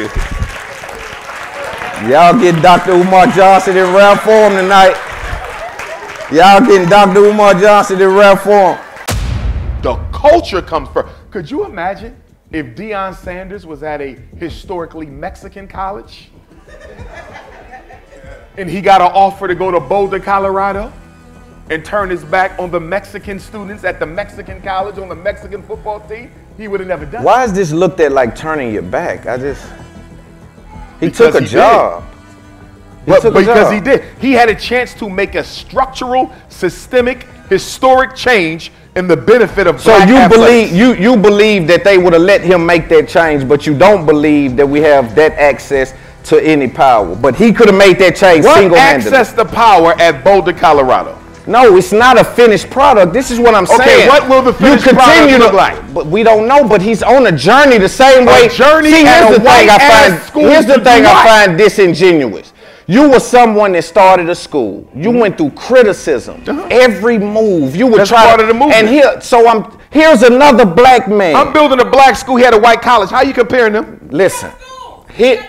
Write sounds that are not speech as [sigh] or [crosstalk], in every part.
[laughs] Y'all get Dr. Umar Johnson in rap form tonight. Y'all getting Dr. Umar Johnson in rap form. The culture comes first. Could you imagine if Deion Sanders was at a historically Mexican college and he got an offer to go to Boulder, Colorado and turn his back on the Mexican students at the Mexican college on the Mexican football team? He would have never done Why is this looked at like turning your back? I just. He Because took a he job. He But took a because job. he did, he had a chance to make a structural, systemic, historic change in the benefit of So black you athletics. believe you you believe that they would have let him make that change, but you don't believe that we have that access to any power. But he could have made that change what single-handedly. access to power at Boulder, Colorado? No, it's not a finished product. This is what I'm Okay, saying. what will the finished product look like? But we don't know. But he's on a journey the same A way. journey See, here's a the thing I find. school Here's the thing I find disingenuous. You were someone that started a school. You went through criticism. Every move you Uh-huh. That's try. part to- of the movement. And here, so I'm. Here's another black man. I'm building a black school. He had a white college. How you comparing them? Listen, hit.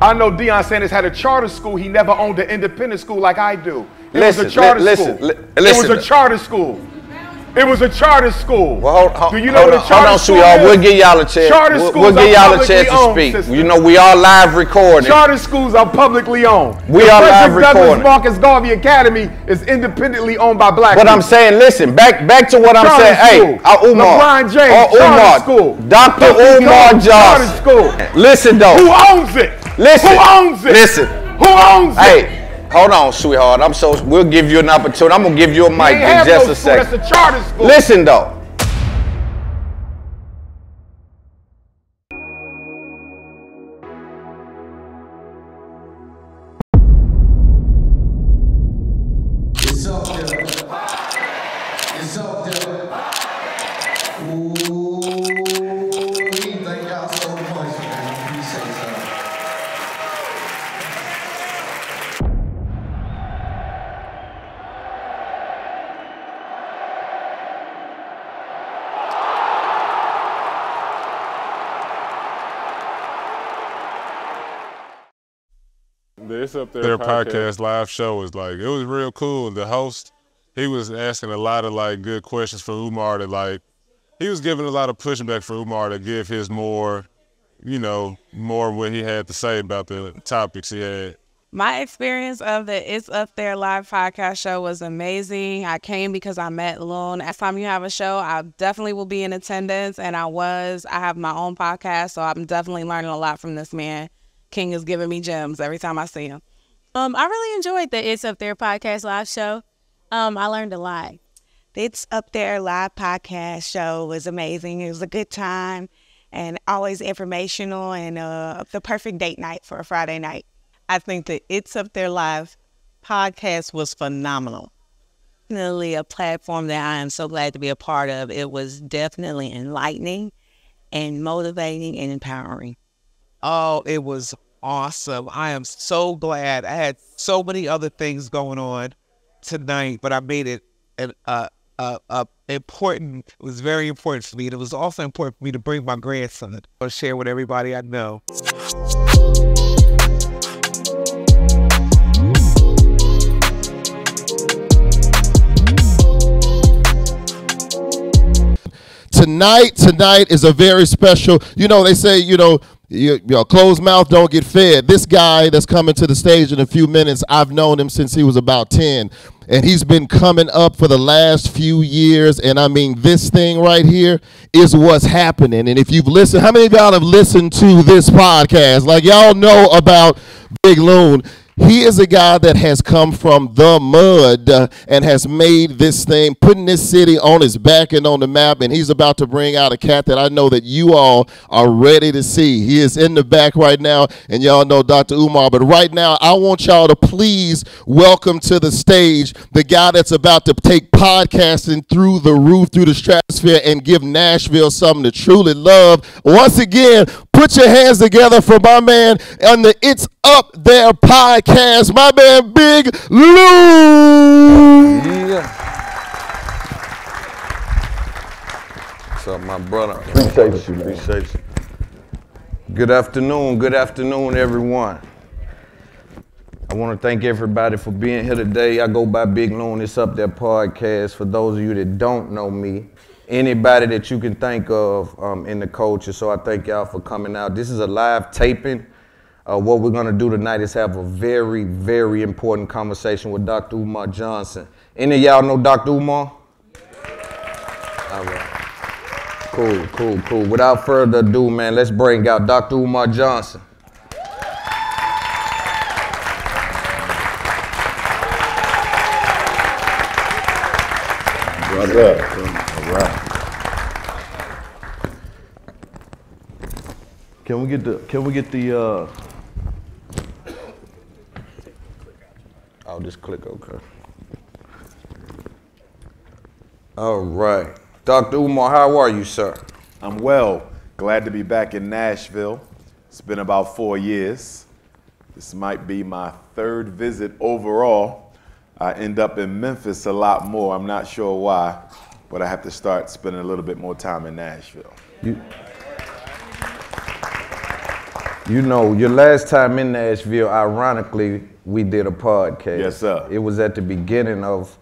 I know Deion Sanders had a charter school. He never owned an independent school like I do. It Listen, was a charter li- listen, school. li- it was a charter school. It was a charter school. Well, hold, hold, do you know hold what on, a charter on, school is? We'll give y'all a chance. Charter we'll, schools we'll give y'all a chance to speak. sister. You know, we all live recording. Charter schools are publicly owned. We the are live Frederick Douglass recording. Marcus Garvey Academy is independently owned by black But people. I'm saying, listen, back back to what I'm Charter saying. Hey, school. uh, Umar. LeBron James, uh, charter school. Dr. Umar Johnson. charter school. Listen though. Who owns it? Listen. Who owns it? Listen. Who owns it? Hey, hold on, sweetheart. I'm so we'll give you an opportunity. I'm gonna give you a mic in just no a second. That's a charter school. Listen though. It's up there. their podcast. live show was like it was real cool. The host, he was asking a lot of like good questions for Umar to like he was giving a lot of pushback for Umar to give his more, you know, more what he had to say about the topics he had. My experience of the It's Up There live podcast show was amazing. I came because I met Loon. Next time you have a show, I definitely will be in attendance, and I was. I have my own podcast, so I'm definitely learning a lot from this man. King is giving me gems every time I see him. Um, I really enjoyed the It's Up There podcast live show. Um, I learned a lot. It's Up There live podcast show was amazing. It was a good time and always informational and uh, the perfect date night for a Friday night. I think the It's Up There Live podcast was phenomenal. Definitely a platform that I am so glad to be a part of. It was definitely enlightening and motivating and empowering. Oh, it was awesome. I am so glad. I had so many other things going on tonight, but I made it an uh, uh, uh, important. It was very important for me. And it was also important for me to bring my grandson or share with everybody I know. tonight tonight is a very special you know they say you know you, your closed mouth don't get fed. This guy that's coming to the stage in a few minutes i've known him since he was about 10 and he's been coming up for the last few years. And i mean this thing right here is what's happening. And if you've listened how many of y'all have listened to this podcast? Like y'all know about big loon he is a guy that has come from the mud and has made this thing, putting this city on his back and on the map. And he's about to bring out a cat that I know that you all are ready to see. He is in the back right now, and y'all know Dr. Umar. But right now, I want y'all to please welcome to the stage the guy that's about to take podcasting through the roof, through the stratosphere, and give Nashville something to truly love. Once again, put your hands together for my man on the It's Up There podcast, my man Big Loon. What's up, my brother? Appreciate you. Appreciate you. Good afternoon. Good afternoon, everyone. I want to thank everybody for being here today. I go by Big Loon. It's up there podcast. For those of you that don't know me, anybody that you can think of um, in the culture. So I thank y'all for coming out. This is a live taping. Uh, what we're going to do tonight is have a very, very important conversation with Dr. Umar Johnson. Any of y'all know Dr. Umar? All right. Cool, cool, cool. Without further ado, man, let's bring out Dr. Umar Johnson. What's up? Right. Can we get the can we get the uh I'll just click okay. All right. Dr. Umar, how are you, sir? I'm well. Glad to be back in Nashville. It's been about four years. This might be my third visit overall. I end up in Memphis a lot more. I'm not sure why, but I have to start spending a little bit more time in Nashville. You, you know, your last time in Nashville, ironically, we did a podcast. Yes, sir. It was at the beginning of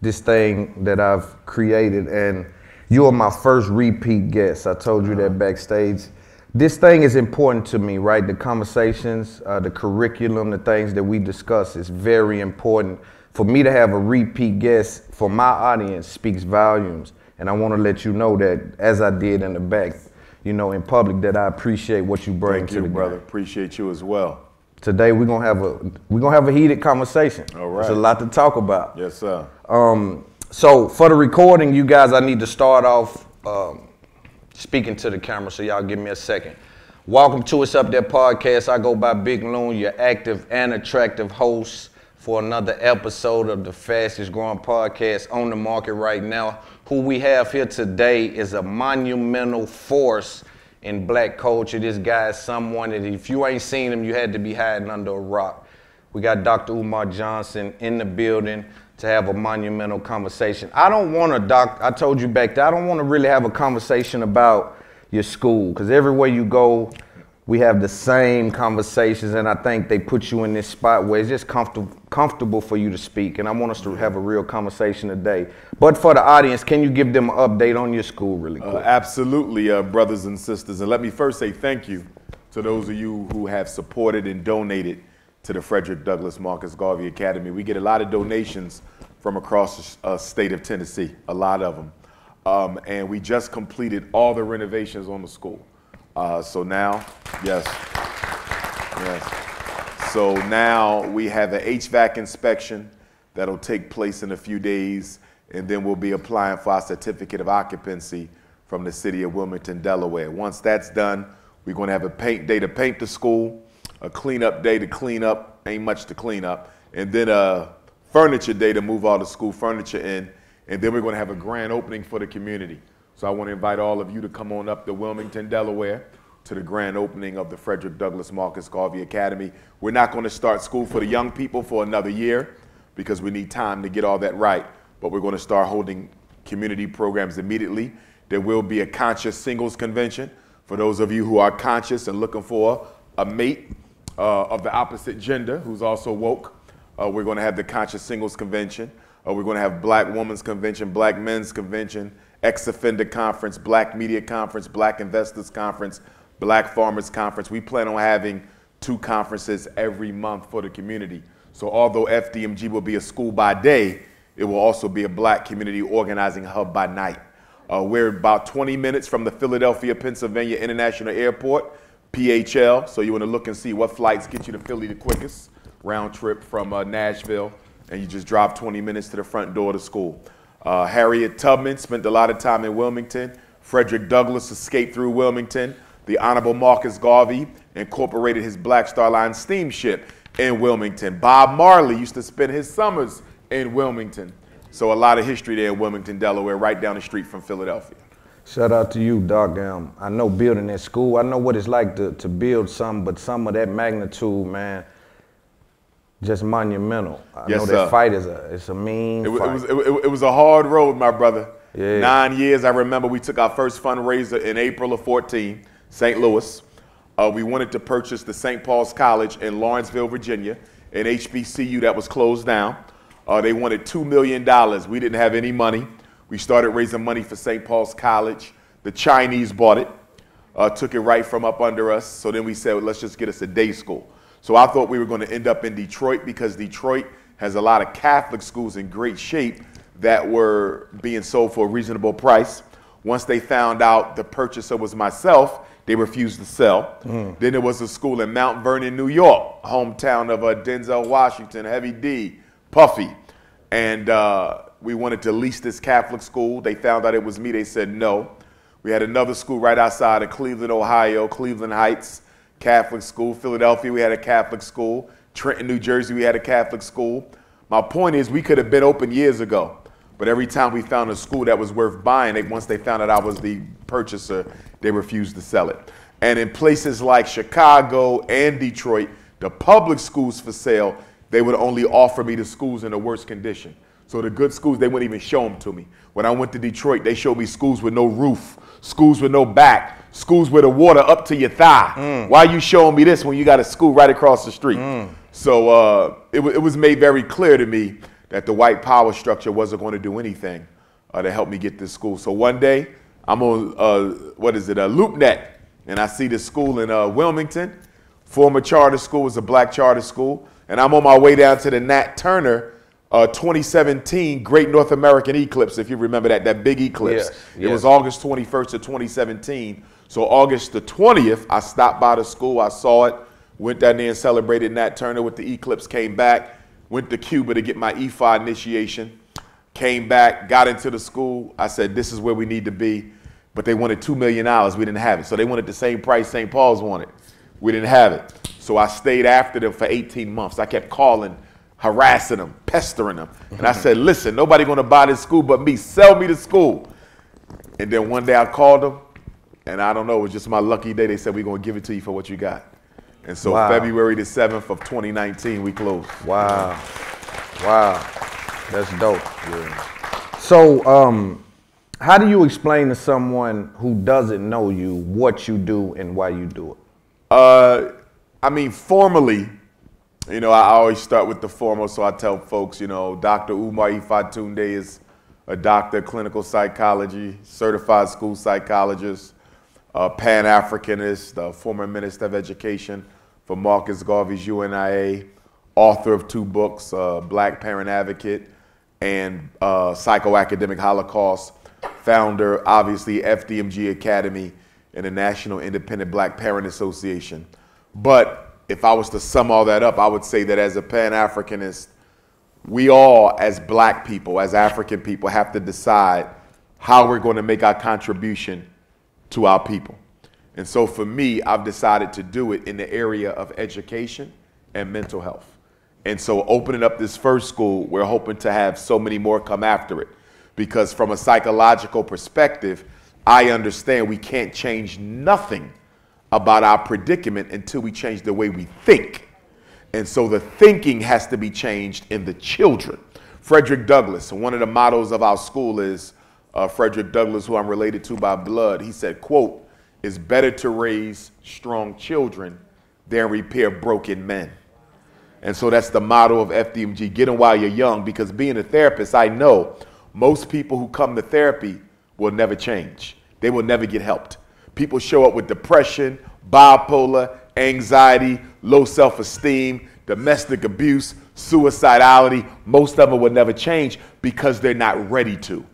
this thing that I've created, and you are my first repeat guest. I told you that backstage. This thing is important to me, right? The conversations, uh, the curriculum, the things that we discuss is very important. For me to have a repeat guest for my audience speaks volumes. And I want to let you know that, as I did in the back, you know, in public, that I appreciate what you bring Thank to you, the brother. game. Appreciate you as well. Today we're gonna have a we're gonna have a heated conversation. All right. There's a lot to talk about. Yes, sir. Um, so for the recording, you guys, I need to start off um, speaking to the camera. So y'all give me a second. Welcome to It's Up There podcast. I go by Big Loon, your active and attractive host for another episode of the fastest growing podcast on the market right now. Who we have here today is a monumental force in black culture. This guy is someone that if you ain't seen him, you had to be hiding under a rock. We got Dr. Umar Johnson in the building to have a monumental conversation. I don't want to, doc. I told you back there, I don't want to really have a conversation about your school because everywhere you go, we have the same conversations, and I think they put you in this spot where it's just comfortable comfortable for you to speak. And I want us to have a real conversation today. But for the audience, can you give them an update on your school, really quick? Uh, absolutely, uh, brothers and sisters. And let me first say thank you to those of you who have supported and donated to the Frederick Douglass Marcus Garvey Academy. We get a lot of donations from across the uh, state of Tennessee, a lot of them. Um, and we just completed all the renovations on the school. Uh, so now, yes, yes. So now we have an HVAC inspection that'll take place in a few days, and then we'll be applying for our certificate of occupancy from the city of Wilmington, Delaware. Once that's done, we're going to have a paint day to paint the school, a cleanup day to clean up, ain't much to clean up, and then a furniture day to move all the school furniture in, and then we're going to have a grand opening for the community. So I want to invite all of you to come on up to Wilmington, Delaware, to the grand opening of the Frederick Douglass Marcus Garvey Academy. We're not going to start school for the young people for another year because we need time to get all that right, but we're going to start holding community programs immediately. There will be a conscious singles convention for those of you who are conscious and looking for a mate uh, of the opposite gender who's also woke. Uh, we're going to have the conscious singles convention. Uh, we're going to have black women's convention, black men's convention, ex-offender conference, black media conference, black investors conference, black farmers conference. We plan on having two conferences every month for the community. So although FDMG will be a school by day, it will also be a black community organizing hub by night. Uh, we're about 20 minutes from the Philadelphia, Pennsylvania International Airport, PHL. So you want to look and see what flights get you to Philly the quickest, round trip from uh, Nashville, and you just drive 20 minutes to the front door of the school. Uh, Harriet Tubman spent a lot of time in Wilmington. Frederick Douglass escaped through Wilmington. The Honorable Marcus Garvey incorporated his Black Star Line steamship in Wilmington. Bob Marley used to spend his summers in Wilmington. So a lot of history there in Wilmington, Delaware, right down the street from Philadelphia. Shout out to you, Doc. Um, I know building that school. I know what it's like to, to build something, but some of that magnitude, man, just monumental. I Yes, know sir. fight is a it's a mean It, fight. it was, it, it was a hard road, my brother. Yeah. Nine years. I remember we took our first fundraiser in April of 14, St. Louis. Uh, we wanted to purchase the St. Paul's College in Lawrenceville, Virginia, an HBCU that was closed down. Uh, they wanted $2 million. We didn't have any money. We started raising money for St. Paul's College. The Chinese bought it, uh, took it right from up under us. So then we said, well, let's just get us a day school. So I thought we were going to end up in Detroit because Detroit has a lot of Catholic schools in great shape that were being sold for a reasonable price. Once they found out the purchaser was myself, they refused to sell. Mm. Then there was a school in Mount Vernon, New York, hometown of uh, Denzel Washington, Heavy D, Puffy. And uh, we wanted to lease this Catholic school. They found out it was me. They said no. We had another school right outside of Cleveland, Ohio, Cleveland Heights Catholic school. Philadelphia, we had a Catholic school. Trenton, New Jersey, we had a Catholic school. My point is, we could have been open years ago. But every time we found a school that was worth buying, they, once they found out I was the purchaser, they refused to sell it. And in places like Chicago and Detroit, the public schools for sale, they would only offer me the schools in the worst condition. So the good schools, they wouldn't even show them to me. When I went to Detroit, they showed me schools with no roof, schools with no back, schools with the water up to your thigh. Why are you showing me this when you got a school right across the street? So uh, it, it was made very clear to me that the white power structure wasn't going to do anything uh, to help me get this school. So one day, I'm on, uh, what is it, a loop LoopNet, and I see this school in uh, Wilmington, former charter school, was a black charter school, and I'm on my way down to the Nat Turner uh, 2017 Great North American Eclipse, if you remember that, that big eclipse. Yes, It was. August 21st of 2017. So August the 20th, I stopped by the school, I saw it, went down there and celebrated Nat Turner with the eclipse, came back, went to Cuba to get my Ifa initiation, came back, got into the school. I said, this is where we need to be. But they wanted $2 million. We didn't have it. So they wanted the same price St. Paul's wanted. We didn't have it. So I stayed after them for 18 months. I kept calling, harassing them, pestering them. And I mm-hmm. said, listen, nobody gonna buy this school but me. Sell me the school. And then one day I called them, and I don't know, it was just my lucky day. They said, we're gonna give it to you for what you got. And so Wow. February the 7th of 2019, we closed. Wow. Wow. That's dope. Yeah. So, um, how do you explain to someone who doesn't know you what you do and why you do it? Uh, I mean, formally, you know, I always start with the formal, so I tell folks, you know, Dr. Umar Ifatunde is a doctor of clinical psychology, certified school psychologist, a Pan Africanist, a former Minister of Education for Marcus Garvey's UNIA, author of two books, uh, Black Parent Advocate and uh, Psychoacademic Holocaust, founder, obviously, FDMG Academy and the National Independent Black Parent Association. But if I was to sum all that up, I would say that as a Pan Africanist, we all, as black people, as African people, have to decide how we're going to make our contribution to our people. And so for me, I've decided to do it in the area of education and mental health. And so opening up this first school, we're hoping to have so many more come after it. Because from a psychological perspective, I understand we can't change nothing about our predicament until we change the way we think. And so the thinking has to be changed in the children. Frederick Douglass, one of the mottos of our school is uh, Frederick Douglass, who I'm related to by blood. He said, quote, it's better to raise strong children than repair broken men. And so that's the motto of FDMG, get them while you're young, because being a therapist, I know most people who come to therapy will never change. They will never get helped. People show up with depression, bipolar, anxiety, low self-esteem, domestic abuse, suicidality. Most of them will never change because they're not ready to.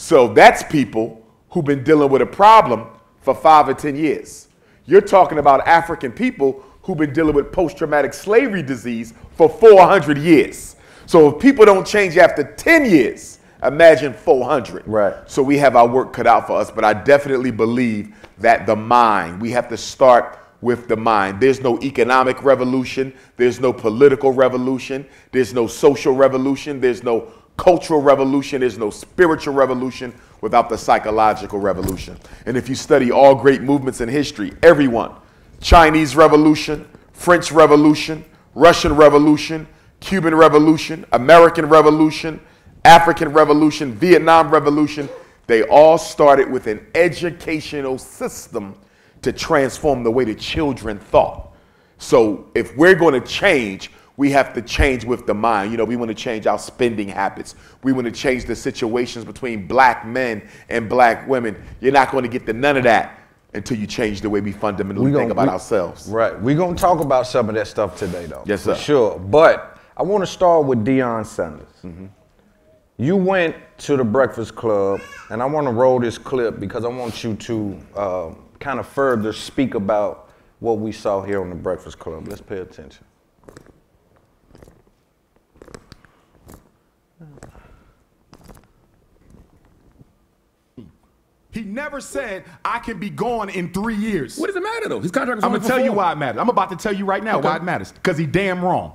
So that's people who've been dealing with a problem for five or 10 years. You're talking about African people who've been dealing with post traumatic slavery disease for 400 years. So if people don't change after 10 years, imagine 400. Right. So we have our work cut out for us, but I definitely believe that the mind, we have to start with the mind. There's no economic revolution, there's no political revolution, there's no social revolution, there's no cultural revolution, there's no spiritual revolution without the psychological revolution. And if you study all great movements in history, everyone, Chinese Revolution, French Revolution, Russian Revolution, Cuban Revolution, American Revolution, African Revolution, Vietnam Revolution, they all started with an educational system to transform the way the children thought. So if we're going to change, we have to change with the mind. You know, we want to change our spending habits. We want to change the situations between black men and black women. You're not going to get to none of that until you change the way we fundamentally We think about we- ourselves. Right. We're going to talk about some of that stuff today, though. Yes, For sir. sure. But I want to start with Deion Sanders. Mm-hmm. You went to the Breakfast Club, and I want to roll this clip because I want you to uh, kind of further speak about what we saw here on the Breakfast Club. Let's pay attention. He never said I can be gone in three years. What does it matter though? His contract is I'm gonna tell you why it matters. I'm about to tell you right now Okay. why it matters. Because he damn wrong.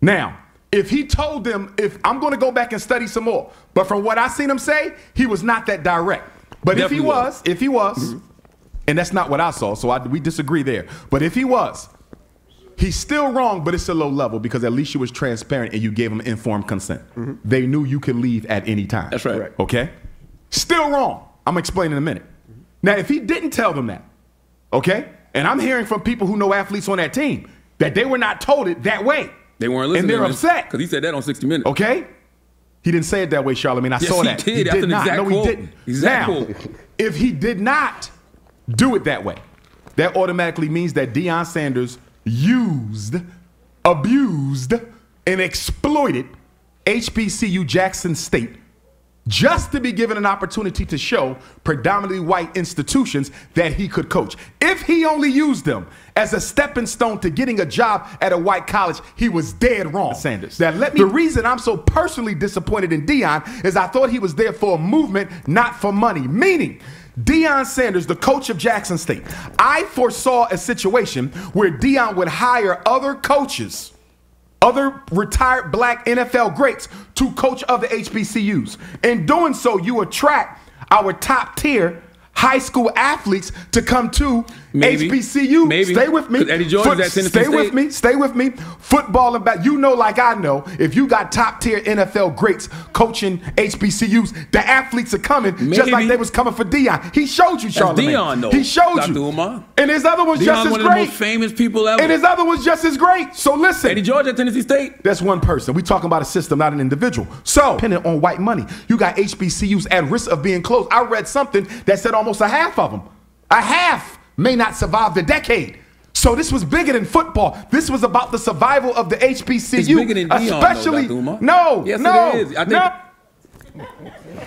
Now, if he told them, if I'm gonna go back and study some more, but from what I seen him say, he was not that direct. But if he was, was. if he was, mm-hmm. and that's not what I saw, so I, we disagree there. But if he was, he's still wrong, but it's a low level because at least you was transparent and you gave him informed consent. Mm-hmm. They knew you could leave at any time. That's right. Right. Okay? Still wrong. I'm gonna explain in a minute. Now, if he didn't tell them that, okay, and I'm hearing from people who know athletes on that team that they were not told it that way. They weren't listening. And they're upset. because he said that on 60 Minutes. Okay? He didn't say it that way, Charlamagne. I Yes, saw he that. did. That's an not. exact no, quote. he didn't. Exact now, quote. if he did not do it that way, that automatically means that Deion Sanders used, abused, and exploited HBCU Jackson State just to be given an opportunity to show predominantly white institutions that he could coach. If he only used them as a stepping stone to getting a job at a white college, he was dead wrong. Sanders. Now, let me. The reason I'm so personally disappointed in Deion is I thought he was there for a movement, not for money. Meaning. Deion Sanders, the coach of Jackson State, I foresaw a situation where Deion would hire other coaches other retired black NFL greats to coach other HBCUs. In doing so, you attract our top tier high school athletes to come to Maybe. HBCU. Maybe. Stay with me. Eddie George is at Tennessee Stay with me. Stay with me. Football and back. You know, like I know, if you got top tier NFL greats coaching HBCUs, the athletes are coming just like they was coming for Deion. He showed you, Charlamagne. Deion, though. He showed Dr. you. Umar. And his other was Deion's just as one of the most famous people ever. And his other was just as great. So listen. Eddie George at Tennessee State. That's one person. We talking about a system, not an individual. So, depending on white money, you got HBCUs at risk of being closed. I read something that said almost a half of them, a half may not survive the decade. So this was bigger than football. This was about the survival of the HBCU, It's bigger than Deion, though, especially Dr. Umar. no, Yes, no, is. I think-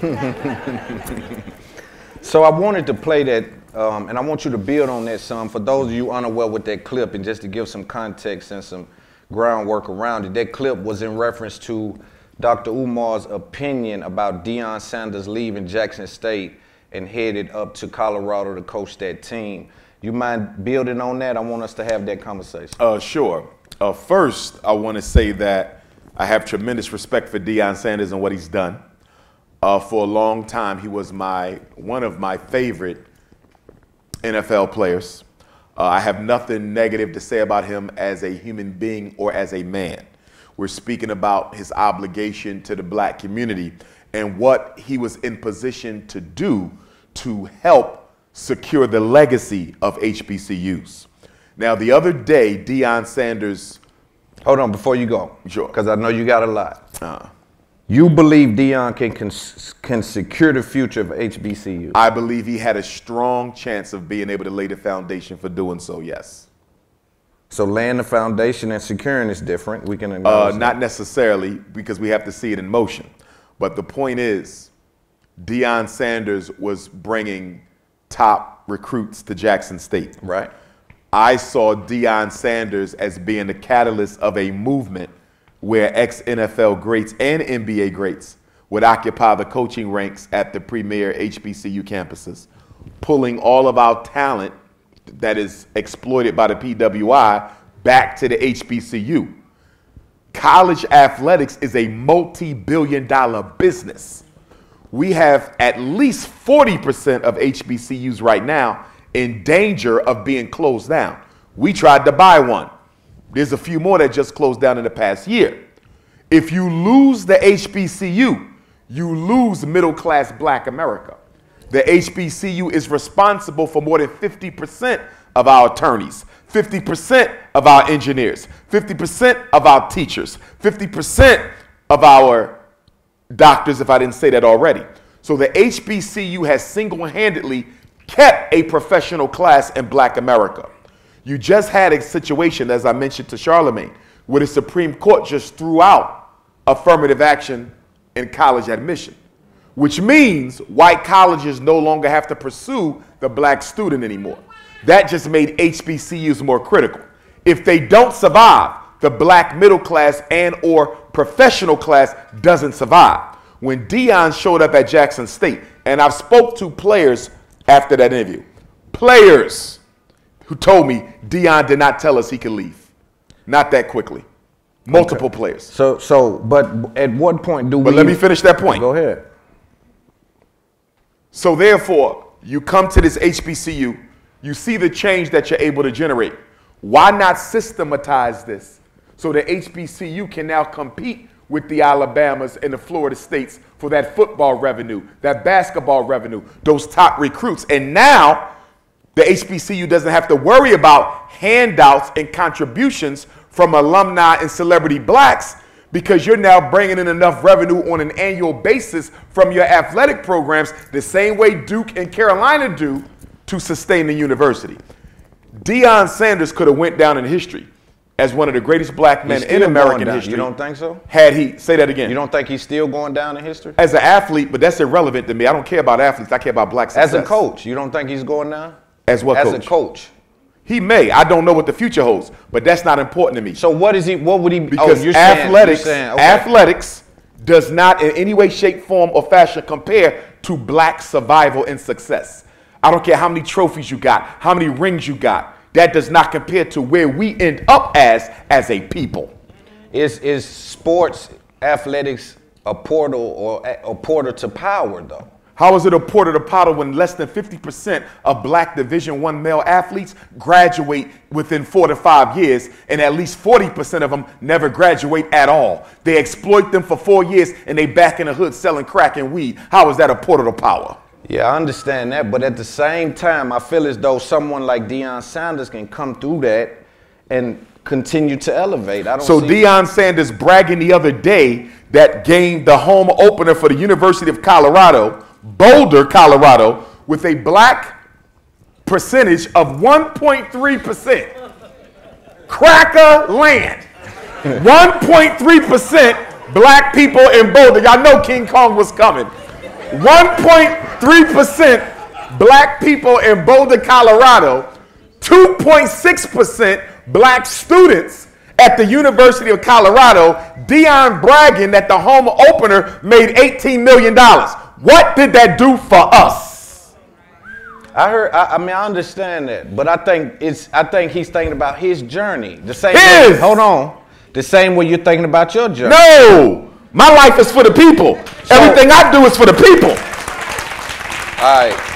no. [laughs] So I wanted to play that, um, and I want you to build on that some. For those of you unaware with that clip, and just to give some context and some groundwork around it, that clip was in reference to Dr. Umar's opinion about Deion Sanders leaving Jackson State and headed up to Colorado to coach that team. You mind building on that? I want us to have that conversation. Uh, sure. Uh, first, I want to say that I have tremendous respect for Deion Sanders and what he's done. Uh, for a long time, he was my one of my favorite NFL players. Uh, I have nothing negative to say about him as a human being or as a man. We're speaking about his obligation to the black community and what he was in position to do to help secure the legacy of HBCUs. Now, the other day, Deion Sanders. Hold on, before you go. Sure. Because I know you got a lot. Uh, You believe Deion can, can can secure the future of HBCU? I believe he had a strong chance of being able to lay the foundation for doing so, yes. So laying the foundation and securing is different. We can Uh, not necessarily, because we have to see it in motion. But the point is, Deion Sanders was bringing top recruits to Jackson State. Right. I saw Deion Sanders as being the catalyst of a movement where ex NFL greats and NBA greats would occupy the coaching ranks at the premier HBCU campuses, pulling all of our talent that is exploited by the PWI back to the HBCU. College athletics is a multi billion dollar business. We have at least 40% of HBCUs right now in danger of being closed down. We tried to buy one. There's a few more that just closed down in the past year. If you lose the HBCU, you lose middle class black America. The HBCU is responsible for more than 50% of our attorneys, 50% of our engineers, 50% of our teachers, 50% of our doctors, if I didn't say that already. So the HBCU has single handedly kept a professional class in black America. You just had a situation, as I mentioned to Charlamagne, where the Supreme Court just threw out affirmative action in college admission, which means white colleges no longer have to pursue the black student anymore. That just made HBCUs more critical. If they don't survive, the black middle class and or professional class doesn't survive. When Deion showed up at Jackson State, and I've spoke to players after that interview, players who told me Deion did not tell us he could leave. Not that quickly. Multiple players. So, so, but at what point do we? But let me finish that point. Go ahead. So therefore, you come to this HBCU, you see the change that you're able to generate. Why not systematize this so the HBCU can now compete with the Alabamas and the Florida States for that football revenue, that basketball revenue, those top recruits. And now the HBCU doesn't have to worry about handouts and contributions from alumni and celebrity blacks because you're now bringing in enough revenue on an annual basis from your athletic programs the same way Duke and Carolina do to sustain the university. Deion Sanders could have went down in history as one of the greatest black men in American history. You don't think so? Had he say that again? You don't think he's still going down in history? As an athlete, but that's irrelevant to me. I don't care about athletes. I care about black success. As a coach, you don't think he's going down? As what As coach? a coach. He may. I don't know what the future holds, but that's not important to me. So what is he? What would he? Oh, because oh, you're saying- you're athletics, saying, okay. athletics does not in any way, shape, form, or fashion compare to black survival and success. I don't care how many trophies you got, how many rings you got. That does not compare to where we end up as as a people. Is is sports athletics a portal or a, a portal to power though? How is it a portal to power when less than 50% of black Division One male athletes graduate within four to five years, and at least 40% of them never graduate at all? They exploit them for four years, and they back in the hood selling crack and weed. How is that a portal to power? Yeah, I understand that, but at the same time, I feel as though someone like Deion Sanders can come through that and continue to elevate. I don't So Deion Sanders bragging the other day that gained the home opener for the University of Colorado, Boulder, Colorado, with a black percentage of 1.3%. Cracker land. [laughs] 1.3% black people in Boulder. Y'all know King Kong was coming. 1.3% black people in Boulder, Colorado. 2.6% black students at the University of Colorado. Deion bragging that the home opener made $18 million. What did that do for us? I heard. I, I mean, I understand that, but I think it's. I think he's thinking about his journey. The same. His! Way, hold on. The same way you're thinking about your journey. No! My life is for the people. Everything I do is for the people. All right.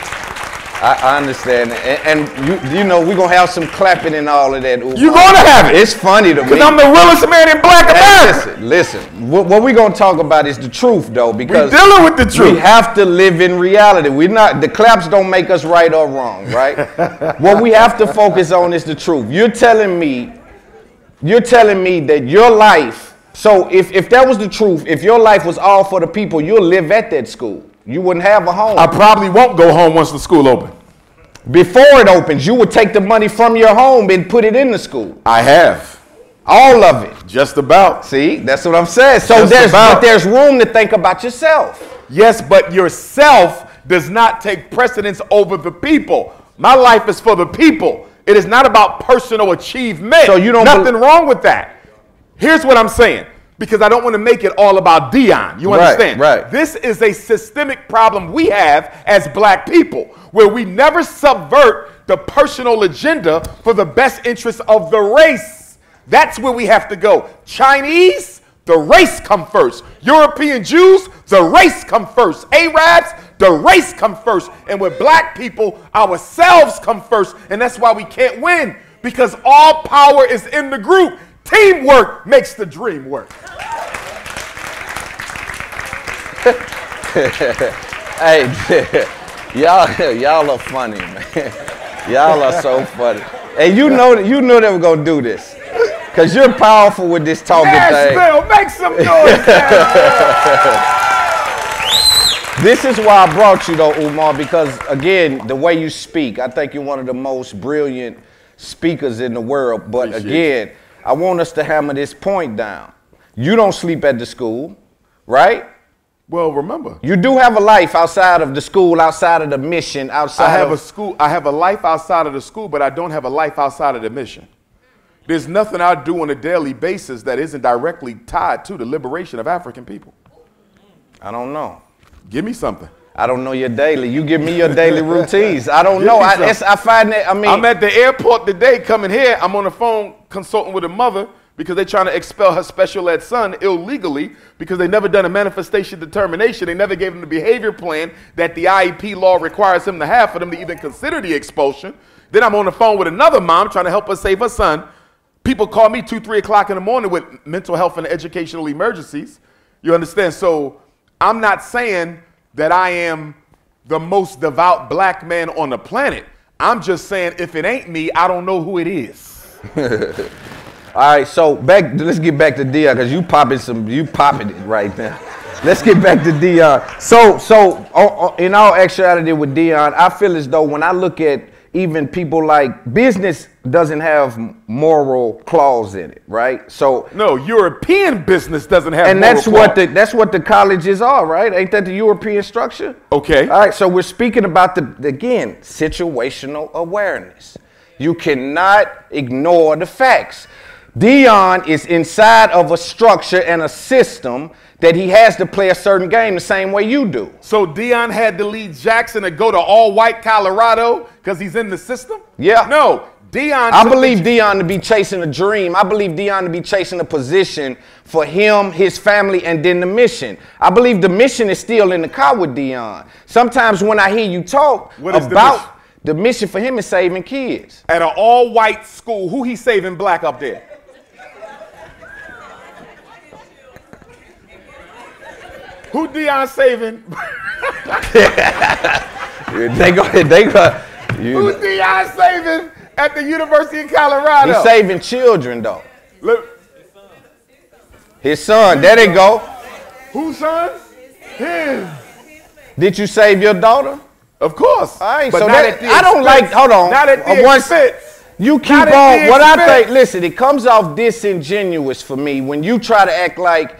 I, I understand, and, and you, you know we're gonna have some clapping and all of that. You're gonna have it. It's funny to me. Because I'm the realest man in black America. listen, listen. What, what we're gonna talk about is the truth, though, because we're dealing with the truth. We have to live in reality. We're not. The claps don't make us right or wrong, right? [laughs] what we have to focus on is the truth. You're telling me, you're telling me that your life. So if if that was the truth, if your life was all for the people, you'll live at that school. You wouldn't have a home. I probably won't go home once the school opens. Before it opens, you would take the money from your home and put it in the school. I have. All of it. Just about. See, that's what I'm saying. So Just there's about. but there's room to think about yourself. Yes, but yourself does not take precedence over the people. My life is for the people. It is not about personal achievement. So you don't nothing bel- wrong with that. Here's what I'm saying. Because I don't want to make it all about Deion. You Right, understand? right. This is a systemic problem we have as black people, where we never subvert the personal agenda for the best interest of the race. That's where we have to go. Chinese, the race come first. European Jews, the race come first. Arabs, the race come first. And with black people, ourselves come first. And that's why we can't win. Because all power is in the group. Teamwork makes the dream work. [laughs] hey, [laughs] y'all, y'all are funny, man. [laughs] Y'all are so funny. And you know that you knew they were gonna do this. Cause you're powerful with this talking thing. Nashville, make some noise. This is why I brought you though, Umar, because again, the way you speak, I think you're one of the most brilliant speakers in the world. But Appreciate again, I want us to hammer this point down. You don't sleep at the school, right? Well, remember, You do have a life outside of the school, outside of the mission, outside I have of a school. I have a life outside of the school, but I don't have a life outside of the mission. There's nothing I do on a daily basis that isn't directly tied to the liberation of African people. I don't know. Give me something. I don't know your daily. You give me your daily routines. I don't [laughs] know. I, it's, I find that. I mean, I'm at the airport today coming here. I'm on the phone consulting with a mother because they're trying to expel her special ed son illegally because they never done a manifestation determination. They never gave him the behavior plan that the IEP law requires him to have for them to even consider the expulsion. Then I'm on the phone with another mom trying to help her save her son. People call me two, three o'clock in the morning with mental health and educational emergencies. You understand? So I'm not saying that I am the most devout black man on the planet. I'm just saying if it ain't me, I don't know who it is. [laughs] All right, so back. Let's get back to Deion because you popping some. You popping it right now. [laughs] Let's get back to Deion. So, so in all actuality with Deion, I feel as though when I look at even people like business doesn't have moral clause in it, right? So no, European business doesn't have. and that's what the that's what the colleges are, right? Ain't that the European structure? Okay. All right, so we're speaking about the again situational awareness. You cannot ignore the facts. Deion is inside of a structure and a system that he has to play a certain game the same way you do. So Deion had to lead Jackson to go to all white Colorado because he's in the system? Yeah. No, Deion. I believe Deion to be chasing a dream. I believe Deion to be chasing a position for him, his family, and then the mission. I believe the mission is still in the car with Deion. Sometimes when I hear you talk is the about the mission for him is saving kids. at an all white school, who he saving black up there? Who Deion saving? [laughs] [laughs] they go, they go. Who You, Deion saving at the University of Colorado? he's saving children though. Look, His son, there they go. whose son? His. Did you save your daughter? Of course. All right, But so that, I don't like. Hold on. Not at the Uh, once- expense. You keep Not on. What I think, listen, it comes off disingenuous for me when you try to act like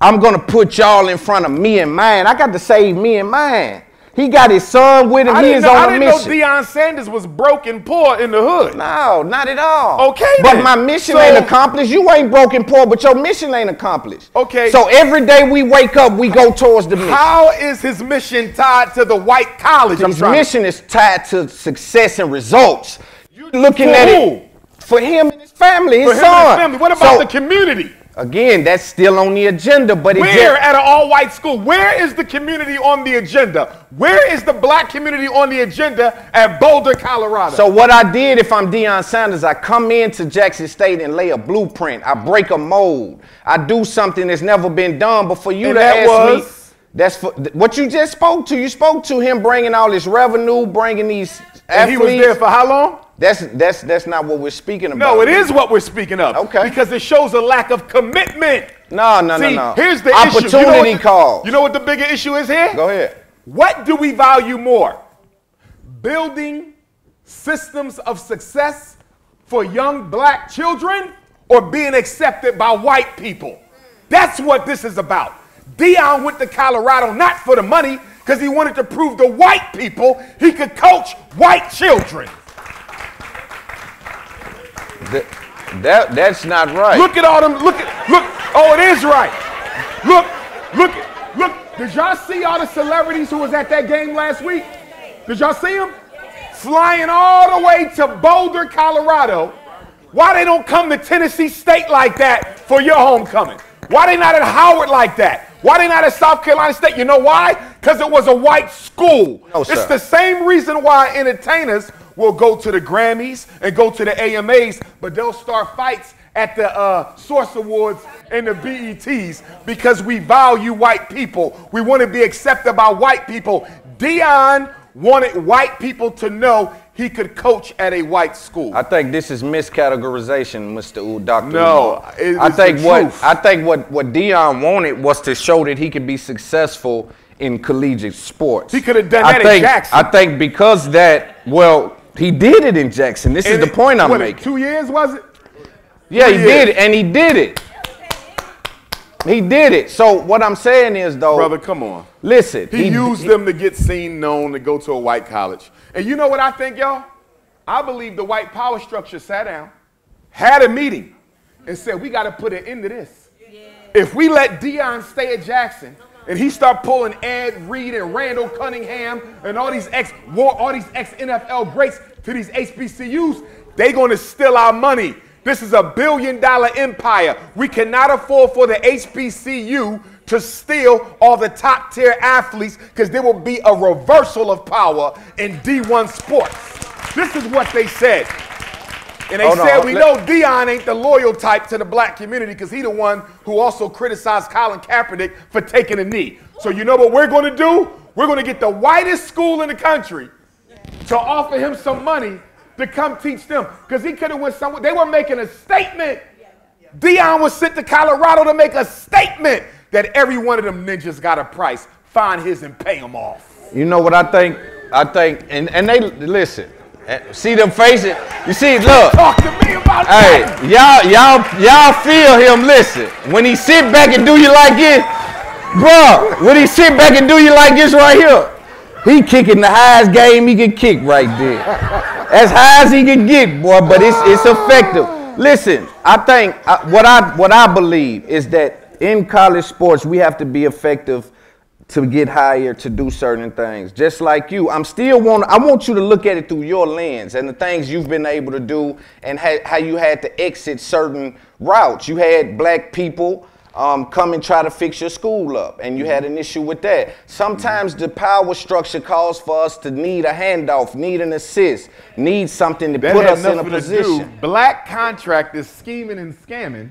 I'm gonna put y'all in front of me and mine. I got to save me and mine. He got his son with him. I he didn't, is know, I on a didn't know. Deion Sanders was broke and poor in the hood. no, not at all. Okay, But then. my mission So- ain't accomplished. You ain't broken poor, but your mission ain't accomplished. Okay. So every day we wake up, we go towards the mission. How is his mission tied to the white college? His mission is tied to success and results. You're looking For at who? it for him and his family, his For him son. and his family. What about So, the community? Again, that's still on the agenda, but it Where just, at an all-white school? Where is the community on the agenda? Where is the black community on the agenda at Boulder, Colorado? So what I did, if I'm Deion Sanders, I come into Jackson State and lay a blueprint. I break a mold. I do something that's never been done. But for you And to that ask me, was? That's for, what you just spoke to. You spoke to him bringing all this revenue, bringing these and he athletes. was there for how long? that's that's that's not what we're speaking about. No, it is what we're speaking of. Okay. Because it shows a lack of commitment. No, no, See, no, no. here's the issue. You know opportunity what the- You know what the bigger issue is here? Go ahead. What do we value more? Building systems of success for young black children or being accepted by white people? That's what this is about. Deion went to Colorado not for the money, because he wanted to prove to white people he could coach white children. Th- that that's not right. Look at all them. Look at look. Oh, it is right. Look, look, look. Did y'all see all the celebrities who was at that game last week? Did y'all see them? Flying all the way to Boulder, Colorado. Why they don't come to Tennessee State like that for your homecoming? Why they not at Howard like that? Why they not at South Carolina State? You know why? Because it was a white school. No, it's the same reason why entertainers will go to the Grammys and go to the AMAs, but they'll start fights at the uh, Source Awards and the BETs because we value white people. We want to be accepted by white people. Deion wanted white people to know he could coach at a white school. I think this is miscategorization, Mr. U, Dr. No, it- I it's think the what truth. I think what what Deion wanted was to show that he could be successful in collegiate sports. He could have done I that think, Jackson. I think because that, well, he did it in Jackson. This is And the it- point I'm what, making. Two years was it? Yeah, he Three did it, and he did it. He did it. So what I'm saying is, though, Brother, come on. Listen, He, used them to get seen, known, to go to a white college. And you know what I think, y'all? I believe the white power structure sat down, had a meeting, and said, we got to put an end to this. If we let Deion stay at Jackson, and he start pulling Ed Reed and Randall Cunningham and all these ex all these ex NFL greats to these HBCUs, they gonna steal our money. This is a billion dollar empire. We cannot afford for the HBCU to steal all the top tier athletes because there will be a reversal of power in D1 sports. This is what they said. And they on, said, we let- know Deion ain't the loyal type to the black community because he the one who also criticized Colin Kaepernick for taking a knee. So you know what we're going to do? We're going to get the whitest school in the country to offer him some money to come teach them because he could have went somewhere. They were making a statement. Deion was sent to Colorado to make a statement that every one of them ninjas got a price. Find his and pay him off. You know what I think? I think, and, and they listen. eh, See them faces? You see, look. Talk to me about Hey, y'all, y'all, y'all feel him. Listen, when he sit back and do you like this, bro. When he sit back and do you like this right here, he kicking the highest game he can kick right there, as high as he can get, boy. But it's it's effective. Listen, I think uh, what I what I believe is that in college sports we have to be effective to get higher to do certain things. Just like you, I'm still want I want you to look at it through your lens and the things you've been able to do and ha- how you had to exit certain routes. You had black people um, come and try to fix your school up, and you had an issue with that. Sometimes the power structure calls for us to need a handoff, need an assist, need something to That put us in a position. Black contractors scheming and scamming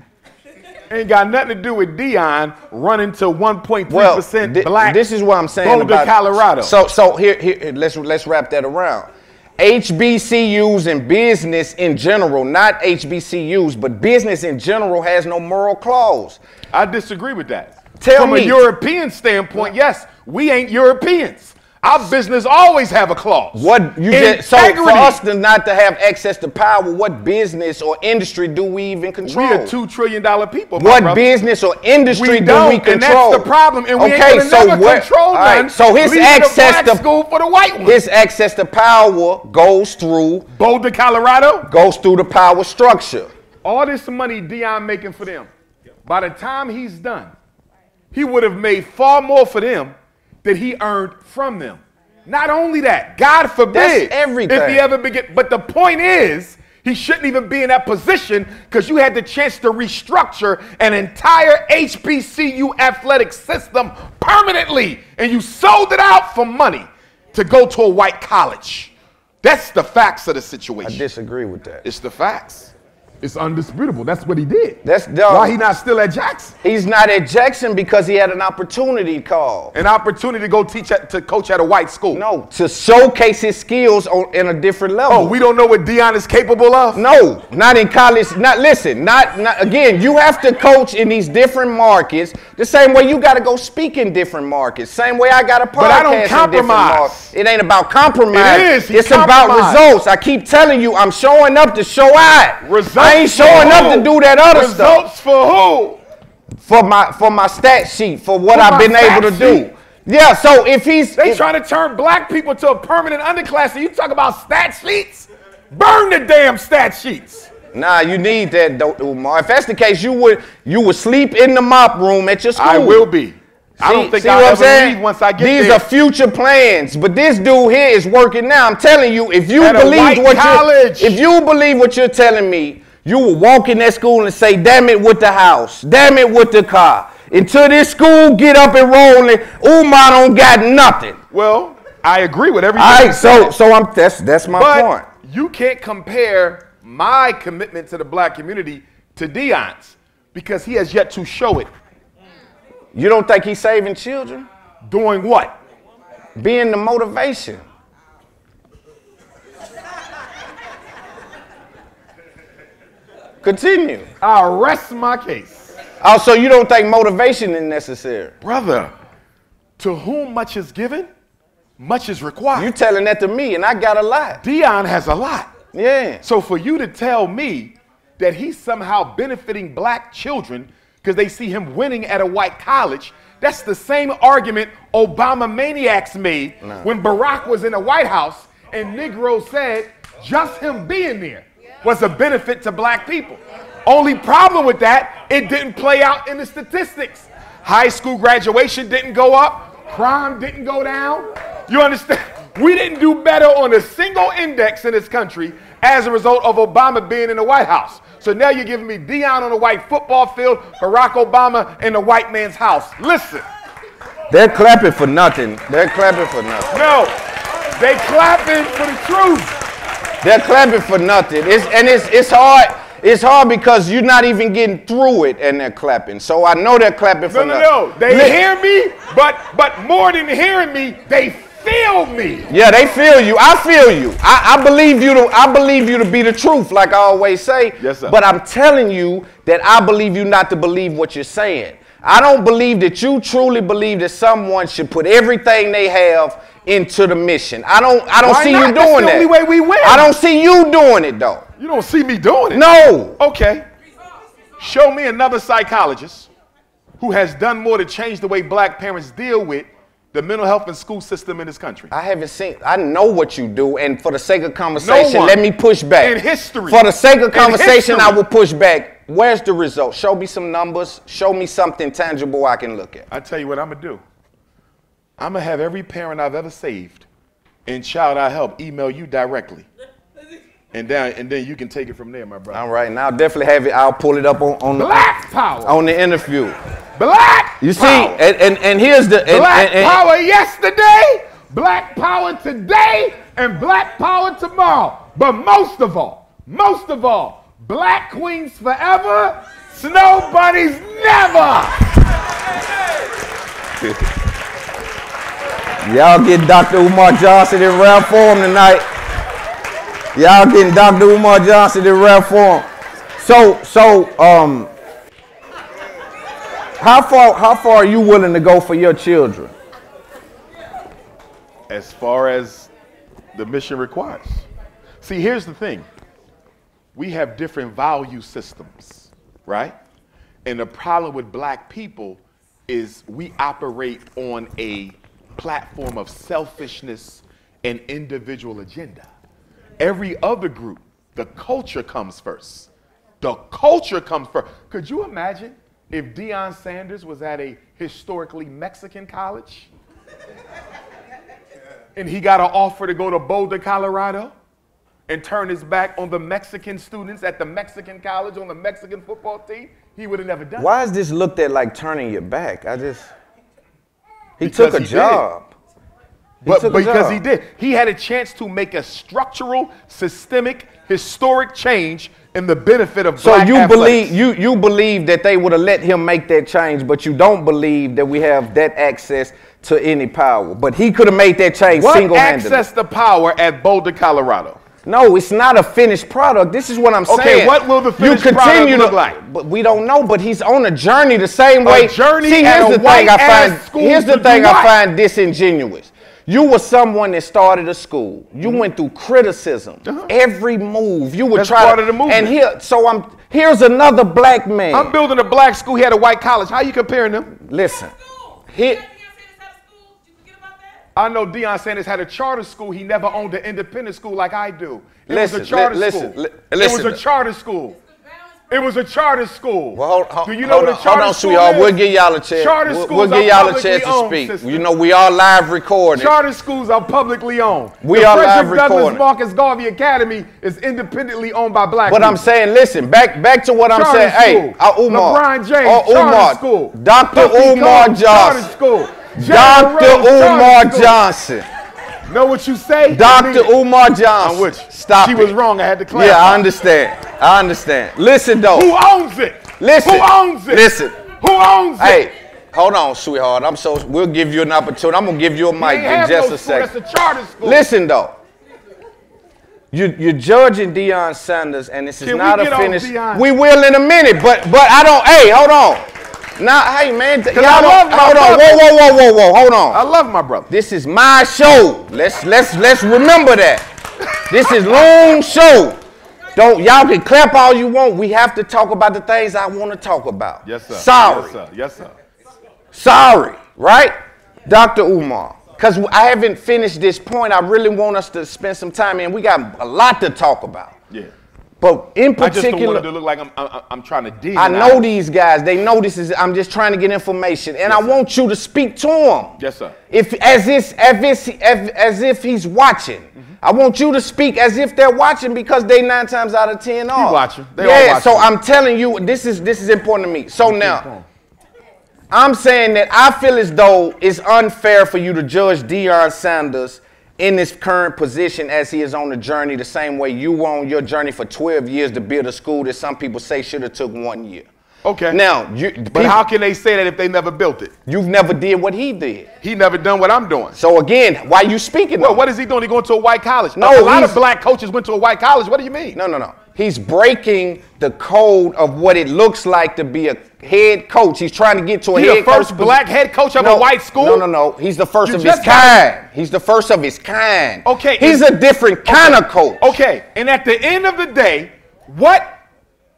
ain't got nothing to do with Deion running to 1.3 Well, percent thi- black. This is what I'm saying Boulder, about Colorado. So, so here, here, let's let's wrap that around. HBCUs and business in general, not HBCUs, but business in general has no moral clause. I disagree with that. Tell From me, a European standpoint, yes, we ain't Europeans. Our business always have a clause. What you just, so for us to not to have access to power, what business or industry do we even control? we control? a two trillion dollar people. What business or industry We do we and control? that's the problem, and we ain't okay, so never what, control right, none. So his access to school for the white ones. His access to power goes through Boulder, Colorado. Goes through the power structure. All this money Deion making for them, by the time he's done, he would have made far more for them than he earned from them. Not only that, God forbid That's everything. if he ever begin. But the point is, he shouldn't even be in that position because you had the chance to restructure an entire HBCU athletic system permanently, and you sold it out for money to go to a white college. That's the facts of the situation. I disagree with that. It's the facts. It's undisputable. That's what he did. That's dog. Why he not still at Jackson? He's not at Jackson because he had an opportunity call. An opportunity to go teach at, to coach at a white school. No, to showcase his skills on in a different level. Oh, we don't know what Deion is capable of. No, not in college. Not listen. Not, not again. You have to coach in these different markets the same way you got to go speak in different markets. Same way I got a podcast But I don't compromise. It ain't about compromise. It is. It's about results. I keep telling you, I'm showing up to show out. Results I ain't showing up to do that other stuff. Results for who? For my for my stat sheet for what For I've been able to stat do. Yeah. So if he's They if- trying to turn black people to a permanent underclass, and you talk about stat sheets? Burn the damn stat sheets. Nah, you need that, though, Umar. If that's the case, you would you would sleep in the mop room at your school. I will be. I don't think I'll ever leave once I get These there. are future plans, but this dude here is working now. I'm telling you, if you believe what college. you if you believe what you're telling me, you will walk in that school and say, "Damn it with the house, damn it with the car." Until this school get up and rolling, Umar don't got nothing. Well, I agree with everything. All right, so so I'm that's that's my but point. you can't compare my commitment to the black community to Deion's because he has yet to show it. You don't think he's saving children? Doing what? Being the motivation. Continue. I rest my case. Oh, so you don't think motivation is necessary? Brother, to whom much is given, much is required. You're telling that to me, and I got a lot. Deion has a lot. Yeah. So for you to tell me that he's somehow benefiting black children because they see him winning at a white college, that's the same argument Obama maniacs made Nah. when Barack was in the White House and Negroes said just him being there was a benefit to black people. Only problem with that, it didn't play out in the statistics. High school graduation didn't go up, crime didn't go down. You understand? [laughs] We didn't do better on a single index in this country as a result of Obama being in the White House. So now you're giving me Deion on a white football field, Barack Obama in the white man's house. Listen, They're clapping for nothing. They're clapping for nothing. no, they clapping for the truth. They're clapping for nothing. It's, and it's, it's hard. It's hard because you're not even getting through it and they're clapping. So I know they're clapping for No, no, nothing. no. They Li- hear me, but but more than hearing me, they feel me. Yeah, they feel you. I feel you. I, I believe you to I believe you to be the truth, like I always say. Yes, sir. But I'm telling you that I believe you not to believe what you're saying. I don't believe that you truly believe that someone should put everything they have into the mission. I don't I don't Why see not? you That's doing the that. only way we win. I don't see you doing it though. You don't see me doing it. No. Okay. Show me another psychologist who has done more to change the way black parents deal with the mental health and school system in this country. I haven't seen. I know what you do, and for the sake of conversation, one. let me push back. In history. For the sake of conversation, I will push back. Where's the result? Show me some numbers. Show me something tangible I can look at. I tell you what I'm gonna do. I'm gonna have every parent I've ever saved and child I help email you directly. And then, and then you can take it from there, my brother. All right, now definitely have it. I'll pull it up on on Black power. on the interview. Black You see, power. and, and and here's the and, black and- power yesterday, black power today, and black power tomorrow. But most of all, most of all, black queens forever, snow bunnies never. [laughs] Y'all getting Dr. Umar Johnson in rare form tonight. Y'all getting Dr. Umar Johnson in rare form. So, so, um, how far, how far are you willing to go for your children? As far as the mission requires. See, here's the thing. We have different value systems, right? And the problem with black people is we operate on a platform of selfishness and individual agenda. Every other group, the culture comes first. The culture comes first. Could you imagine if Deion Sanders was at a historically Mexican college and he got an offer to go to Boulder, Colorado and turn his back on the Mexican students at the Mexican college on the Mexican football team? He would have never done it. Why is this looked at like turning your back? I just, he Because took a he job. He But because job. he did, he had a chance to make a structural, systemic, historic change in the benefit of So black you athletics. believe you you believe that they would have let him make that change, but you don't believe that we have that access to any power. But he could have made that change what single-handedly. access to power at Boulder, Colorado? No, it's not a finished product. This is what I'm Okay, saying. Okay, what will the finished you product continue look to, like? But we don't know. But he's on a journey the same A way. journey See, at here's a the thing I find. Here's the thing I find disingenuous. You were someone that started a school. You went through criticism. Every move you would Uh-huh. That's try. part to, of the movement. And here, so I'm. Here's another black man. I'm building a black school. He had a white college. How you comparing them? Listen, he, I know Deion Sanders had a charter school. He never owned an independent school like I do. It Listen, was a charter li- listen, school. li- It was a charter school. It was a charter school. Well, hold, hold, do you know hold what on, a charter hold on, school is? We'll give y'all a chance. Charter we'll, schools we'll give y'all a chance to speak. sister. You know, we are live recording. Charter schools are publicly owned. We the are Frederick live Douglass recording. Marcus Garvey Academy is independently owned by black But people. I'm saying, listen, back back to what I'm Charter saying. Hey, school. uh, Umar. LeBron James, Oh, charter school. Dr. Puffy Umar Combs, charter school. Dr. Umar. Johnson. Know what you say? Dr. Umar Johnson. I'm with you. Stop She it. was wrong. I had to clarify. Yeah, I understand. I understand. Listen though. Who owns it? Listen. Who owns it? Listen. Who owns it? Hey, hold on, sweetheart. I'm so we'll give you an opportunity. I'm gonna give you a mic in just no a school. second. That's a charter school. Listen though. You, you're judging Deion Sanders, and this is Can not a finish. We will in a minute, but but I don't. Hey, hold on. Now, hey man, y'all love my Hold on. Whoa, whoa, whoa, whoa, whoa. Hold on. I love my brother. This is my show. Let's let's let's remember that. This is long show. Don't y'all can clap all you want. We have to talk about the things I want to talk about. Yes, sir. Sorry. Yes, sir. Yes, sir. Sorry, right? Dr. Umar. Because I haven't finished this point. I really want us to spend some time in. We got a lot to talk about. Yeah. But in particular, I just don't particular, want it to look like I'm, I'm, I'm trying to dig. I know these guys. They know this is. I'm just trying to get information, and I want you to speak to them. Yes, sir. If as if as if as, as if he's watching. Mm-hmm. I want you to speak as if they're watching because they nine times out of ten are. watching. They yeah. watching. So I'm telling you, this is this is important to me. So now. I'm saying that I feel as though it's unfair for you to judge Deion Sanders in his current position as he is on the journey the same way you were on your journey for 12 years to build a school that some people say should have took one year. Okay. Now, you, But how can they say that if they never built it? You've never did what he did. He never done what I'm doing. So again, why you speaking? Well, what is he doing? He going to a white college? No, a lot of black coaches went to a white college. What do you mean? No, no, no. He's breaking the code of what it looks like to be a head coach. He's trying to get to a He head the first coach black head coach of a white school? No, no, no. He's the first You of his kind. He's the first of his kind. Okay. He's a different kind of coach. Okay. And at the end of the day, what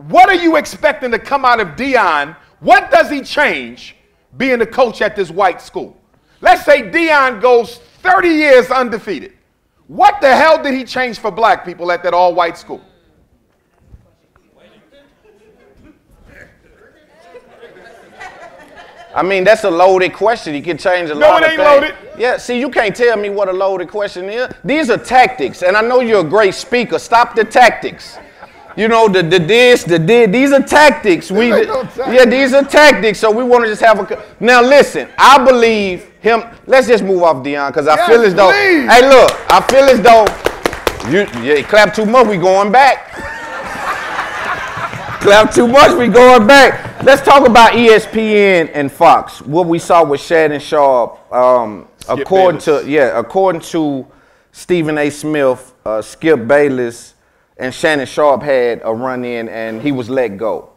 what are you expecting to come out of Deion? What does he change being a coach at this white school? Let's say Deion goes 30 years undefeated. What the hell did he change for black people at that all white school? I mean, that's a loaded question. You can change a No, lot it ain't loaded. Yeah, see, you can't tell me what a loaded question is. These are tactics, and I know you're a great speaker. Stop the tactics. You know, the, the this, the did. These are tactics. We, no tactics. yeah, these are tactics. So we want to just have a. Now listen, I believe him. Let's just move off Deion because I Yes, feel as though. please. Hey, look, I feel as though you, you clap too much. We going back. [laughs] clap too much. We going back. Let's talk about ESPN and Fox. What we saw with Shannon Sharpe. Um, according Bayless. to yeah, according to Stephen A. Smith, uh, Skip Bayless and Shannon Sharpe had a run in, and he was let go.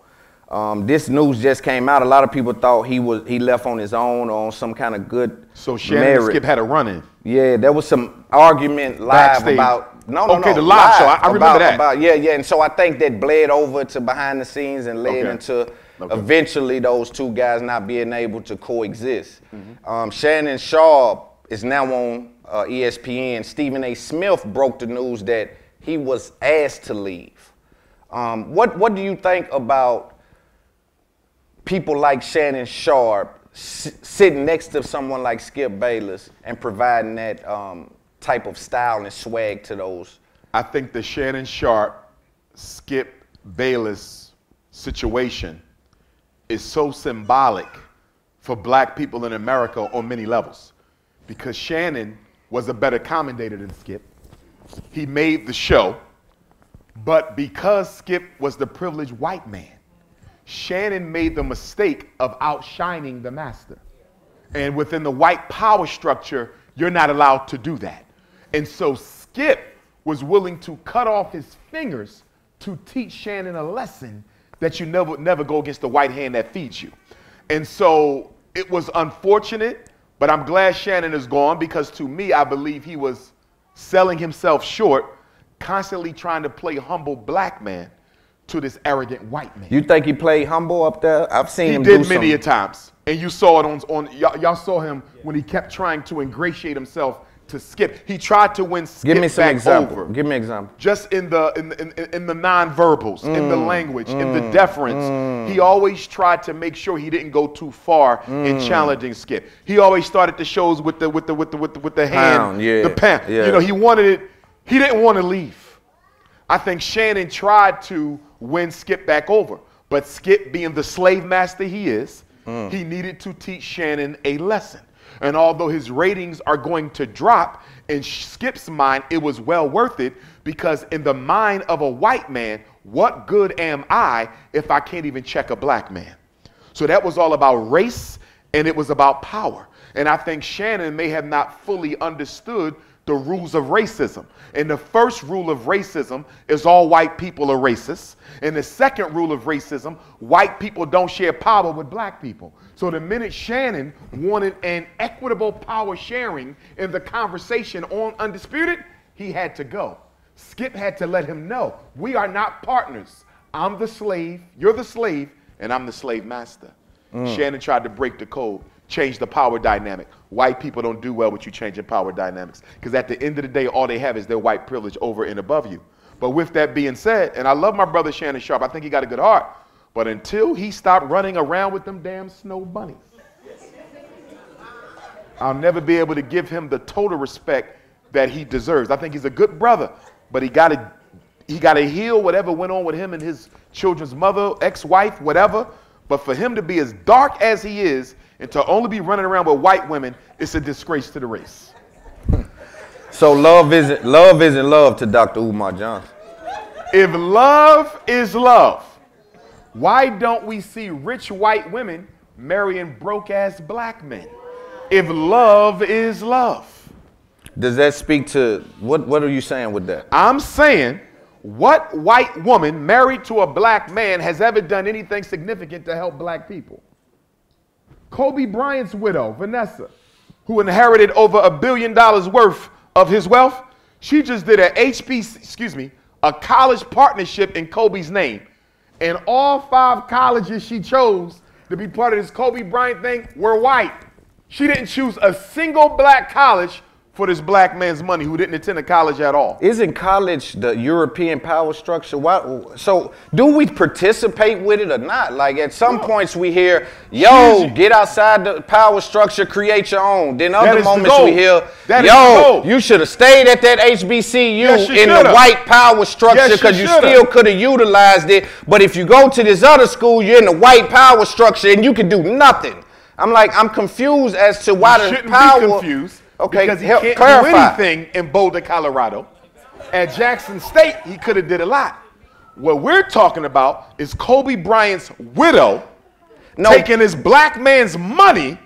Um, this news just came out. A lot of people thought he was he left on his own or on some kind of good. So Shannon and merit. Skip had a run in. Yeah, there was some argument live Backstage. about no, no, Okay, no, the live show. I- I remember about- that. About, yeah, yeah, and so I think that bled over to behind the scenes and led Okay. into Okay. eventually those two guys not being able to coexist. Mm-hmm. Um, Shannon Sharpe is now on uh, ESPN. Stephen A. Smith broke the news that he was asked to leave. Um, what What do you think about people like Shannon Sharpe s- sitting next to someone like Skip Bayless and providing that um, type of style and swag to those? I think the Shannon Sharpe, Skip Bayless situation is so symbolic for black people in America on many levels. Because Shannon was a better commentator than Skip. He made the show, but because Skip was the privileged white man, Shannon made the mistake of outshining the master. And within the white power structure, you're not allowed to do that. And so Skip was willing to cut off his fingers to teach Shannon a lesson that you never never go against the white hand that feeds you. And so it was unfortunate, but I'm glad Shannon is gone because to me, I believe he was selling himself short, constantly trying to play humble black man to this arrogant white man. You think he played humble up there? I've seen He him did do many a times, and you saw it on on y'all, y'all saw him when he kept trying to ingratiate himself to Skip. He tried to win Skip Give me some back example. over. Give me an example. Just in the in the, in, in the nonverbals, in the Mm, language, in the mm, deference, mm. he always tried to make sure he didn't go too far in Mm. challenging Skip. He always started the shows with the with the with the with the, with the hand, Pound, yeah, the pound. yeah. You know, he wanted it. He didn't want to leave. I think Shannon tried to win Skip back over, but Skip, being the slave master he is, he needed to teach Shannon a lesson. And although his ratings are going to drop, In Skip's mind, it was well worth it because, in the mind of a white man, what good am I if I can't even check a black man? So that was all about race and it was about power. And I think Shannon may have not fully understood the rules of racism. And the first rule of racism is all white people are racist. And the second rule of racism, white people don't share power with black people. So the minute Shannon wanted an equitable power sharing in the conversation on Undisputed, he had to go. Skip had to let him know we are not partners. I'm the slave, you're the slave, and I'm the slave master. Mm. Shannon tried to break the code, change the power dynamic. White people don't do well with you changing power dynamics because at the end of the day, all they have is their white privilege over and above you. But with that being said, and I love my brother Shannon Sharpe, I think he got a good heart. But until he stopped running around with them damn snow bunnies, I'll never be able to give him the total respect that he deserves. I think he's a good brother, but he got to he got to heal whatever went on with him and his children's mother, ex-wife, whatever. But for him to be as dark as he is and to only be running around with white women, it's a disgrace to the race. [laughs] So love isn't love isn't love to Dr. Umar Johnson. If love is love, why don't we see rich white women marrying broke ass black men? If love is love. Does that speak to what what are you saying with that? I'm saying what white woman married to a black man has ever done anything significant to help black people? Kobe Bryant's widow, Vanessa, who inherited over a billion dollars worth of his wealth, she just did a HBC, excuse me, a college partnership in Kobe's name. And all five colleges she chose to be part of this Kobe Bryant thing were white. She didn't choose a single black college for this black man's money who didn't attend a college at all. Isn't college the European power structure? Why, so do we participate with it or not? Like at some points we hear, yo, get outside the power structure, create your own. Then other is the moments we hear, That the yo, you should have stayed at that HBCU Yes, in the shoulda. white power structure Yes, you because you, shoulda. still could have utilized it. But if you go to this other school, you're in the white power structure and you can do nothing. I'm like, I'm confused as to why You the shouldn't power. be confused Okay, because he help can't clarify. do anything in Boulder, Colorado. At Jackson State, he could have did a lot. What we're talking about is Kobe Bryant's widow taking his black man's money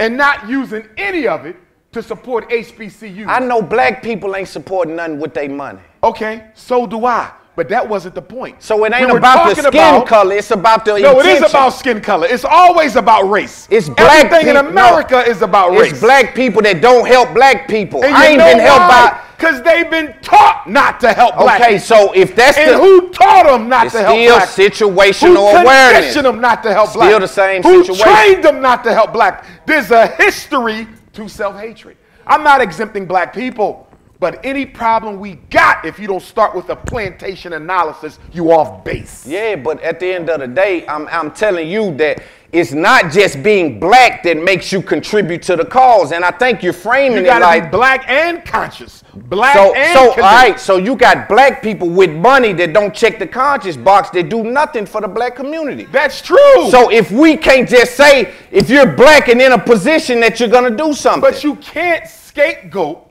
and not using any of it to support HBCUs. I know black people ain't supporting nothing with their money. Okay, so do I. But that wasn't the point. So it ain't We about the skin about- color, it's about the No, it is about skin color. It's always about race. It's black Everything in America no. is about race. It's black people that don't help black people. And I ain't been helped why? by. Because they've been taught not to help black Okay, people. so if that's and the- who taught them not to help still black situational who awareness. conditioned them not to help Still black the same who situation. trained them not to help black there's a history to self-hatred i'm not exempting black people but any problem we got if you don't start with a plantation analysis you off base Yeah, but at the end of the day, I'm, I'm telling you that it's not just being black that makes you contribute to the cause. And I think you're framing you it like black and conscious black so, and so all right, so you got black people with money that don't check the conscious box that do nothing for the black community. That's true. So if we can't just say if you're black and in a position that you're gonna do something. But you can't scapegoat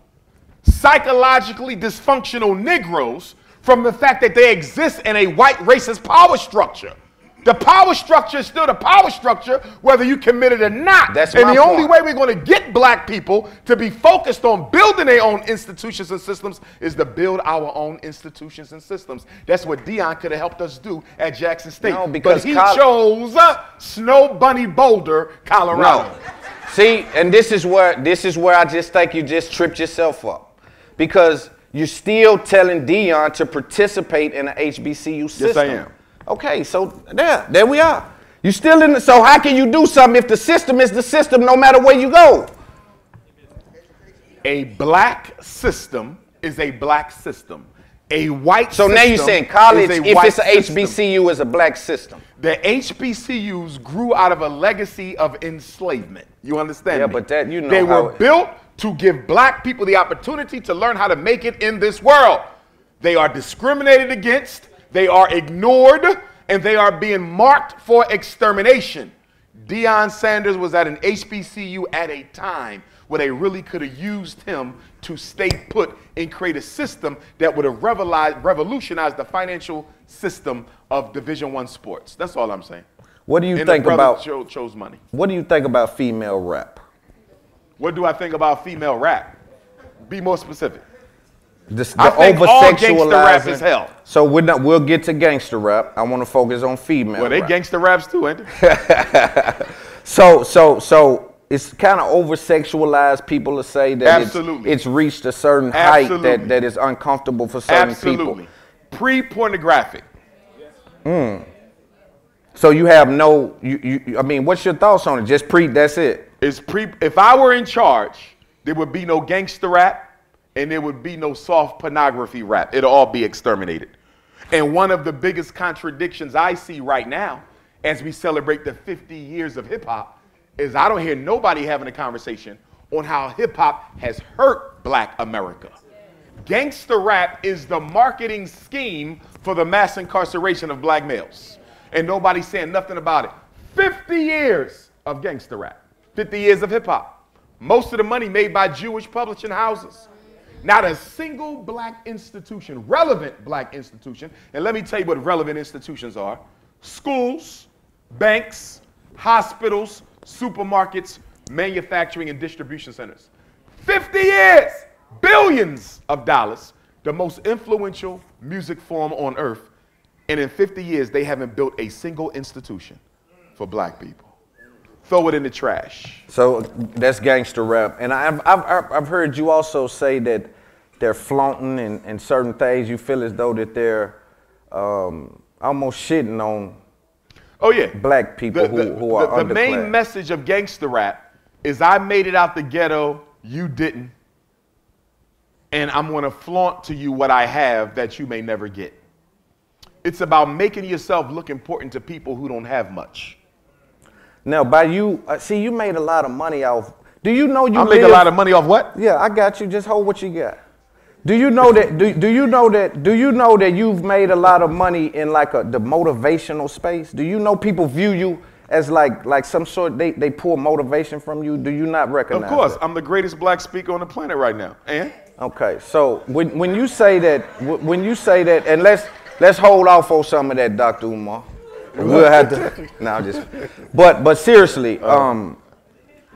psychologically dysfunctional Negroes from the fact that they exist in a white racist power structure. The power structure is still the power structure, whether you commit it or not. That's and the only way we're going to get black people to be focused on building their own institutions and systems is to build our own institutions and systems. That's what Deion could have helped us do at Jackson State. No, because but he col- chose uh, Snow Bunny Boulder, Colorado. No. See, and this is where this is where I just think you just tripped yourself up. Because you're still telling Deion to participate in an HBCU system. Yes, I am. Okay, so there, there we are. You still in the, so how can you do something if the system is the system no matter where you go? A black system is a black system. A white So system now you're saying college, is a if white it's a system. HBCU, is a black system. The HBCUs grew out of a legacy of enslavement. You understand? Yeah, me? but that- you know They were built to give black people the opportunity to learn how to make it in this world. They are discriminated against, they are ignored, and they are being marked for extermination. Deion Sanders was at an HBCU at a time where they really could have used him to stay put and create a system that would have revolutionized the financial system of Division One sports. That's all I'm saying. What do you And think about cho- chose money? What do you think about female rap? What do I think about female rap? Be more specific. This, I the think all gangster rap is hell. So we're not, we'll get to gangster rap. I want to focus on female. Well, they rap. gangster raps too, ain't they? [laughs] So so so it's kind of over sexualized. People to say that it's- Absolutely. It's, reached a certain height that, that is uncomfortable for certain Absolutely. people. Pre-pornographic. Mm. So you have no. You, you I mean, what's your thoughts on it? Just pre. That's it. Pre. If I were in charge, there would be no gangster rap, and there would be no soft pornography rap. It'll all be exterminated. And one of the biggest contradictions I see right now, as we celebrate the 50 years of hip hop, is I don't hear nobody having a conversation on how hip hop has hurt Black America. Gangster rap is the marketing scheme for the mass incarceration of black males. And nobody's saying nothing about it. 50 years of gangster rap, 50 years of hip hop. Most of the money made by Jewish publishing houses. Not a single black institution, relevant black institution, and let me tell you what relevant institutions are schools, banks, hospitals, supermarkets, manufacturing, and distribution centers. 50 years, billions of dollars, the most influential music form on earth. And in 50 years, they haven't built a single institution for black people. Throw it in the trash. So that's gangster rap. And I've, I've, I've- heard you also say that they're flaunting and, and certain things. You feel as though that they're um, almost shitting on Oh, yeah. black people The, who, the- who are the- the main message of gangster rap is I made it out the ghetto, you didn't. And I'm going to flaunt to you what I have that you may never get. It's about making yourself look important to people who don't have much. Now, by you, uh, see, you made a lot of money off. Do you know you I make a lot of money off what? Yeah, I got you. Just hold what you got. Do you know that? Do, do you know that? Do you know that you've made a lot of money in like a the motivational space? Do you know people view you as like like some sort? They they pull motivation from you. Do you not recognize? Of course, that? I'm the greatest black speaker on the planet right now. And Okay, so when, when you say that, when you say that, and let's let's hold off on some of that, Dr. Umar. We'll have to. [laughs] No, just. But but seriously, um,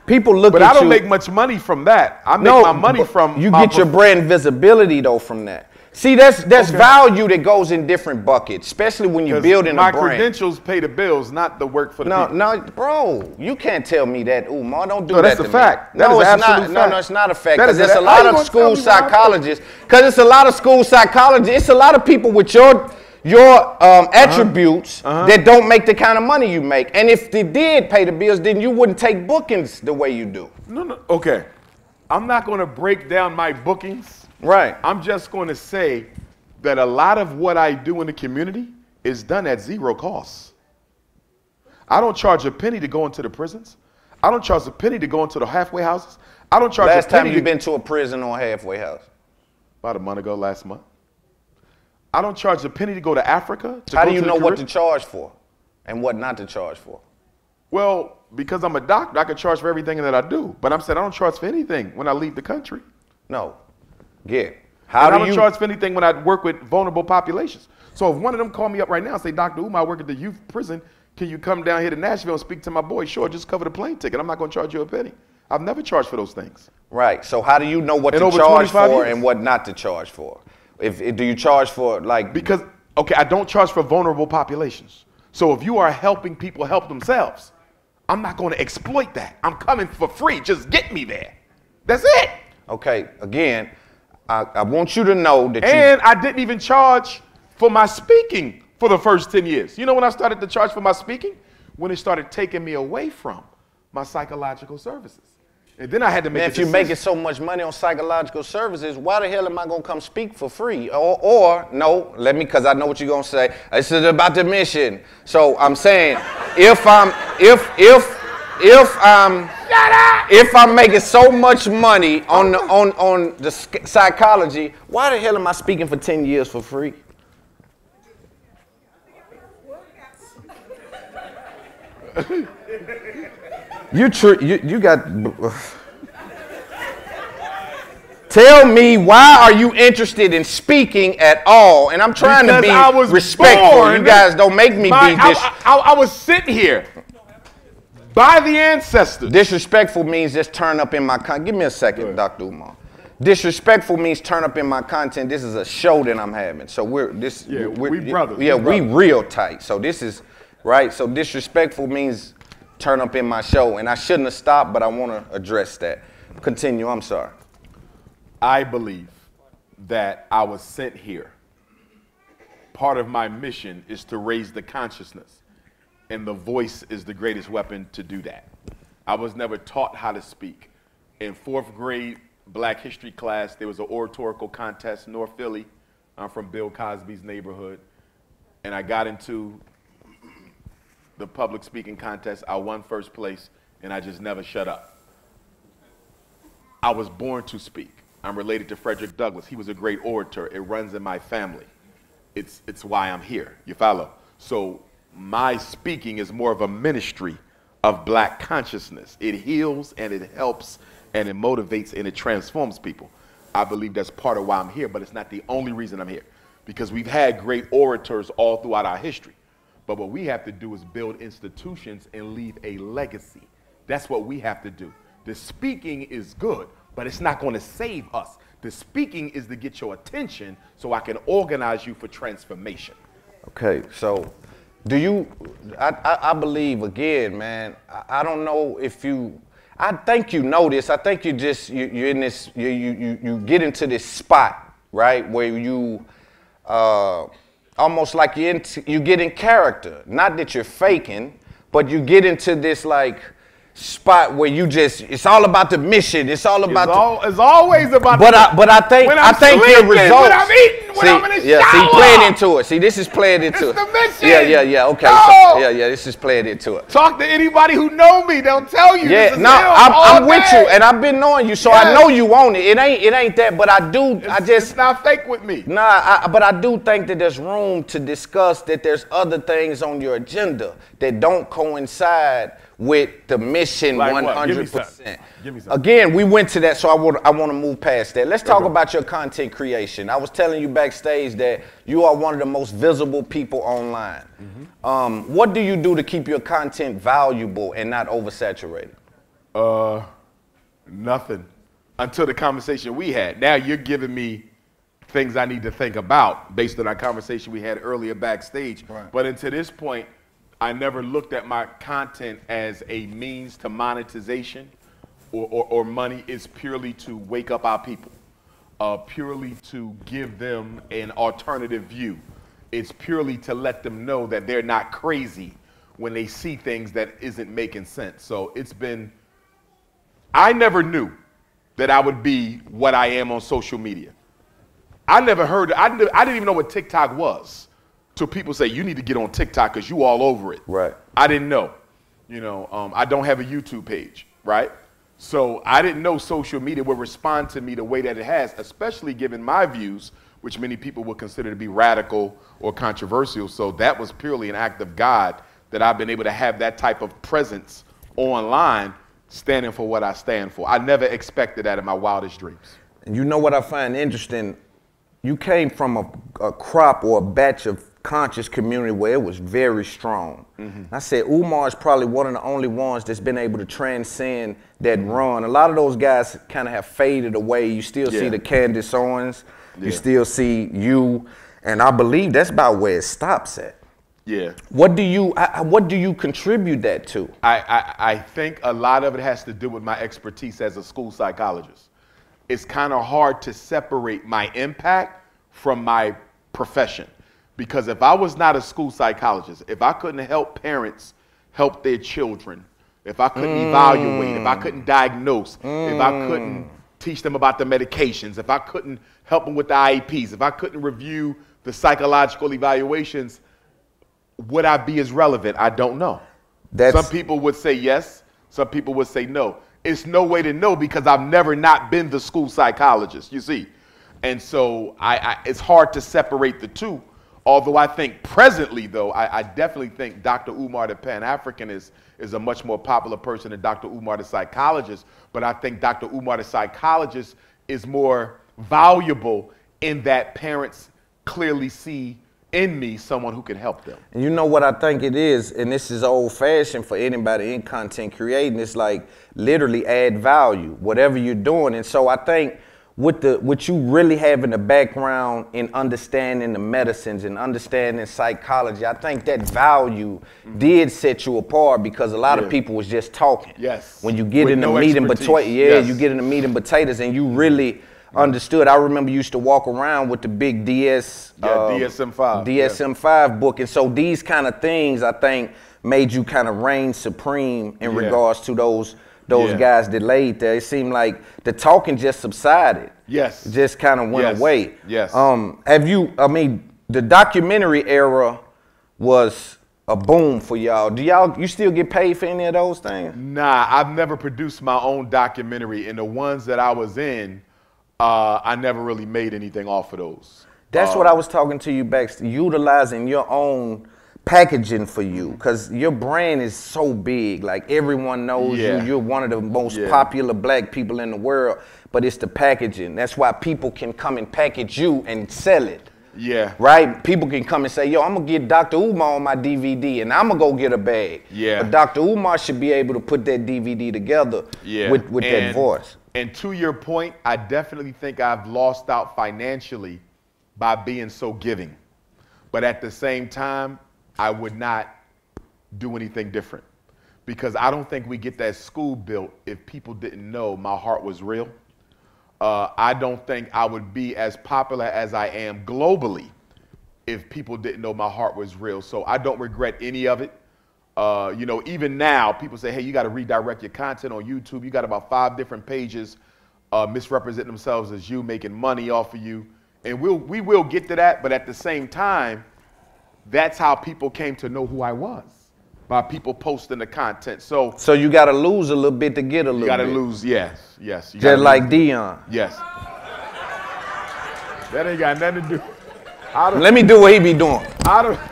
people look But at I don't you- make much money from that. I make no, my money from you get your brand visibility though from that. See, that's that's value that goes in different buckets, especially when you're building my a brand. credentials pay the bills, not the work for the No, people. no, bro, you can't tell me that, Umar. Don't do No, that that's a me. fact. That no, is it's not. No, fact. no, it's not a fact. That Because there's a- a lot of school tell me why I'm- psychologists. Because it's a lot of school psychologists. It's a lot of people with your your Uh-huh. um, attributes that don't make the kind of money you make. And if they did pay the bills, then you wouldn't take bookings the way you do. No, no. Okay. I'm not going to break down my bookings. Right. I'm just going to say that a lot of what I do in the community is done at zero cost. I don't charge a penny to go into the prisons. I don't charge a penny to go into the halfway houses. I don't charge Last a penny time you to been to a prison or halfway house? about a month ago, last month. I don't charge a penny to go to Africa. To How do you know what to charge for, and what not to charge for? Well, because I'm a doctor, I can charge for everything that I do. But I'm saying I don't charge for anything when I leave the country. No. Yeah. How and I do don't you- charge for anything when I work with vulnerable populations. So if one of them call me up right now and say, Dr. Umar, I work at the youth prison. Can you come down here to Nashville and speak to my boy? Sure, just cover the plane ticket. I'm not going to charge you a penny. I've never charged for those things. Right. So how do you know what In to charge for years. and what not to charge for? If, if- do you charge for like because okay, I don't charge for vulnerable populations. So if you are helping people help themselves, I'm not going to exploit that. I'm coming for free. Just get me there. That's it. Okay. Again, I, I want you to know that And I didn't even charge for my speaking for the first 10 years. You know when I started to charge for my speaking? When it started taking me away from my psychological services. And then I had to make man, if you're making so much money on psychological services, why the hell am I gonna come speak for free? Or, or no, let me, cause I know what you're gonna say. This is about the mission. So I'm saying, if I'm, if, if, if I'm, if I'm making so much money on the, on on the psychology, why the hell am I speaking for 10 years for free? [laughs] You tr- you, you got Tell me why are you interested in speaking at all? And I'm trying Because to be I was respectful. born- you guys don't make me My- be I, dis- I, I was sitting here by the ancestors. disrespectful. Means just turn up in my con. Give me a second, Dr. Umar. Disrespectful means turn up in my content. This is a show that I'm having, so we're this. Yeah, we're, we brothers, Yeah, we we real tight. So this is right. So disrespectful means turn up in my show, and I shouldn't have stopped, but I want to address that. Continue. I'm sorry. I believe that I was sent here. Part of my mission is to raise the consciousness, and the voice is the greatest weapon to do that. I was never taught how to speak. In fourth grade black history class, there was an oratorical contest in North Philly. I'm from Bill Cosby's neighborhood. And I got into the public speaking contest. I won first place, and I just never shut up. I was born to speak. I'm related to Frederick Douglass. He was a great orator. It runs in my family. It's, it's why I'm here. You follow? So my speaking is more of a ministry of black consciousness. It heals and it helps and it motivates and it transforms people. I believe that's part of why I'm here, but it's not the only reason I'm here. Because we've had great orators all throughout our history. But what we have to do is build institutions and leave a legacy. That's what we have to do. The speaking is good, but it's not going to save us. The speaking is to get your attention so I can organize you for transformation. Okay, so do you? I, I, I believe again, man. I, I don't know if you. I think you know this. I think you just you, you're in this. You, you you get into this spot right where you, uh, almost like you into, you get in character. Not that you're faking, but you get into this like spot where you just it's all about the mission. It's all about It's, the, it's always about but the, I, but I think I think your results. When see, I'm in the yeah, shower. see, playing into it. See, this is playing into it. the mission. Yeah, yeah, yeah. Okay, No. so, yeah, yeah. This is playing into it. Talk to anybody who know me. They'll tell you. Yeah, no, I'm, I'm with you, and I've been knowing you, so I know you own it. It ain't, it ain't that, but I do, I just. It's not fake with me. Nah, I, but I do think that there's room to discuss that there's other things on your agenda that don't coincide with the mission Like what? Give me 100%. Some. Give me some. Again, we went to that, so I want I want to move past that. Let's talk about your content creation. I was telling you backstage that you are one of the most visible people online. Mm-hmm. Um, what do you do to keep your content valuable and not oversaturated? Uh, nothing until the conversation we had. Now you're giving me things I need to think about based on our conversation we had earlier backstage. But until this point, I never looked at my content as a means to monetization or, or, or money. is purely to wake up our people, uh, purely to give them an alternative view. It's purely to let them know that they're not crazy when they see things that isn't making sense. So it's been I never knew that I would be what I am on social media. I never heard, I, I didn't even know what TikTok was till people say, you need to get on TikTok because you all over it. Right. I didn't know. You know, um, I don't have a YouTube page, right? So I didn't know social media would respond to me the way that it has, especially given my views, which many people would consider to be radical or controversial. So that was purely an act of God that I've been able to have that type of presence online, standing for what I stand for. I never expected that in my wildest dreams. And you know what I find interesting? You came from a, a crop or a batch of conscious community where it was very strong. Mm-hmm. I said Umar is probably one of the only ones that's been able to transcend that mm-hmm. run. A lot of those guys kind of have faded away. You still see the Candace Owens, you still see you, and I believe that's about where it stops at. Yeah. What do you I- what do you contribute that to? I, I, I think a lot of it has to do with my expertise as a school psychologist. It's kind of hard to separate my impact from my profession. Because if I was not a school psychologist, if I couldn't help parents help their children, if I couldn't mm. evaluate, if I couldn't diagnose, if I mm. couldn't teach them about the medications, if I couldn't help them with the IEPs, if I couldn't review the psychological evaluations, would I be as relevant? I don't know. That's- some people would say yes, some people would say no. It's no way to know because I've never not been the school psychologist, you see. And so I, I, it's hard to separate the two. Although I think presently, though, I, I definitely think Dr. Umar the Pan African is, is a much more popular person than Dr. Umar the psychologist. But I think Dr. Umar the psychologist is more valuable in that parents clearly see in me someone who can help them. And you know what I think it is, and this is old fashioned for anybody in content creating. It's like literally add value, whatever you're doing. And so I think with the what you really have in the background in understanding the medicines and understanding psychology, I think that value did set you apart because a lot Yeah. of people was just talking. Yes. When you get With in the no meat and yeah, Yes. you get in the meat and potatoes, and you really understood. I remember you used to walk around with the big DS, Yeah, um, DSM-5, DSM-5 book, and so these kind of things I think made you kind of reign supreme in Yeah. regards to those those Yeah. guys delayed there. It seemed like the talking just subsided. Yes. It just kind of went Yes. away. Yes. Um, have you? I mean, the documentary era was a boom for y'all. Do y'all you still get paid for any of those things? Nah, I've never produced my own documentary, and the ones that I was in, uh, I never really made anything off of those. That's Uh, what I was talking to you back, utilizing your own packaging for you, because your brand is so big. Like everyone knows Yeah. you. You're one of the most Yeah. popular black people in the world, but it's the packaging. That's why people can come and package you and sell it. Yeah. Right? People can come and say, yo, I'm gonna get Dr. Umar on my DVD and I'm gonna go get a bag. Yeah. But Dr. Umar should be able to put that DVD together Yeah. with, with that voice. And to your point, I definitely think I've lost out financially by being so giving. But at the same time, I would not do anything different because I don't think we get that school built if people didn't know my heart was real. Uh, I don't think I would be as popular as I am globally if people didn't know my heart was real. So I don't regret any of it. Uh, you know, even now, people say, hey, you got to redirect your content on YouTube. You got about five different pages uh, misrepresenting themselves as you, making money off of you. And we'll, we will get to that, but at the same time, that's how people came to know who I was by people posting the content. So So you gotta lose a little bit to get a little you got to bit. lose, yes, yes. You Just like. Deion. Yes. That ain't got nothing to do. Don't, Let me do what he be doing. I don't. [laughs]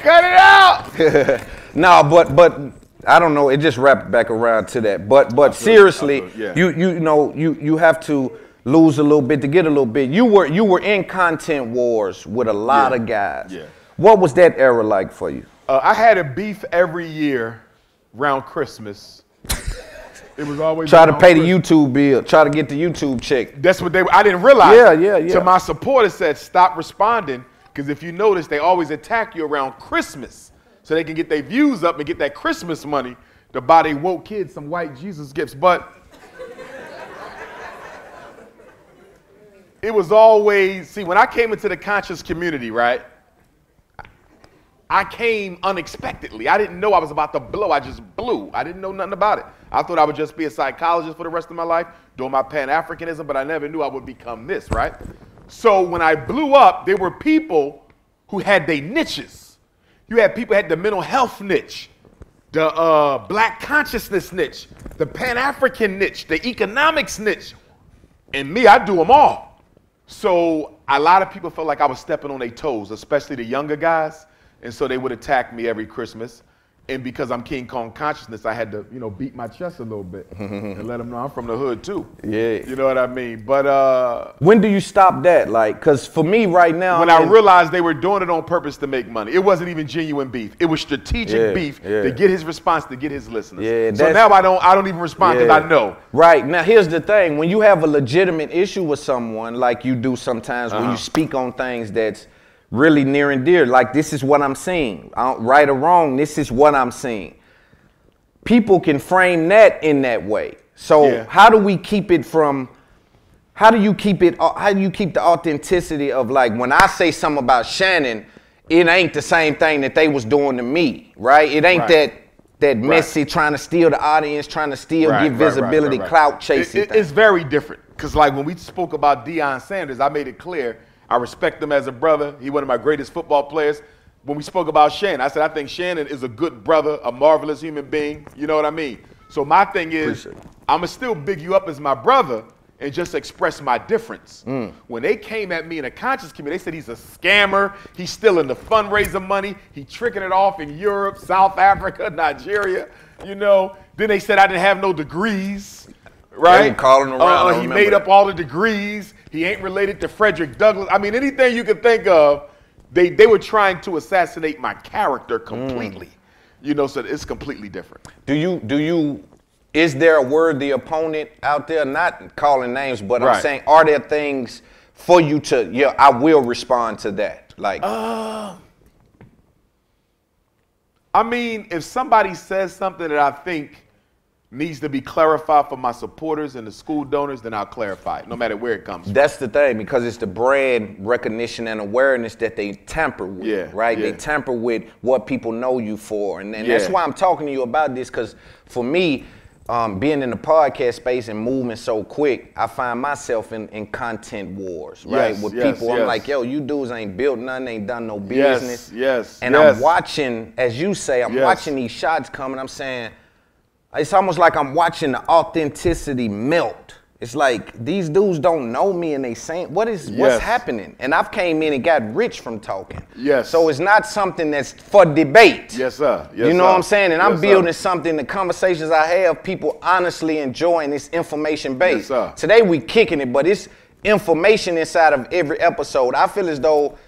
Cut it out. [laughs] no, but but I don't know. It just wrapped back around to that. But but seriously, yeah. you you know you you have to lose a little bit to get a little bit. You were you were in content wars with a lot Yeah. of guys. Yeah. What was that era like for you? Uh, I had a beef every year around Christmas. It was always Try to pay the YouTube bill. Try to get the YouTube check. That's what they. I didn't realize. Yeah, yeah, yeah. So my supporters said, "Stop responding," because if you notice, they always attack you around Christmas, so they can get their views up and get that Christmas money to buy their woke kids some white Jesus gifts. But it was always see when I came into the conscious community, right? I came unexpectedly. I didn't know I was about to blow. I just blew. I didn't know nothing about it. I thought I would just be a psychologist for the rest of my life, doing my Pan Africanism, but I never knew I would become this, right? So when I blew up, there were people who had their niches. You had people had the mental health niche, the uh, black consciousness niche, the Pan African niche, the economics niche. And me, I do them all. So a lot of people felt like I was stepping on their toes, especially the younger guys. And so they would attack me every Christmas. And because I'm King Kong consciousness, I had to, you know, beat my chest a little bit [laughs] and let them know I'm from the hood too. Yeah. You know what I mean? But uh, When do you stop that? Like, cause for me right now, when I'm I realized they were doing it on purpose to make money, it wasn't even genuine beef. It was strategic Yeah, beef yeah. to get his response, to get his listeners. Yeah, so now I don't, I don't even respond because Yeah. I know. Right. Now, here's the thing. When you have a legitimate issue with someone, like you do sometimes when Uh-huh. you speak on things that's really near and dear, like this is what I'm seeing, right or wrong, this is what I'm seeing. People can frame that in that way. So, Yeah. how do we keep it from, how do you keep it, uh, how do you keep the authenticity of like when I say something about Shannon, it ain't the same thing that they was doing to me, right? It ain't Right. that that Right. messy trying to steal the audience, trying to steal, Right, get right, right, visibility, right, right. clout It- chasing. it- thing. it's very different because, like when we spoke about Deion Sanders, I made it clear I respect him as a brother. He one of my greatest football players. When we spoke about Shannon, I said I think Shannon is a good brother, a marvelous human being. You know what I mean? So my thing is, I'ma still big you up as my brother and just express my difference. Mm. When they came at me in a conscious community, they said he's a scammer. He's stealing the fundraiser money. He tricking it off in Europe, South Africa, [laughs] Nigeria. You know, Then they said I didn't have no degrees, right? calling around, Uh, he made that. up all the degrees. He ain't related to Frederick Douglass. I mean, anything you could think of, they they were trying to assassinate my character Mm. completely. You know, so it's completely different. Do you do you is there a worthy opponent out there? Not calling names, but I'm saying are there things for you to yeah, I will respond to that. Like Uh, I mean, if somebody says something that I think needs to be clarified for my supporters and the school donors, then I'll clarify it, no matter where it comes from. That's the thing because it's the brand recognition and awareness that they tamper with, Yeah, right? They tamper with what people know you for, and, and that's why I'm talking to you about this. Because for me, um, being in the podcast space and moving so quick, I find myself in, in content wars, right? Yes, with yes, people, I'm like, yo, you dudes ain't built nothing, ain't done no business. yes, yes. And yes. I'm watching, as you say, I'm Yes. watching these shots coming. I'm saying, it's almost like I'm watching the authenticity melt. It's like these dudes don't know me and they saying what is Yes. what's happening. And I've came in and got rich from talking. Yes. So it's not something that's for debate. Yes, sir. Yes, you know sir. what I'm saying? And I'm Yes, sir. building something, the conversations I have, people honestly enjoying this information base. Yes, sir. Today we kicking it, but it's information inside of every episode. I feel as though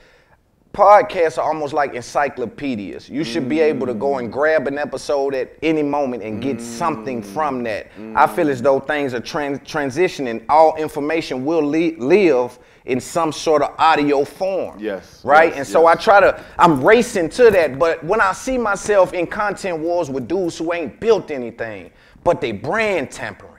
podcasts are almost like encyclopedias. You should be able to go and mm. grab an episode at any moment and get something mm. from that. Mm. I feel as though things are tran- transitioning. All information will li- live in some sort of audio form. Yes. Right? yes, and so yes. I try to, I'm racing to that. But when I see myself in content wars with dudes who ain't built anything, but they brand tampering.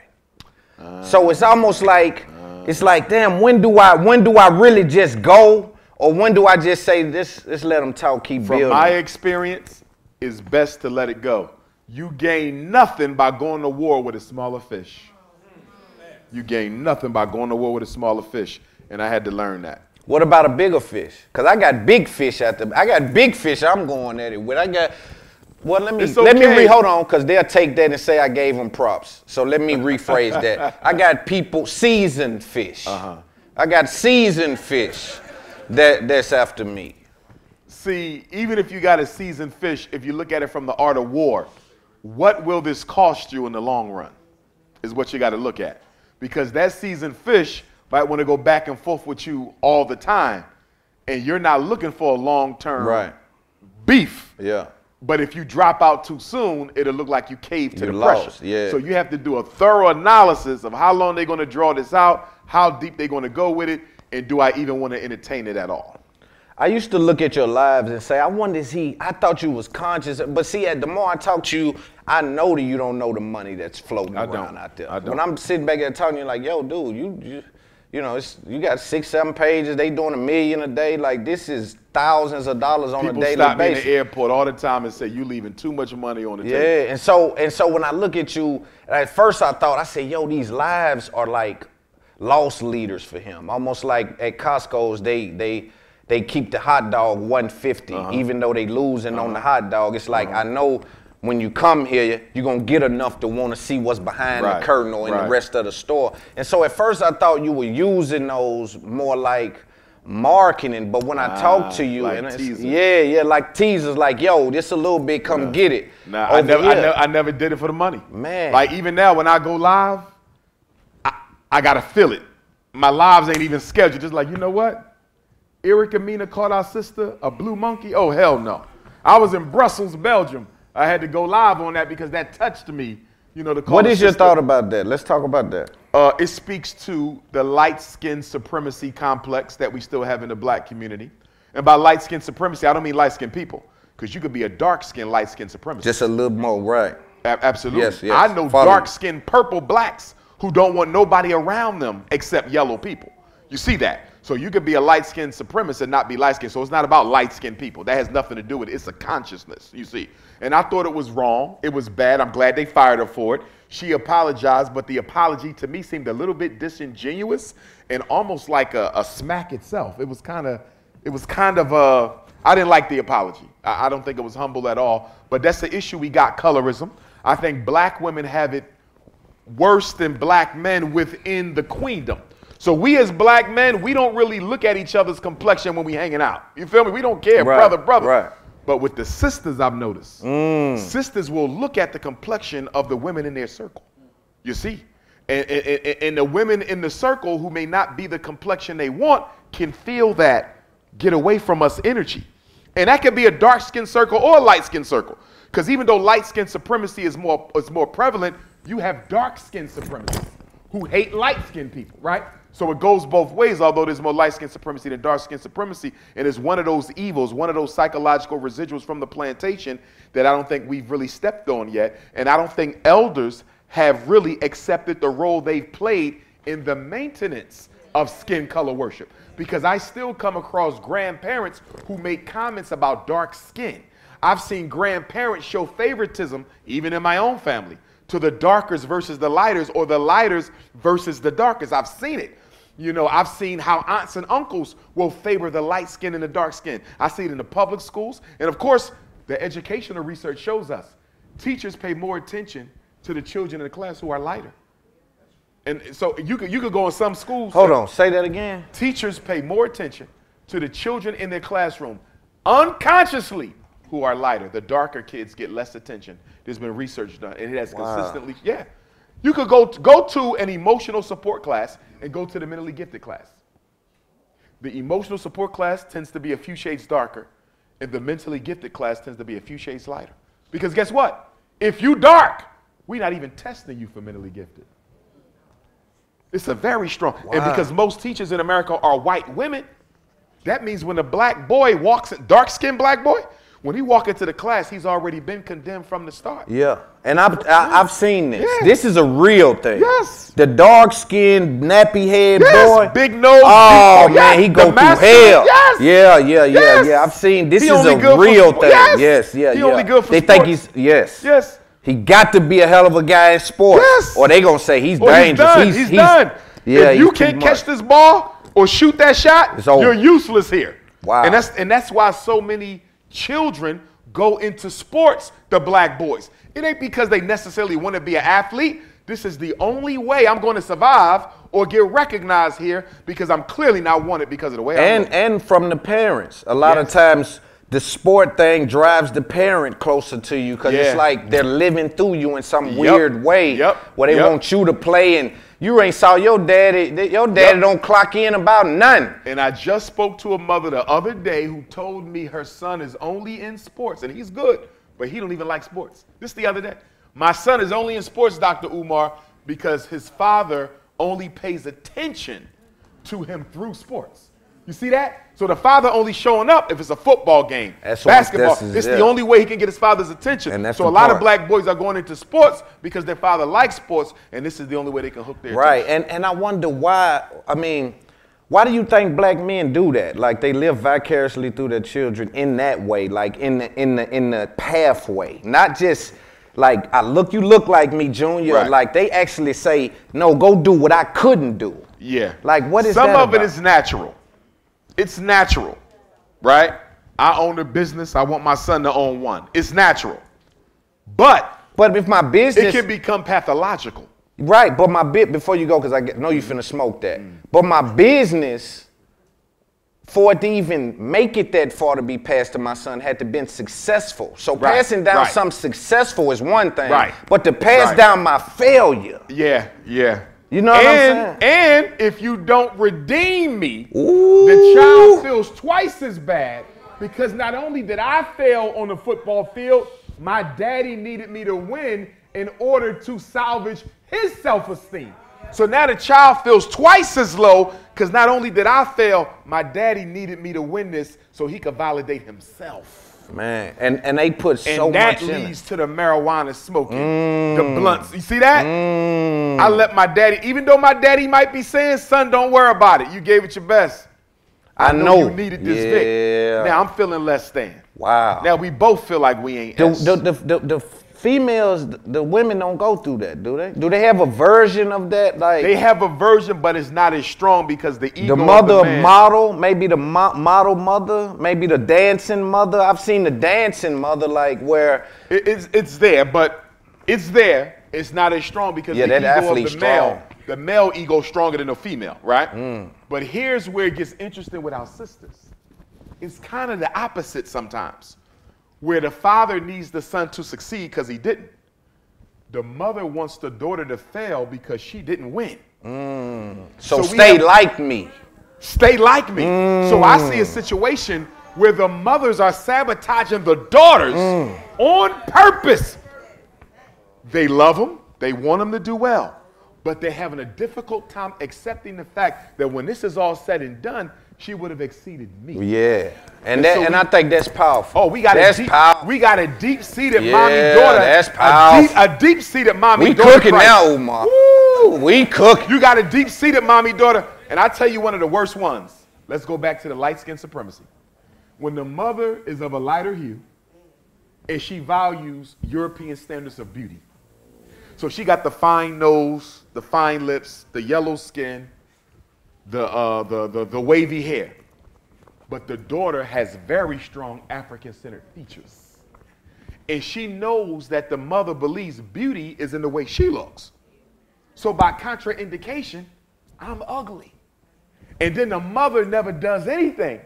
So uh. it's almost like uh. it's like, damn, when do I when do I really just go? Or when do I just say this, let's let them talk, keep From building? my experience, it's best to let it go. You gain nothing by going to war with a smaller fish. You gain nothing by going to war with a smaller fish. And I had to learn that. What about a bigger fish? Cause I got big fish out there. I got big fish I'm going at it with. I got well let me It's let me re hold on, cause they'll take that and say I gave them props. So let me rephrase that. [laughs] I got people seasoned fish. Uh-huh. I got seasoned fish that that's after me. See, even if you got a seasoned fish, if you look at it from the art of war, what will this cost you in the long run? Is what you got to look at. Because that seasoned fish might want to go back and forth with you all the time. And you're not looking for a long term Right. beef. Yeah. But if you drop out too soon, it'll look like you caved to You the lost, pressure. yeah. So you have to do a thorough analysis of how long they're going to draw this out, how deep they're going to go with it, and do I even want to entertain it at all? I used to look at your lives and say, I wonder is he, I thought you was conscious. But see, at the more I talk to you, I know that you don't know the money that's floating I around don't. out there. I don't. When I'm sitting back there talking to you like, yo, dude, you, you, you know, it's, you got six, seven pages, they doing a million a day. Like this is thousands of dollars on People a daily stop me in the airport all the time and say, you leaving too much money on the Yeah, table. and so and so when I look at you, at first I thought I said, "Yo, these lives are like loss leaders for him." Almost like at Costco's, they they they keep the hot dog 150, Uh-huh. even though they losing on the hot dog. It's like I know when you come here, you're gonna get enough to want to see what's behind Right, the curtain or in right. the rest of the store. And so at first I thought you were using those more like marketing, but when I Ah, talk to you, like and it's, yeah, yeah, like teasers, like yo, this a little bit, come get it. Nah, I never, I, never, I never did it for the money. Man. Like even now when I go live, I, I gotta feel it. My lives ain't even scheduled. Just like, you know what? Erica Mena caught our sister a blue monkey. Oh, hell no. I was in Brussels, Belgium. I had to go live on that because that touched me. You know, to call What your sister- thought about that? Let's talk about that. Uh, it speaks to the light skin supremacy complex that we still have in the black community. And by light skin supremacy, I don't mean light skinned people, because you could be a dark skinned, light skinned supremacist. Just a little more, right? A- absolutely. Yes, yes. I know Follow. dark skinned purple blacks who don't want nobody around them except yellow people. You see that? So you could be a light skinned supremacist and not be light skinned. So it's not about light skinned people. That has nothing to do with it. It's a consciousness, you see. And I thought it was wrong. It was bad. I'm glad they fired her for it. She apologized, but the apology to me seemed a little bit disingenuous and almost like a, a smack itself. It was kind of, it was kind of uh, I didn't like the apology. I, I don't think it was humble at all. But that's the issue we got colorism. I think black women have it worse than black men within the queendom. So we as black men, we don't really look at each other's complexion when we hanging out. You feel me? We don't care, Right, brother, brother. right. But with the sisters, I've noticed, Mm. sisters will look at the complexion of the women in their circle. You see? And, and, and- the women in the circle who may not be the complexion they want can feel that get away from us energy. And that can be a dark skin circle or a light skin circle. Because even though light skin supremacy is more, is more prevalent, you have dark skinned supremacists who hate light skinned people, right? So it goes both ways, although there's more light skinned supremacy than dark skinned supremacy. And it's one of those evils, one of those psychological residuals from the plantation that I don't think we've really stepped on yet. And I don't think elders have really accepted the role they've played in the maintenance of skin color worship. Because I still come across grandparents who make comments about dark skin. I've seen grandparents show favoritism, even in my own family, to the darkers versus the lighters or the lighters versus the darkers. I've seen it. You know, I've seen how aunts and uncles will favor the light skin and the dark skin. I see it in the public schools. And of course, the educational research shows us teachers pay more attention to the children in the class who are lighter. And so you could, you could go in some schools. Hold on, say that again. Teachers pay more attention to the children in their classroom unconsciously who are lighter. The darker kids get less attention. There's been research done, and it has Wow. consistently, yeah. You could go, go to an emotional support class and go to the mentally gifted class. The emotional support class tends to be a few shades darker, and the mentally gifted class tends to be a few shades lighter. Because guess what? If you dark, we're not even testing you for mentally gifted. It's a very strong, and because most teachers in America are white women, that means when a black boy walks, dark skinned black boy, when he walk into the class, he's already been condemned from the start. Yeah, and I've I, I've seen this. Yeah. This is a real thing. Yes. The dark skinned nappy head Yes, boy, big nose, Oh big- oh, man, yeah, he the go through masculine, hell. yes. Yeah, yeah, yeah, Yes. yeah. I've seen this He is a for real thing. yes. Yes, yeah, He yeah. only good for they think he's yes, Yes. He got to be a hell of a guy in sports, Yes. or they gonna say he's he's dangerous. done. He's, done. Yeah, if you can't catch this ball or shoot that shot, you're useless here. Wow. And that's and that's why so many children go into sports, the black boys. It ain't because they necessarily want to be an athlete. This is the only way I'm going to survive or get recognized here because I'm clearly not wanted because of the way I and look. and from the parents. A lot of times the sport thing drives the parent closer to you because Yeah. it's like they're living through you in some Yep. weird way Yep. where they Yep. want you to play and you ain't saw your daddy. Your daddy Yep. don't clock in about nothing. And I just spoke to a mother the other day who told me her son is only in sports, and he's good, but he don't even like sports. This the other day. My son is only in sports, Dr. Umar, because his father only pays attention to him through sports. You see that? So the father only showing up if it's a football game, That's what- basketball. this is- it's yeah. the only way he can get his father's attention. And that's so a lot of black boys are going into sports because their father likes sports, and this is the only way they can hook their Right. attention. And and I wonder why. I mean, why do you think black men do that? Like they live vicariously through their children in that way, like in the in the in the pathway, not just. Like I look, you look like me, Junior. Right. Like they actually say, no, go do what I couldn't do. Yeah. Like what is Some of it about? is natural. It's natural, right? I own a business. I want my son to own one. It's natural. But but if my business it can become pathological. Right, but my bit before you go, because I get- know you finna smoke that. Mm. But my business, for it to even make it that far to be passed to my son, had to been successful. So Right, passing down right. something successful is one thing. Right. But to pass Right. down my failure. Yeah, yeah. You know what and, I'm saying? And if you don't redeem me, the child feels twice as bad because not only did I fail on the football field, my daddy needed me to win in order to salvage his self esteem. So now the child feels twice as low because not only did I fail, my daddy needed me to win this so he could validate himself. Man, and, and they put so and that much in it. leads to the marijuana smoking, Mm. the blunts. You see that? I let my daddy, even though my daddy might be saying, son, don't worry about it. You gave it your best. I know, know. you needed this Yeah. Vic. Now I'm feeling less than. Wow. Now we both feel like we ain't The, the, the, the, the females, the women don't go through that, do they? Do they have a version of that? Like They have a version, but it's not as strong because the ego the mother the model, maybe the mo- model mother, maybe the dancing mother. I've seen the dancing mother, like where It- it's it's there, but it's there. It's not as strong because Yeah, the that ego of the male, strong. the male ego stronger than the female, right? Mm. But here's where it gets interesting with our sisters. It's kind of the opposite sometimes. Where the father needs the son to succeed because he didn't. The mother wants the daughter to fail because she didn't win. Mm. So, we stay have- like me. Stay like me. So I see a mm. situation where the mothers are sabotaging the daughters mm. on purpose. They love them, they want them to do well, but they're having a difficult time accepting the fact that when this is all said and done, she would have exceeded me. Yeah. And And that so and we- I think that's powerful. Oh, we got that's a deep, powerful. we got a deep seated Yeah, mommy daughter. that's A deep, powerful. a deep seated mommy We daughter. cooking Christ. now. Woo, we cooking. You got a deep seated mommy daughter. And I tell you one of the worst ones. Let's go back to the light skin supremacy. When the mother is of a lighter hue and she values European standards of beauty. So she got the fine nose, the fine lips, the yellow skin, the, uh, the, the, the wavy hair. But the daughter has very strong African centered features. And she knows that the mother believes beauty is in the way she looks. So by contraindication, I'm ugly. And then the mother never does anything.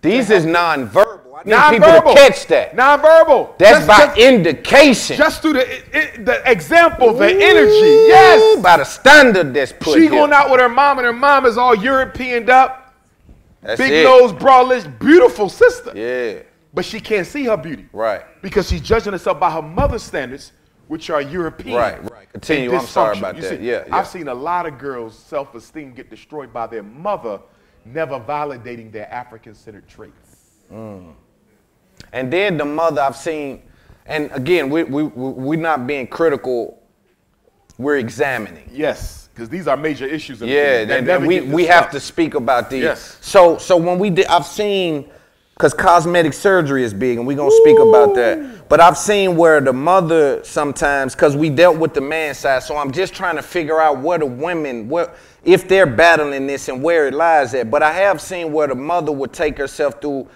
These is nonverbal. I need people Nonverbal. to catch that. Nonverbal. That's Just- by just- indication. Just through the, it, the example, the energy. Yes. By the standard that's put She going out with her mom, and her mom is all Europeaned up, That's big it. nose, broad lips, beautiful sister. Yeah. But she can't see her beauty. Right. Because she's judging herself by her mother's standards, which are European. Right, right. Continue. I'm sorry about You that. see, Yeah, yeah. I've seen a lot of girls' self-esteem get destroyed by their mother, never validating their African-centered traits. Mm. And then the mother I've seen, and again, we, we, we, we're not being critical, we're examining. Yes, because these are major issues. In Yeah, and, and we, we have to speak about these. Yes. So so when we did, I've seen, because cosmetic surgery is big, and we're gonna speak about that. But I've seen where the mother sometimes, because we dealt with the man side, so I'm just trying to figure out where the women, where if they're battling this and where it lies at. But I have seen where the mother would take herself through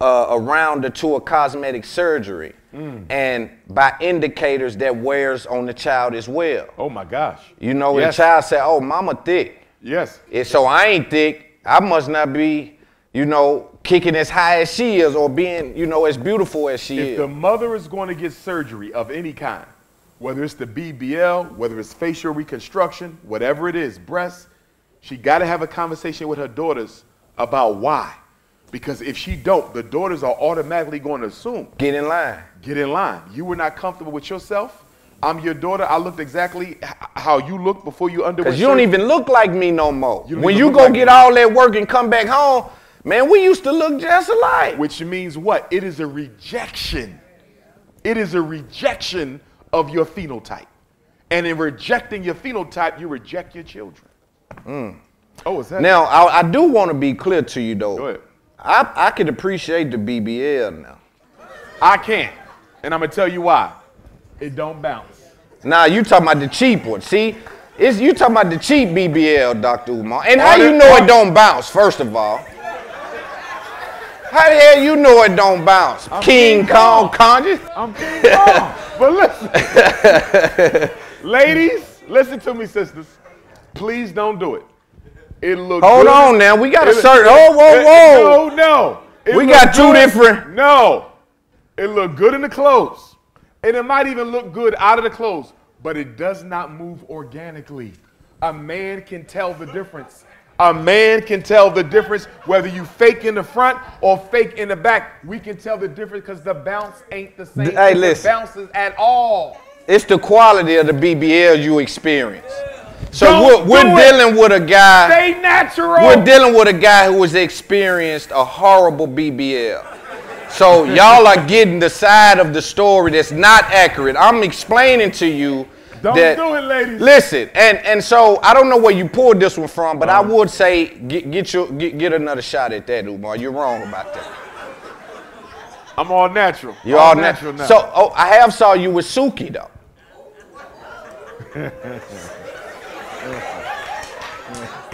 uh, a round or two of cosmetic surgery, Mm. and by indicators that wears on the child as well. Oh my gosh. You know, Yes. the child said, "Oh, mama thick." Yes. And so I ain't thick. I must not be, you know, kicking as high as she is or being, you know, as beautiful as she If is. If the mother is going to get surgery of any kind, whether it's the BBL, whether it's facial reconstruction, whatever it is, breasts, she got to have a conversation with her daughters about why. Because if she don't, the daughters are automatically going to assume. Get in line. Get in line. You were not comfortable with yourself. I'm your daughter. I looked exactly how you looked before you underwent Because you don't even look like me no more. You when you go like get me. all that work and come back home, man, we used to look just alike. Which means what? It is a rejection. It is a rejection of your phenotype. And in rejecting your phenotype, you reject your children. Mm. Oh, is that Now, I, I do want to be clear to you though. I, I could appreciate the BBL now. I can't. And I'm gonna tell you why. It don't bounce. Nah, you talking about the cheap one. See, it's you talking about the cheap BBL, Dr. Umar. And how you know it don't bounce, first of all? How the hell you know it don't bounce? King, King Kong, Kong. Conjure? I'm King Kong. [laughs] but listen, [laughs] ladies, listen to me, sisters. Please don't do it. It look. Hold good. on now, we got a certain- oh, whoa, it- whoa. No, no. It We got two good- different- No, it look good in the clothes, and it might even look good out of the clothes, but it does not move organically. A man can tell the difference. A man can tell the difference whether you fake in the front or fake in the back. We can tell the difference because the bounce ain't the same. Hey, listen. Bounces at all. It's the quality of the BBL you experience. So Don't we're, we're it. dealing with a guy. Stay natural. We're dealing with a guy who has experienced a horrible BBL. So [laughs] y'all are getting the side of the story that's not accurate. I'm explaining to you Don't that. do it, ladies. Listen, and and so I don't know where you pulled this one from, but I Uh-huh. would say get get your get, get another shot at that, Umar. You're wrong about that. I'm all natural. You're all, natural natural now. So oh, I have saw you with Suki though. [laughs]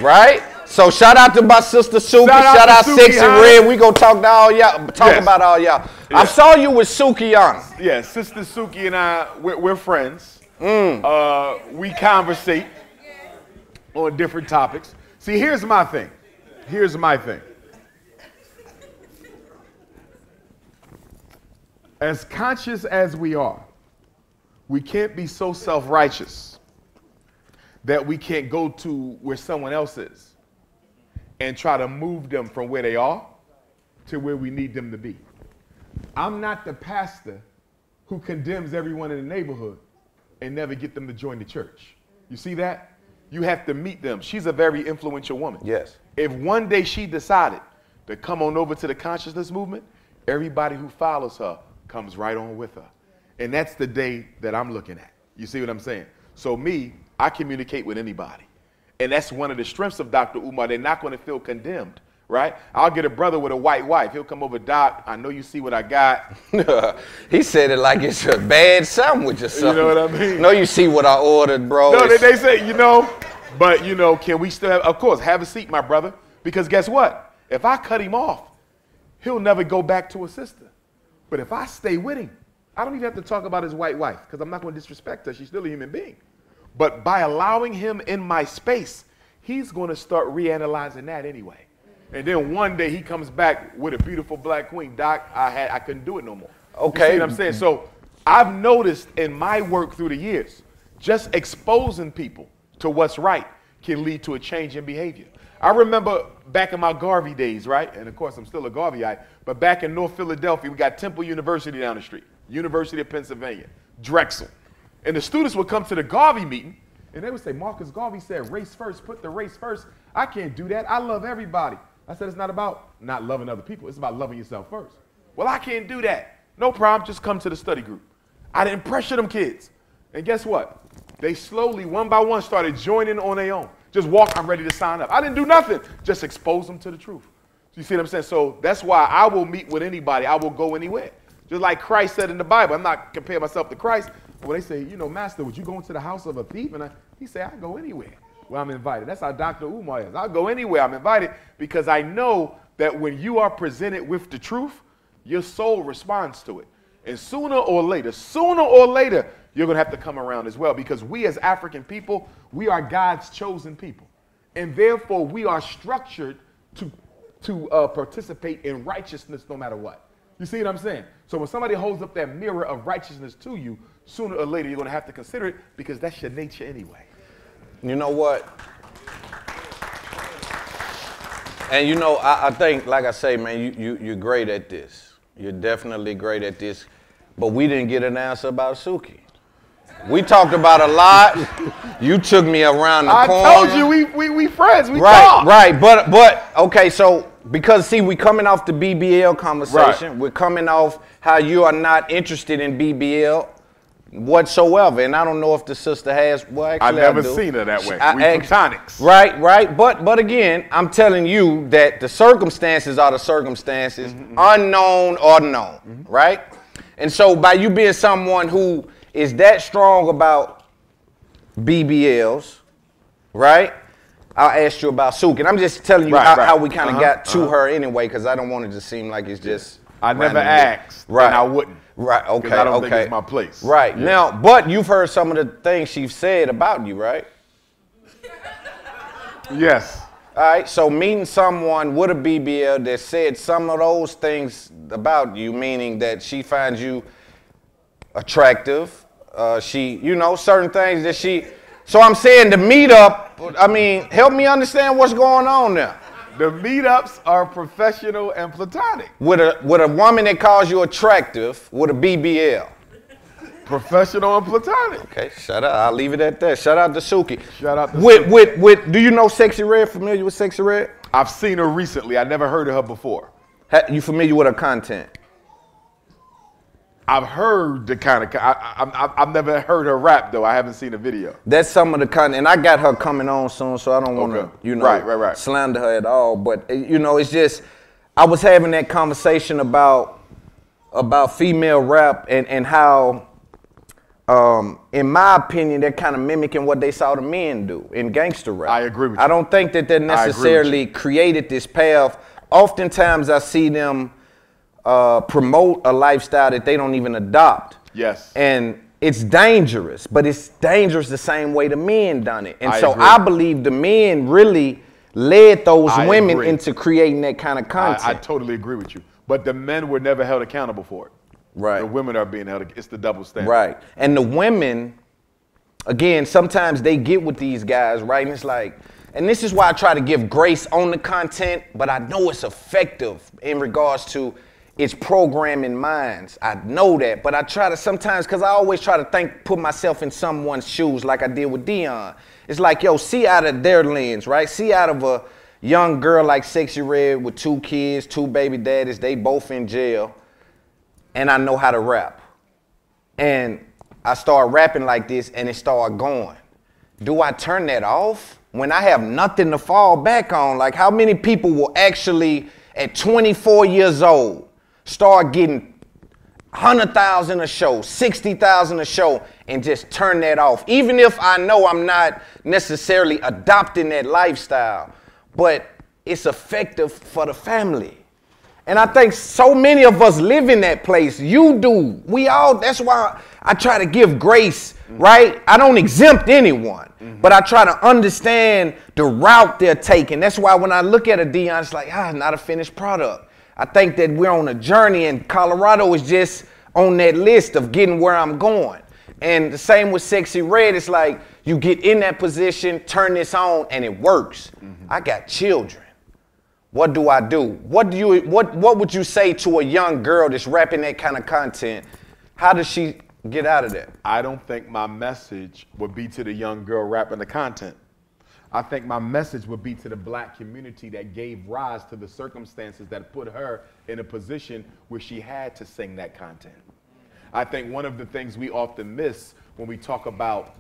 right? So shout out to my sister Suki. Shout out Shout, out, Six and? Red. We gonna talk to all y'all. Talk Yes. about all y'all. I saw you with Suki on. Yeah, Sister Suki and I, we're, we're friends. Mm. Uh, we conversate on different topics. See, here's my thing. Here's my thing. As conscious as we are, we can't be so self righteous that we can't go to where someone else is and try to move them from where they are to where we need them to be. I'm not the pastor who condemns everyone in the neighborhood and never get them to join the church. You see that? You have to meet them. She's a very influential woman. Yes. If one day she decided to come on over to the consciousness movement, everybody who follows her comes right on with her. And that's the day that I'm looking at. You see what I'm saying? So me, I communicate with anybody. And that's one of the strengths of Dr. Umar. They're not going to feel condemned, right? I'll get a brother with a white wife. He'll come over, Doc, I know you see what I got. [laughs] he said it like it's a bad sandwich or something. [laughs] You know what I mean? No, you see what I ordered, bro. No, they, they say, you know, but you know, can we still have, of course, have a seat, my brother? Because guess what? If I cut him off, he'll never go back to a sister. But if I stay with him, I don't even have to talk about his white wife because I'm not going to disrespect her. She's still a human being. But by allowing him in my space, he's going to start reanalyzing that anyway. And then one day he comes back with a beautiful black queen. Doc, I had I couldn't do it no more. You Okay. see what I'm saying? So I've noticed in my work through the years, just exposing people to what's right can lead to a change in behavior. I remember back in my Garvey days, right? And of course, I'm still a Garveyite, but back in North Philadelphia, we got Temple University down the street, University of Pennsylvania, Drexel. And the students would come to the Garvey meeting and they would say, Marcus Garvey said, race first, put the race first. I can't do that. I love everybody. I said, it's not about not loving other people, it's about loving yourself first. Well, I can't do that. No problem, just come to the study group. I didn't pressure them kids. And guess what? They slowly, one by one, started joining on their own. Just walk, I'm ready to sign up. I didn't do nothing, just expose them to the truth. You see what I'm saying? So that's why I will meet with anybody, I will go anywhere. Just like Christ said in the Bible, I'm not comparing myself to Christ. When they say, you know, Master, would you go into the house of a thief? And I, he said, I go anywhere where I'm invited. That's how Dr. Umar is. I'll go anywhere I'm invited because I know that when you are presented with the truth, your soul responds to it. And sooner or later, sooner or later, you're going to have to come around as well because we as African people, we are God's chosen people. And therefore, we are structured to, to uh, participate in righteousness no matter what. You see what I'm saying? So when somebody holds up that mirror of righteousness to you, sooner or later, you're going to have to consider it because that's your nature anyway. You know what? And you know, I, I think, like I say, man, you, you, you're great at this. You're definitely great at this. But we didn't get an answer about Suki. We talked about a lot. You took me around the I corner. I told you we, we, we friends. We right, talk. right. But but okay, so because see, we coming off the BBL conversation. We're coming off how you are not interested in BBL whatsoever, and I don't know if the sister has. Well, actually, I've never seen her that way. I We platonics. Right, right. But but again, I'm telling you that the circumstances are the circumstances, Mm-hmm, unknown or known, right? And so by you being someone who is that strong about BBLs, right? I'll ask you about Sook, and I'm just telling you Right, how, right. how we kind of Uh-huh, got to uh-huh. her anyway, because I don't want it to seem like it's just. I never asked, and right? I wouldn't. Right. Okay. I don't okay. think it's my place. Right Yeah. now, but you've heard some of the things she's said about you, right? Yes. All right, so meeting someone with a BBL that said some of those things about you, meaning that she finds you attractive, uh, she, you know, certain things that she. So I'm saying the meetup. I mean, help me understand what's going on there. The meetups are professional and platonic. With a with a woman that calls you attractive with a BBL. Professional and platonic. Okay, shut up. I'll leave it at that. Shout out to Suki. Shout out to with Suki. with with. Do you know Sexyy Red? Familiar with Sexyy Red? I've seen her recently. I never heard of her before. Ha- you familiar with her content? I've heard the kind of. I, I've never heard her rap though. I haven't seen a video. That's some of the kind, and I got her coming on soon, so I don't want to, Okay. you know, Right, right, right. slander her at all. But uh, you know, it's just I was having that conversation about about female rap and and how, um, in my opinion, they're kind of mimicking what they saw the men do in gangster rap. I agree with you. I don't think that they necessarily created this path. Oftentimes, I see them uh, promote a lifestyle that they don't even adopt. Yes. And it's dangerous, but it's dangerous the same way the men done it. And I so agree. I believe the men really led those I women agree. into creating that kind of content. I, I totally agree with you. But the men were never held accountable for it. Right. The women are being held. It's the double standard. Right. And the women, again, sometimes they get with these guys, right? And it's like, and this is why I try to give grace on the content, but I know it's effective in regards to its programming minds. I know that, but I try to sometimes, because I always try to think, put myself in someone's shoes like I did with Deion. It's like, yo, see out of their lens, right? See out of a young girl like Sexyy Red with two kids, two baby daddies, they both in jail, and I know how to rap. And I start rapping like this and it started going. Do I turn that off when I have nothing to fall back on? Like how many people will actually at 24 years old start getting 100,000 a show, 60,000 a show and just turn that off? Even if I know I'm not necessarily adopting that lifestyle, but it's effective for the family. And I think so many of us live in that place. You do. We all, that's why I try to give grace, right? I don't exempt anyone, but I try to understand the route they're taking. That's why when I look at a Deion, it's like, ah, not a finished product. I think that we're on a journey, and Colorado is just on that list of getting where I'm going. And the same with Sexyy Red, it's like you get in that position, turn this on, and it works. Mm-hmm. I got children. What do I do? What do you what what would you say to a young girl that's rapping that kind of content? How does she get out of that? I don't think my message would be to the young girl rapping the content. I think my message would be to the black community that gave rise to the circumstances that put her in a position where she had to sing that content. I think one of the things we often miss when we talk about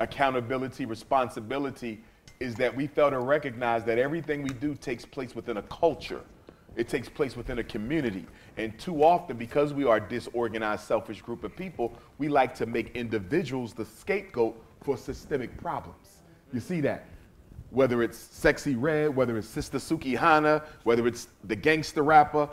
accountability, responsibility, is that we fail to recognize that everything we do takes place within a culture. It takes place within a community. And too often, because we are a disorganized, selfish group of people, we like to make individuals the scapegoat for systemic problems. You see that? Whether it's Sexyy Red, whether it's Sister Sukihana, whether it's the gangster rapper,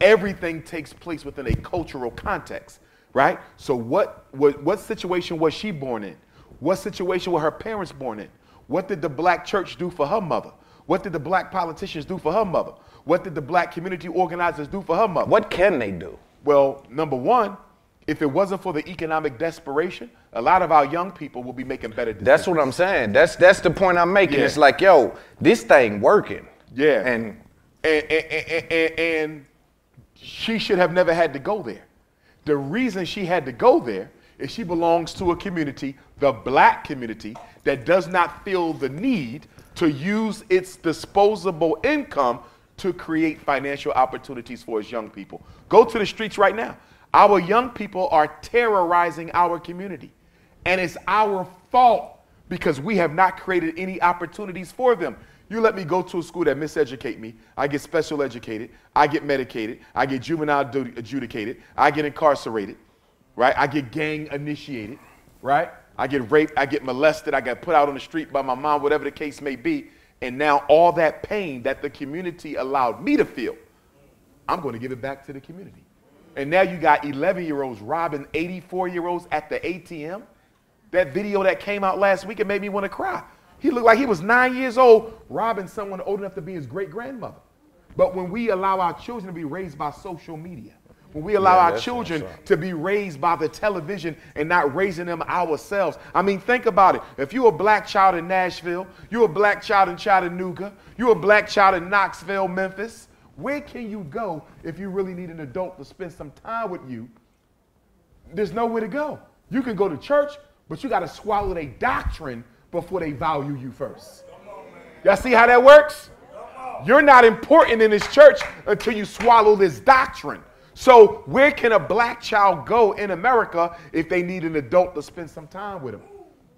everything takes place within a cultural context, right? So what, what, what situation was she born in? What situation were her parents born in? What did the black church do for her mother? What did the black politicians do for her mother? What did the black community organizers do for her mother? What can they do? Well, number one, if it wasn't for the economic desperation, a lot of our young people will be making better decisions. That's what I'm saying. That's that's the point I'm making. Yeah. It's like, yo, this thing working. Yeah. And and, and, and, and, and she should have never had to go there. The reason she had to go there is she belongs to a community, the black community, that does not feel the need to use its disposable income to create financial opportunities for its young people. Go to the streets right now. Our young people are terrorizing our community. And it's our fault because we have not created any opportunities for them. You let me go to a school that miseducate me. I get special educated. I get medicated. I get juvenile adjudicated. I get incarcerated, right? I get gang initiated, right? I get raped. I get molested. I get put out on the street by my mom, whatever the case may be. And now all that pain that the community allowed me to feel, I'm going to give it back to the community. And now you got 11 year olds robbing 84 year olds at the ATM. That video that came out last week, it made me want to cry. He looked like he was nine years old, robbing someone old enough to be his great grandmother. But when we allow our children to be raised by social media, when we allow Yeah, our children up. to be raised by the television and not raising them ourselves. I mean, think about it. If you're a black child in Nashville, you're a black child in Chattanooga, you're a black child in Knoxville, Memphis, where can you go if you really need an adult to spend some time with you? There's nowhere to go. You can go to church, but you got to swallow their doctrine before they value you first. Y'all see how that works? You're not important in this church until you swallow this doctrine. So, where can a black child go in America if they need an adult to spend some time with them?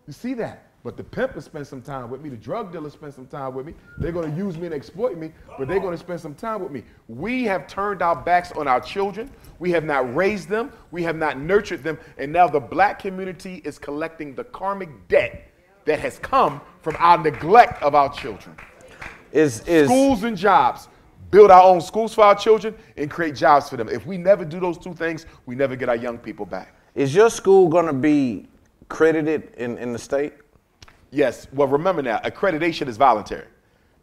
You see that? But the pimp will spend some time with me. The drug dealer spend some time with me. They're going to use me and exploit me, but they're going to spend some time with me. We have turned our backs on our children. We have not raised them. We have not nurtured them. And now the black community is collecting the karmic debt that has come from our neglect of our children. Is, is schools and jobs. Build our own schools for our children and create jobs for them. If we never do those two things, we never get our young people back. Is your school gonna be credited in, in the state? Yes. Well, remember now, accreditation is voluntary.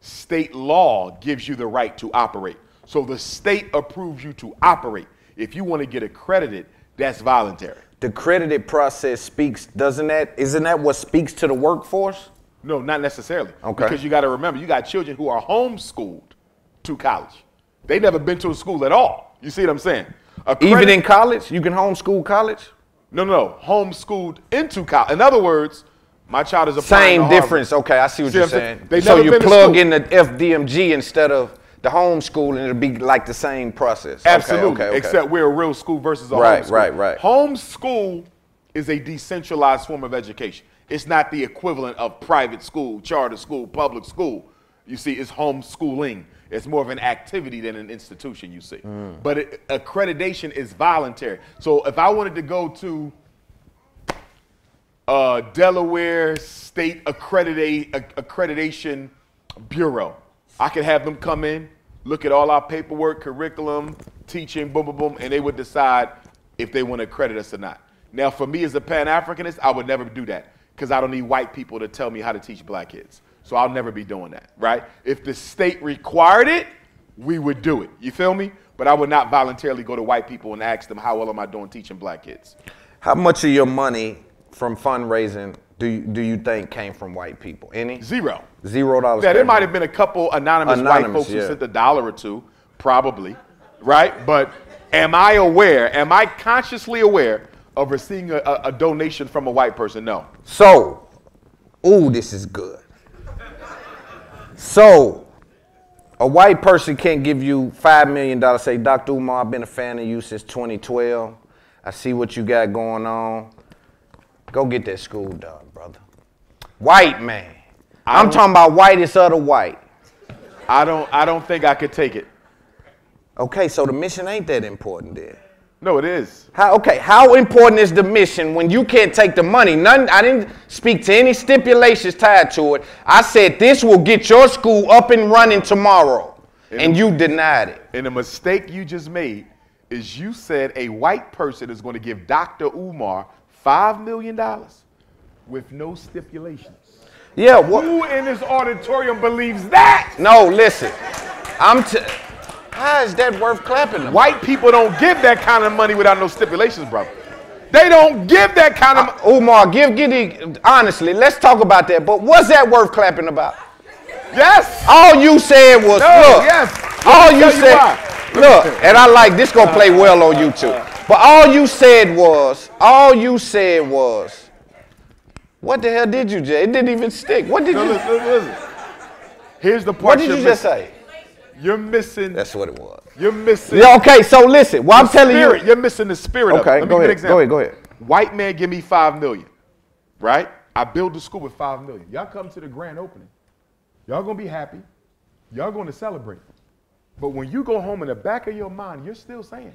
State law gives you the right to operate. So the state approves you to operate. If you want to get accredited, that's voluntary. The credited process speaks, doesn't that, isn't that what speaks to the workforce? No, not necessarily. Okay. Because you got to remember, you got children who are homeschooled to college. They never been to a school at all. You see what I'm saying? A Even in college? You can homeschool college? No, no, no. Homeschooled into college. In other words, my child is applying Same difference. Okay, I see what See you're saying? so you plug in the FDMG instead of the homeschool, and it'll be like the same process. Absolutely. Okay, okay, Except we're a real school versus a Right, homeschool. right, right. Homeschool is a decentralized form of education. It's not the equivalent of private school, charter school, public school. You see, it's homeschooling. It's more of an activity than an institution, you see. Mm. But it, accreditation is voluntary. So if I wanted to go to uh, Delaware State Accredita- Accreditation Bureau. I could have them come in, look at all our paperwork, curriculum, teaching, boom, boom, boom, and they would decide if they want to accredit us or not. Now, for me as a Pan Africanist, I would never do that because I don't need white people to tell me how to teach black kids. So I'll never be doing that, right? If the state required it, we would do it. You feel me? But I would not voluntarily go to white people and ask them, how well am I doing teaching black kids? How much of your money from fundraising do you, do you think came from white people? Any? Zero. Zero dollars. Yeah, there might have been a couple anonymous, white Anonymous, folks who sent a dollar or two, probably, right? But am I aware, am I consciously aware of receiving a, a, a donation from a white person? No. So, ooh, this is good. So, a white person can't give you $5 million, say, Dr. Umar, I've been a fan of you since 2012. I see what you got going on. Go get that school done, brother. White man. I'm talking about whitest of the white. I don't I don't think I could take it. Okay, so the mission ain't that important then. No, it is. How, okay, how important is the mission when you can't take the money? None. I didn't speak to any stipulations tied to it. I said this will get your school up and running tomorrow, and you denied it. And the mistake you just made is you said a white person is going to give Dr. Umar $5 million with no stipulations. Yeah, what? Who in this auditorium believes that? No, listen. I'm. T- how is that worth clapping? White people don't give that kind of money without no stipulations, brother. They don't give that kind of. Uh, Umar, give Giddy. Honestly, let's talk about that. But what's that worth clapping about? Yes. All you said was No, look. yes. All you you said. why. Look, and I like this. Gonna play well on YouTube. But all you said was. All you said was. What the hell did you, Jay? It didn't even stick. What did No, you? listen, listen, listen. Here's the part. What did you're you just missing. say? You're missing. That's what it was. You're missing. Yeah. Okay. So listen. What I'm telling spirit. you. You're missing the spirit. Okay, Of it. Let me go give an ahead, go ahead, go ahead. White man, give me five million. Right? I build the school with five million. Y'all come to the grand opening. Y'all gonna be happy. Y'all gonna celebrate. But when you go home in the back of your mind, you're still saying,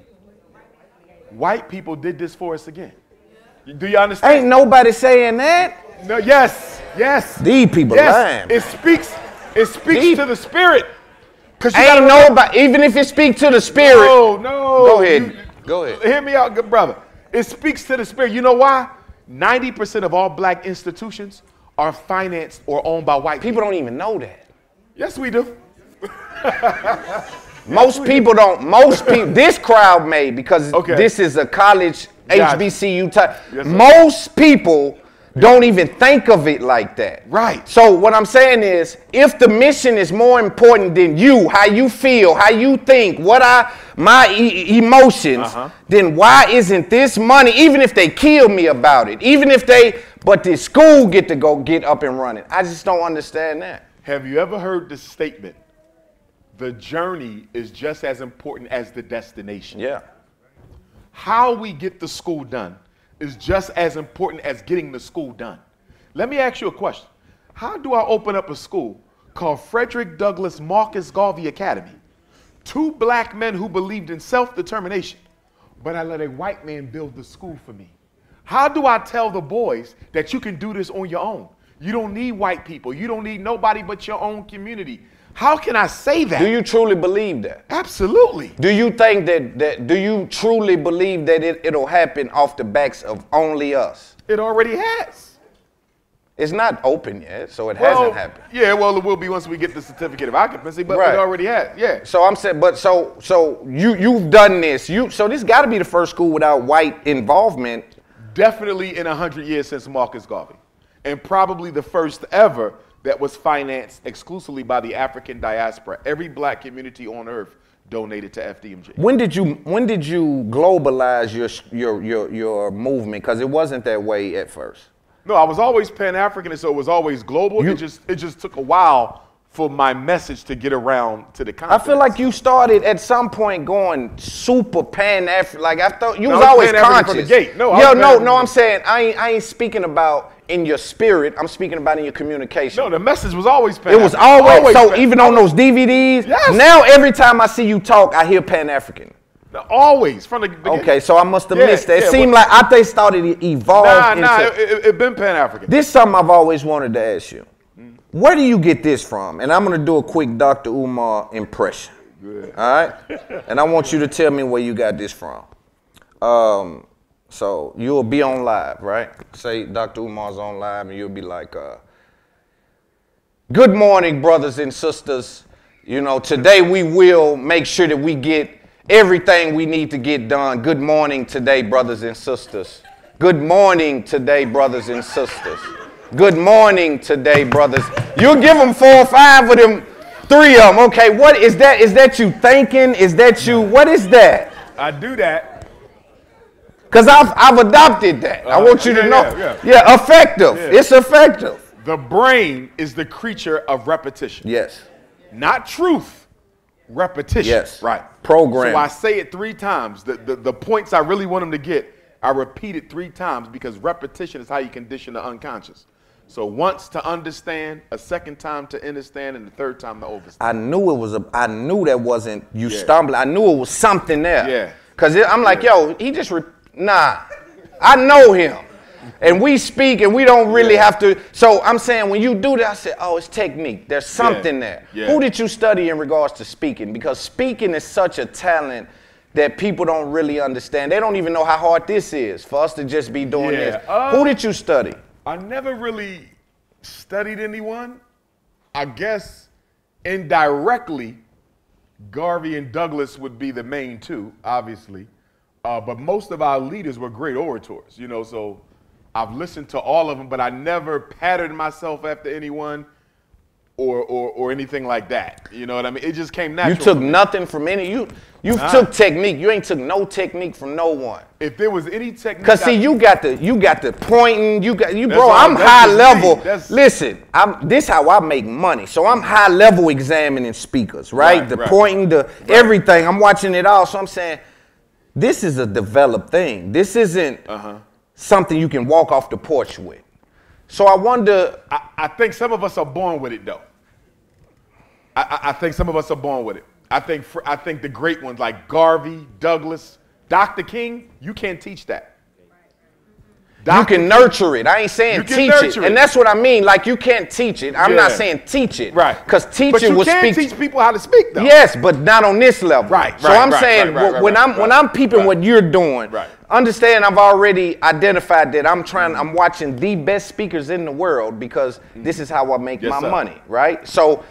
white people did this for us again. Do you understand? Ain't nobody saying that. No, yes, yes. These people yes. lying. It speaks, it speaks These- to the spirit. Cause you Ain't nobody. Even if it speak to the spirit. No, no. Go ahead. You- Go ahead. Hear me out, good brother. It speaks to the spirit. You know why? 90% of all black institutions are financed or owned by white people. People don't even know that. Yes, we do. [laughs] Most people don't. Most people. This crowd may because Okay. this is a college Gotcha. HBCU type. Yes, most people don't even think of it like that. Right. So what I'm saying is, if the mission is more important than you, how you feel, how you think, what I my e- emotions, Uh-huh. then why isn't this money? Even if they kill me about it, even if they, but the school get to go get up and running. I just don't understand that. Have you ever heard the statement, the journey is just as important as the destination? Yeah. How we get the school done is just as important as getting the school done. Let me ask you a question. How do I open up a school called Frederick Douglass Marcus Garvey Academy? Two black men who believed in self determination, but I let a white man build the school for me. How do I tell the boys that you can do this on your own? You don't need white people. You don't need nobody but your own community. How can I say that? Do you truly believe that? Absolutely. Do you think that, that do you truly believe that it, it'll happen off the backs of only us? It already has. It's not open yet, so it Well, hasn't happened. Yeah, well, it will be once we get the certificate of occupancy, but Right. it already has. Yeah. So I'm saying, but so so you you've done this. You so this got to be the first school without white involvement. Definitely in a hundred years since Marcus Garvey, and probably the first ever that was financed exclusively by the African diaspora. Every black community on earth donated to FDMG. When did you when did you globalize your your your your movement? Because it wasn't that way at first. No, I was always Pan African, and so it was always global. You- it just it just took a while for my message to get around to the continent. I feel like you started at some point going super pan African. Like I thought you No, was I was always conscious. from the gate. No, I Yo, no, no. I'm saying I ain't, I ain't speaking about in your spirit. I'm speaking about in your communication. No, the message was always Pan. It was always, so Pan- even on those DVDs. Yes. Now every time I see you talk, I hear Pan African. always from the beginning. Okay, so I must have Yeah, missed that. It yeah, seemed what- like I think started to evolve Nah, into. nah, it, it, it been Pan African. This is something I've always wanted to ask you. Where do you get this from? And I'm gonna do a quick Dr. Umar impression. Good. All right? And I want you to tell me where you got this from. Um, so you'll be on live, right? Say Dr. Umar's on live, and you'll be like, uh, Good morning, brothers and sisters. You know, today we will make sure that we get everything we need to get done. Good morning today, brothers and sisters. Good morning today, brothers and sisters. Good morning today, brothers. You'll give them four or five of them, three of them. Okay, what is that? Is that you thinking? Is that you? What is that? I do that. Because I've, I've adopted that. I Uh, want you to know. yeah, Yeah, yeah. effective. Yeah. It's effective. The brain is the creature of repetition. Yes. Not truth. Repetition. Yes. Right. Programming. So I say it three times. The, the, the points I really want them to get, I repeat it three times because repetition is how you condition the unconscious. So once to understand, a second time to understand, and the third time to overstand. I knew it was a. I knew that wasn't you Yeah. stumbling. I knew it was something there. Yeah. Cause it, I'm like, yo, he just re- nah. I know him, and we speak, and we don't really have to. So I'm saying when you do that, I said, oh, it's technique. There's something there. Yeah. Who did you study in regards to speaking? Because speaking is such a talent that people don't really understand. They don't even know how hard this is for us to just be doing Yeah. this. Uh, Who did you study? I never really studied anyone. I guess indirectly, Garvey and Douglass would be the main two, obviously. Uh, but most of our leaders were great orators, you know, so I've listened to all of them, but I never patterned myself after anyone or, or, or anything like that. You know what I mean? It just came natural. You took nothing from any. You you Nah. took technique. You ain't took no technique from no one. If there was any technique. Cause see, I- you got the you got the pointing. You got you, bro. I'm high level. Listen, I'm this how I make money. So I'm high level examining speakers, right? Right, the right. pointing, the everything. I'm watching it all. So I'm saying, this is a developed thing. This isn't Uh-huh. something you can walk off the porch with. So I wonder. I, I think some of us are born with it, though. I, I, I think some of us are born with it. I think I think the great ones like Garvey, Douglass, Dr. King, you can't teach that. You can nurture it. I ain't saying teach it. nurture And that's what I mean. Like you can't teach it. I'm not saying teach it. Right. Because teaching But you will can speak. teach people how to speak, though. Yes, but not on this level. Right, So right, I'm right, saying right, when I'm when I'm peeping what you're doing. right. Understand, I've already identified that I'm trying. I'm watching the best speakers in the world because this is how I make Mm-hmm. Yes, my sir. money. Right. So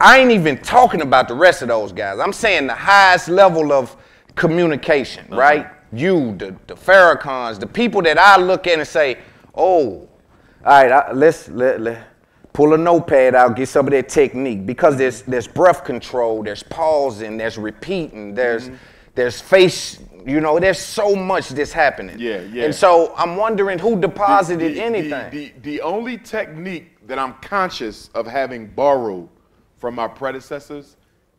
I ain't even talking about the rest of those guys. I'm saying the highest level of communication. Uh-huh. Right. You, the the Farrakhan's, the people that I look at and say, oh, all right, I, let's let, let pull a notepad out, get some of that technique because there's there's breath control, there's pausing, there's repeating, there's Mm-hmm. there's face, you know, there's so much that's happening. Yeah, yeah. And so I'm wondering who deposited The- the- anything. The, the, the only technique that I'm conscious of having borrowed from my predecessors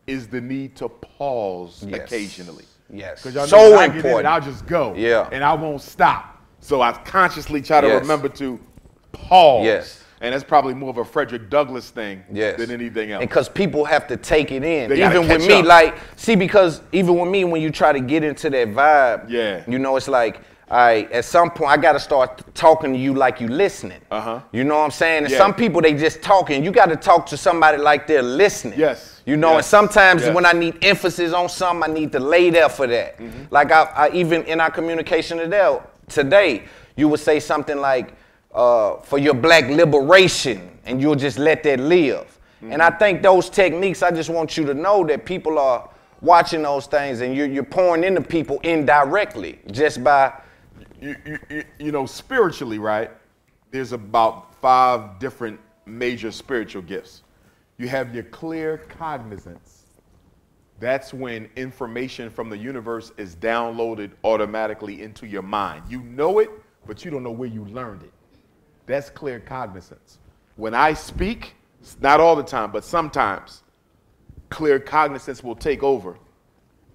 is the need to pause Yes. occasionally. Yes. Because y'all So know when I get in important. I'll just go. Yeah. And I won't stop. So I consciously try to Yes. remember to pause. Yes. And that's probably more of a Frederick Douglass thing Yes. than anything else. because people have to take it in. They Even with me, up. like, see, because even with me, when you try to get into that vibe, Yeah. you know, it's like, all right, at some point, I got to start talking to you like you listening. Uh-huh. You know what I'm saying? And Yeah. some people, they just talking. You got to talk to somebody like they're listening. Yes. You know, and sometimes Yes. when I need emphasis on something, I need to lay there for that. Mm-hmm. Like I, I even in our communication today, today, you would say something like, uh, for your black liberation, and you'll just let that live. And I think those techniques, I just want you to know that people are watching those things, and you're, you're pouring into people indirectly just by. You, you, you, know, spiritually, right? There's about five different major spiritual gifts. You have your clear cognizance. That's when information from the universe is downloaded automatically into your mind. You know it, but you don't know where you learned it. That's clear cognizance. When I speak, not all the time, but sometimes, clear cognizance will take over.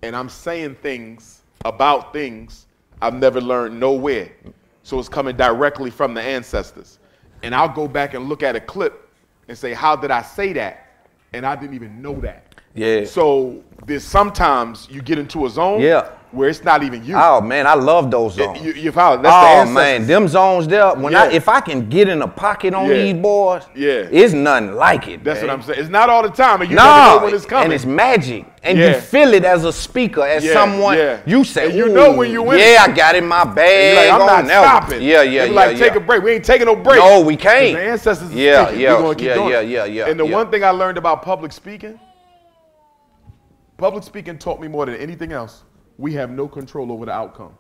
And I'm saying things about things I've never learned nowhere. So it's coming directly from the ancestors. And I'll go back and look at a clip and say, How did I say that? And I didn't even know that. Yeah. So there's sometimes you get into a zone Yeah. Where it's not even you. Oh man, I love those zones. You, you follow? That's oh man, them zones there. When I if I can get in a pocket on Yeah. these boys, Yeah. it's nothing like it. That's man. what I'm saying. It's not all the time, and you no, know when it's coming. and it's magic, and Yeah. you feel it as a speaker, as Yeah, someone. yeah. You say, And you know when you win Yeah. I got it in my bag. like, I'm not stopping. Yeah, yeah, yeah. like, yeah. take a break. We ain't taking no break. No, we can't. The ancestors Yeah, yeah, We're gonna keep yeah, yeah, yeah, yeah, And the yeah. one thing I learned about public speaking, public speaking taught me more than anything else. We have no control over the outcome.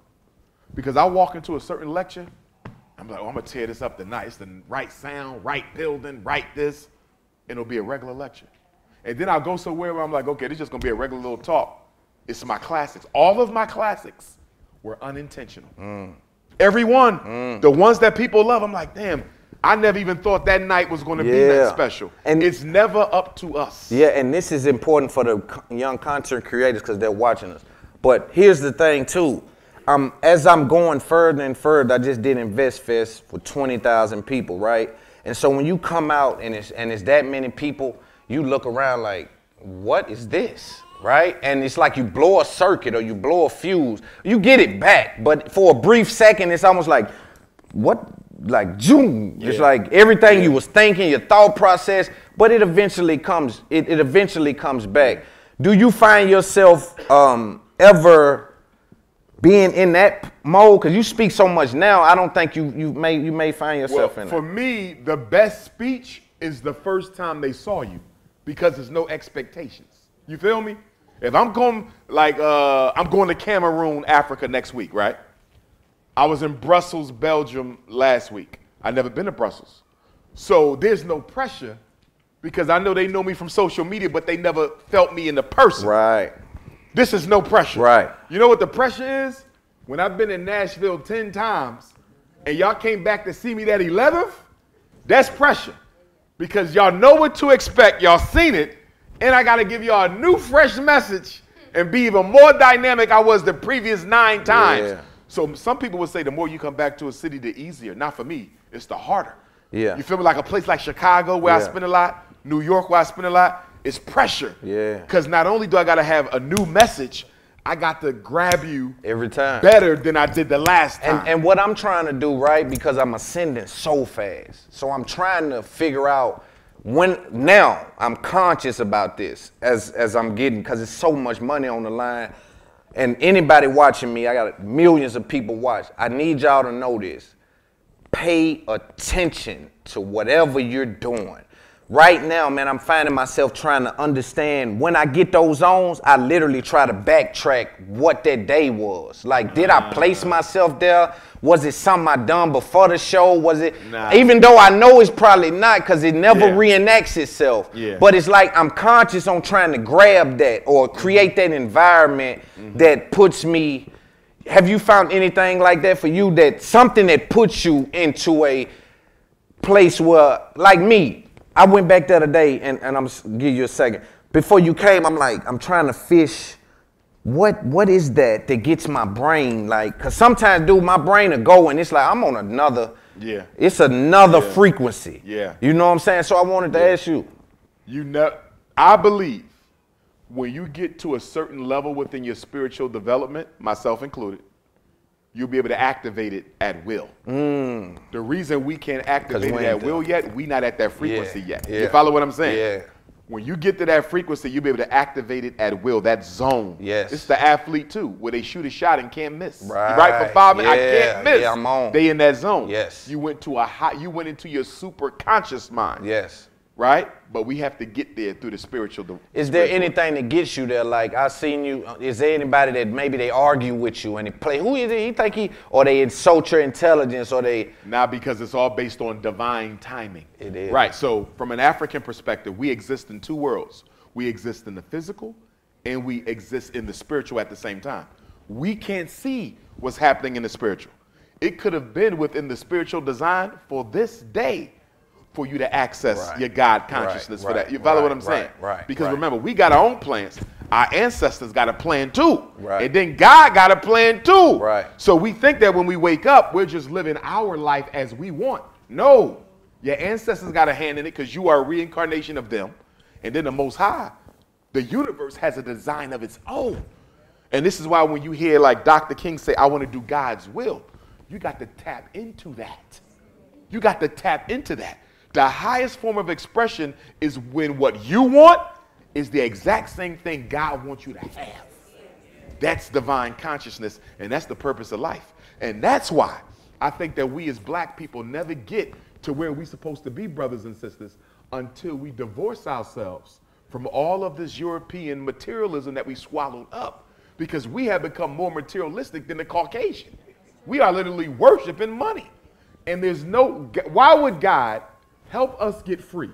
Because I walk into a certain lecture, I'm like, oh, I'm gonna tear this up tonight. It's the right sound, right building, right this, and it'll be a regular lecture. And then I'll go somewhere where I'm like, okay, this is just gonna be a regular little talk. It's my classics. All of my classics were unintentional. Mm. Every one. Mm. The ones that people love, I'm like, damn, I never even thought that night was gonna be that special. And it's never up to us. Yeah, and this is important for the young content creators because they're watching us. But here's the thing too. Um, as I'm going further and further, I just did Invest Fest for 20,000 people, right? And so when you come out and it's and it's that many people, you look around like, what is this? Right? And it's like you blow a circuit or you blow a fuse. You get it back, but for a brief second, it's almost like, what? Like zoom. It's like everything you was thinking, your thought process, but it eventually comes. It, it eventually comes back. Do you find yourself um, ever being in that mode? Because you speak so much now, I don't think you you may you may find Well, yourself in it. for it. me, the best speech is the first time they saw you because there's no expectations. You feel me? If I'm going like uh, I'm going to Cameroon, Africa next week, right? I was in Brussels, Belgium last week. I've never been to Brussels. So there's no pressure because I know they know me from social media, but they never felt me in the person. Right. This is no pressure. Right. You know what the pressure is? When I've been in Nashville 10 times and y'all came back to see me that 11th, that's pressure. Because y'all know what to expect, y'all seen it, and I gotta give y'all a new fresh message and be even more dynamic I was the previous nine times. Yeah. So some people would say the more you come back to a city, the easier. Not for me, it's the harder. Yeah. You feel me? Like a place like Chicago where I spend a lot, New York where I spend a lot, it's pressure. Yeah. Because not only do I got to have a new message, I got to grab you Every time. better than I did the last time. And, and what I'm trying to do, right, because I'm ascending so fast. So I'm trying to figure out when now I'm conscious about this as as I'm getting because it's so much money on the line. And anybody watching me, I got millions of people watch. I need y'all to know this. Pay attention to whatever you're doing. Right now, man, I'm finding myself trying to understand when I get those zones, I literally try to backtrack what that day was. Like, did I place myself there? Was it something I done before the show? Was it Nah. even though I know it's probably not because it never Yeah. reenacts itself. Yeah. But it's like I'm conscious on trying to grab that or create that environment Mm-hmm. that puts me. Have you found anything like that for you? That something that puts you into a place where, like me, I went back the other day, and, and I'm give you a second. Before you came, I'm like, I'm trying to fish. What what is that that gets my brain like? Cause sometimes, dude, my brain will go and it's like I'm on another. Yeah. It's another Yeah. frequency. Yeah. You know what I'm saying? So I wanted to ask you. You know, I believe when you get to a certain level within your spiritual development, myself included, you'll be able to activate it at will. Mm. The reason we can't activate it at will yet, we not at that frequency Yeah, yet. yeah, You follow what I'm saying? yeah. When you get to that frequency, you'll be able to activate it at will, that zone. Yes. It's the athlete too, where they shoot a shot and can't miss. Right. Right for five minutes, I can't miss. yeah, I'm on. They in that zone. Yes. You went to a high, you went into your super conscious mind. Yes. Right? But we have to get there through the spiritual. the Is there spiritual- anything that gets you there? Like I seen you. uh, Is there anybody that maybe they argue with you and they play? Who is it? He think he or they insult your intelligence or they? Now, because it's all based on divine timing. It is. Right. So, from an African perspective, we exist in two worlds. We exist in the physical and we exist in the spiritual at the same time. We can't see what's happening in the spiritual. It could have been within the spiritual design for this day for you to access Right. your God Right, consciousness for that. You follow what I'm saying? right, right, Because right. remember, we got our own plans. Our ancestors got a plan too. Right. And then God got a plan too. Right. So we think that when we wake up, we're just living our life as we want. No. Your ancestors got a hand in it because you are a reincarnation of them. And then the Most High, the universe has a design of its own. And this is why when you hear like Dr. King say, I want to do God's will, you got to tap into that. You got to tap into that. The highest form of expression is when what you want is the exact same thing God wants you to have. That's divine consciousness, and that's the purpose of life. And that's why I think that we as black people never get to where we're supposed to be, brothers and sisters, until we divorce ourselves from all of this European materialism that we swallowed up. Because we have become more materialistic than the Caucasian. We are literally worshiping money. And there's no, why would God help us get free?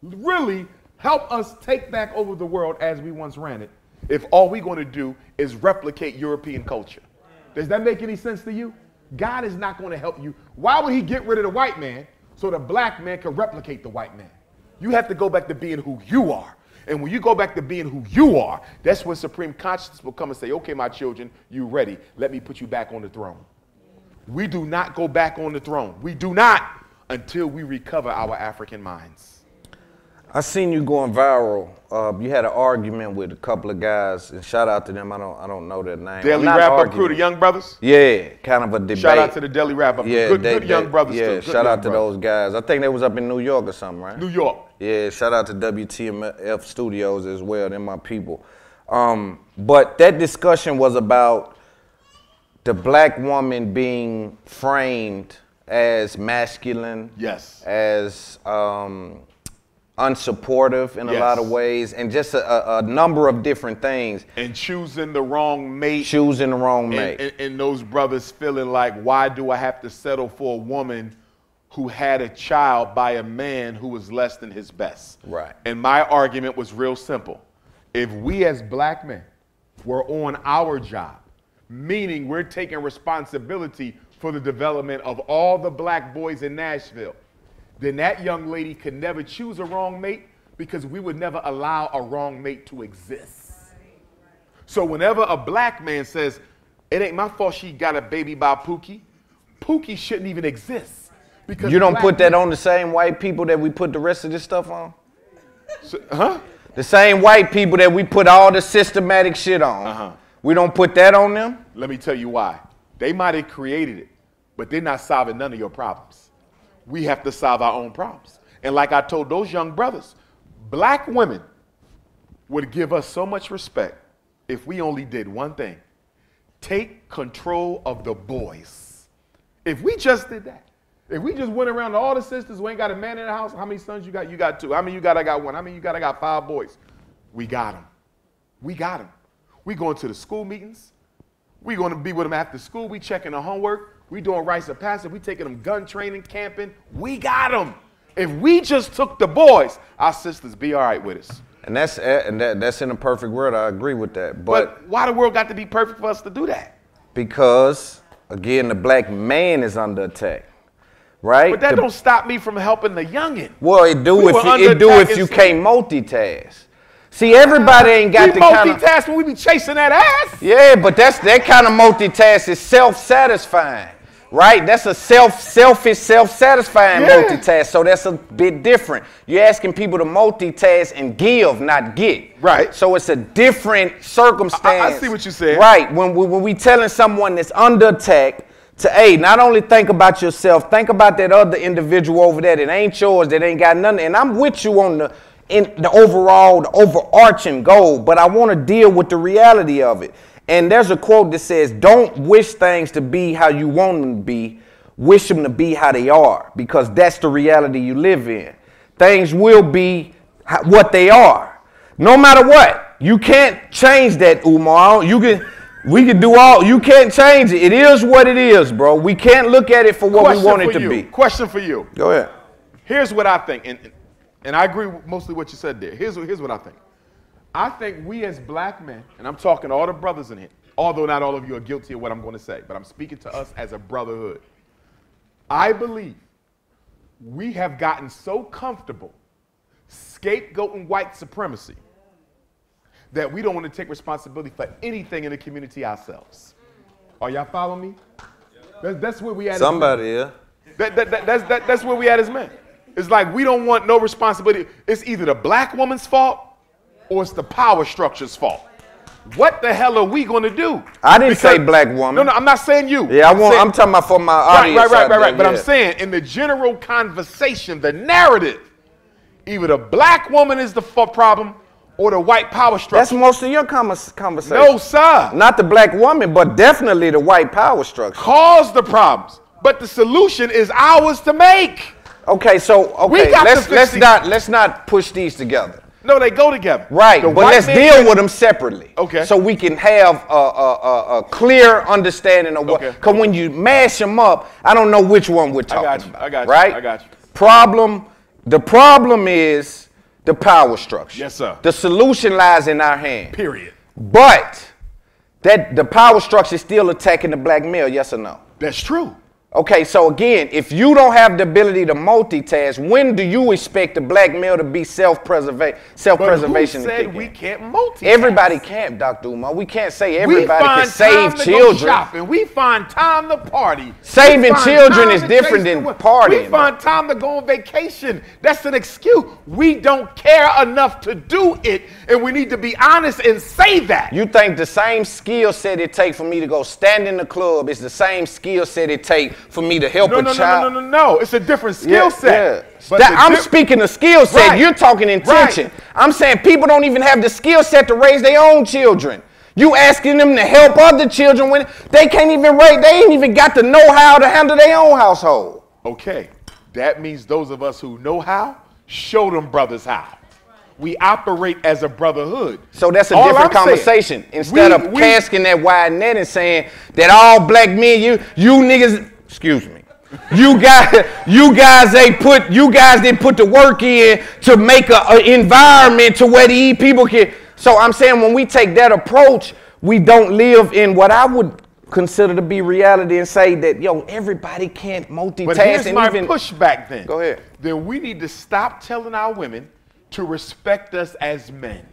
Really help us take back over the world as we once ran it if all we're going to do is replicate European culture? Does that make any sense to you? God is not going to help you. Why would he get rid of the white man so the black man can replicate the white man? You have to go back to being who you are. And when you go back to being who you are, that's when supreme consciousness will come and say, okay, my children, you ready. Let me put you back on the throne. We do not go back on the throne. We do not until we recover our African minds. I seen you going viral. Uh, you had an argument with a couple of guys, and shout out to them. I don't, I don't know their name. Daily Wrap Up. Crew, the Young Brothers? Yeah, kind of a debate. Shout out to the Daily Wrap Up Crew. Yeah, Good- they- good young brothers, Yeah, too. Good shout out to brothers. those guys. I think they was up in New York or something, right? New York. Yeah, shout out to WTMF Studios as well. They're my people. Um, but that discussion was about the black woman being framed as masculine. Yes. As um, unsupportive in a lot of ways, and just a, a, number of different things. And choosing the wrong mate. Choosing the wrong And, mate. and, and those brothers feeling like, why do I have to settle for a woman who had a child by a man who was less than his best? Right. And my argument was real simple. If we as black men were on our job, meaning we're taking responsibility for the development of all the black boys in Nashville, then that young lady could never choose a wrong mate because we would never allow a wrong mate to exist. So whenever a black man says, it ain't my fault she got a baby by Pookie, Pookie shouldn't even exist. Because You don't put that on the same white people that we put the rest of this stuff on? huh? The same white people that we put all the systematic shit on. Uh-huh. We don't put that on them? Let me tell you why. They might have created it, but they're not solving none of your problems. We have to solve our own problems. And like I told those young brothers, black women would give us so much respect if we only did one thing take control of the boys. If we just did that, if we just went around to all the sisters who ain't got a man in the house, how many sons you got? You got two. How many you got? I got one. How many you got? I got five boys. We got them. We got them. We going to the school meetings. We going to be with them after school. We checking the homework. We doing rites of passage. We taking them gun training, camping. We got them. If we just took the boys, our sisters be all right with us. And that's eh, and that, that's in a perfect world. I agree with that. But, But, why the world got to be perfect for us to do that? because again, the black man is under attack, right? But that The- don't stop me from helping the youngin. well, it do We if you, it do if you can't multitask. See, everybody ain't got we the kind of multitask when we be chasing that ass. yeah, but that's that kind of multitask is self-satisfying, right? That's a self selfish, self-satisfying Yeah. multitask. So that's a bit different. You're asking people to multitask and give, not get. Right. So it's a different circumstance. I see what you're saying. Right. When we when we telling someone that's under attack to a not only think about yourself, think about that other individual over there that ain't yours, that ain't got nothing. And I'm with you on the in the overall, the overarching goal, but I want to deal with the reality of it. And there's a quote that says, Don't wish things to be how you want them to be, wish them to be how they are, because that's the reality you live in. Things will be what they are, no matter what. You can't change that, Umar. You can. We can do all. You can't change it. It is what it is, bro. We can't look at it for what Question we want it to you. be. Question for you. Go ahead. Here's what I think, and, and I agree with mostly what you said there. Here's, here's what I think. I think we as black men, and I'm talking to all the brothers in here, although not all of you are guilty of what I'm going to say, but I'm speaking to us as a brotherhood. I believe we have gotten so comfortable scapegoating white supremacy that we don't want to take responsibility for anything in the community ourselves. Are y'all following me? That's, that's where we at. as men. Somebody, yeah. That, that, that, that's, that, that's where we at as men. It's like we don't want no responsibility. It's either the black woman's fault or it's the power structure's fault. What the hell are we going to do? I didn't say black woman. No, no, I'm not saying you. Yeah, I I'm want. I'm talking about for my Right, audience. right, right, right, right. there, But I'm saying in the general conversation, the narrative, either the black woman is the problem or the white power structure. That's most of your convers- conversation. No, sir. Not the black woman, but definitely the white power structure. Cause the problems, but the solution is ours to make. Okay, so okay, let's let's these- not let's not push these together. No, they go together. Right, The but let's deal with them separately. Okay. So we can have a, a, a, a clear understanding of what. Okay. Because when you mash them up, I don't know which one we're talking got you, about. I got you, Right. I got you. Problem. The problem is the power structure. Yes, sir. The solution lies in our hand. Period. But that the power structure is still attacking the black male. Yes or no? That's true. Okay, so again, if you don't have the ability to multitask, when do you expect the black male to be self-preservation? Self-preservation. But who said we can't multitask? Everybody can't, Dr. Umar. We can't say everybody can save time to children. Go shopping. We find time to party. Saving children is different than partying, We find time to go on vacation. That's an excuse. We don't care enough to do it, and we need to be honest and say that. You think the same skill set it takes for me to go stand in the club is the same skill set it take for me to help No, a no, no, child? no, no, no, no. It's a different skill Yeah, set. yeah. But That- I'm dif- speaking of skill set. Right. You're talking intention. I'm saying people don't even have the skill set to raise their own children. You asking them to help other children when they can't even raise, they ain't even got the know-how to handle their own household. Okay, that means those of us who know how, show them brothers how. We operate as a brotherhood. So that's a All different I'm saying, conversation. Instead we- of we- casting that wide net and saying that all black men, you you niggas, excuse me, you guys, you guys they put you guys didn't put the work in to make a, a environment to where the people can. So I'm saying when we take that approach, we don't live in what I would consider to be reality and say that yo everybody can't multitask But here's and my even pushback then. Go ahead. Then we need to stop telling our women to respect us as men.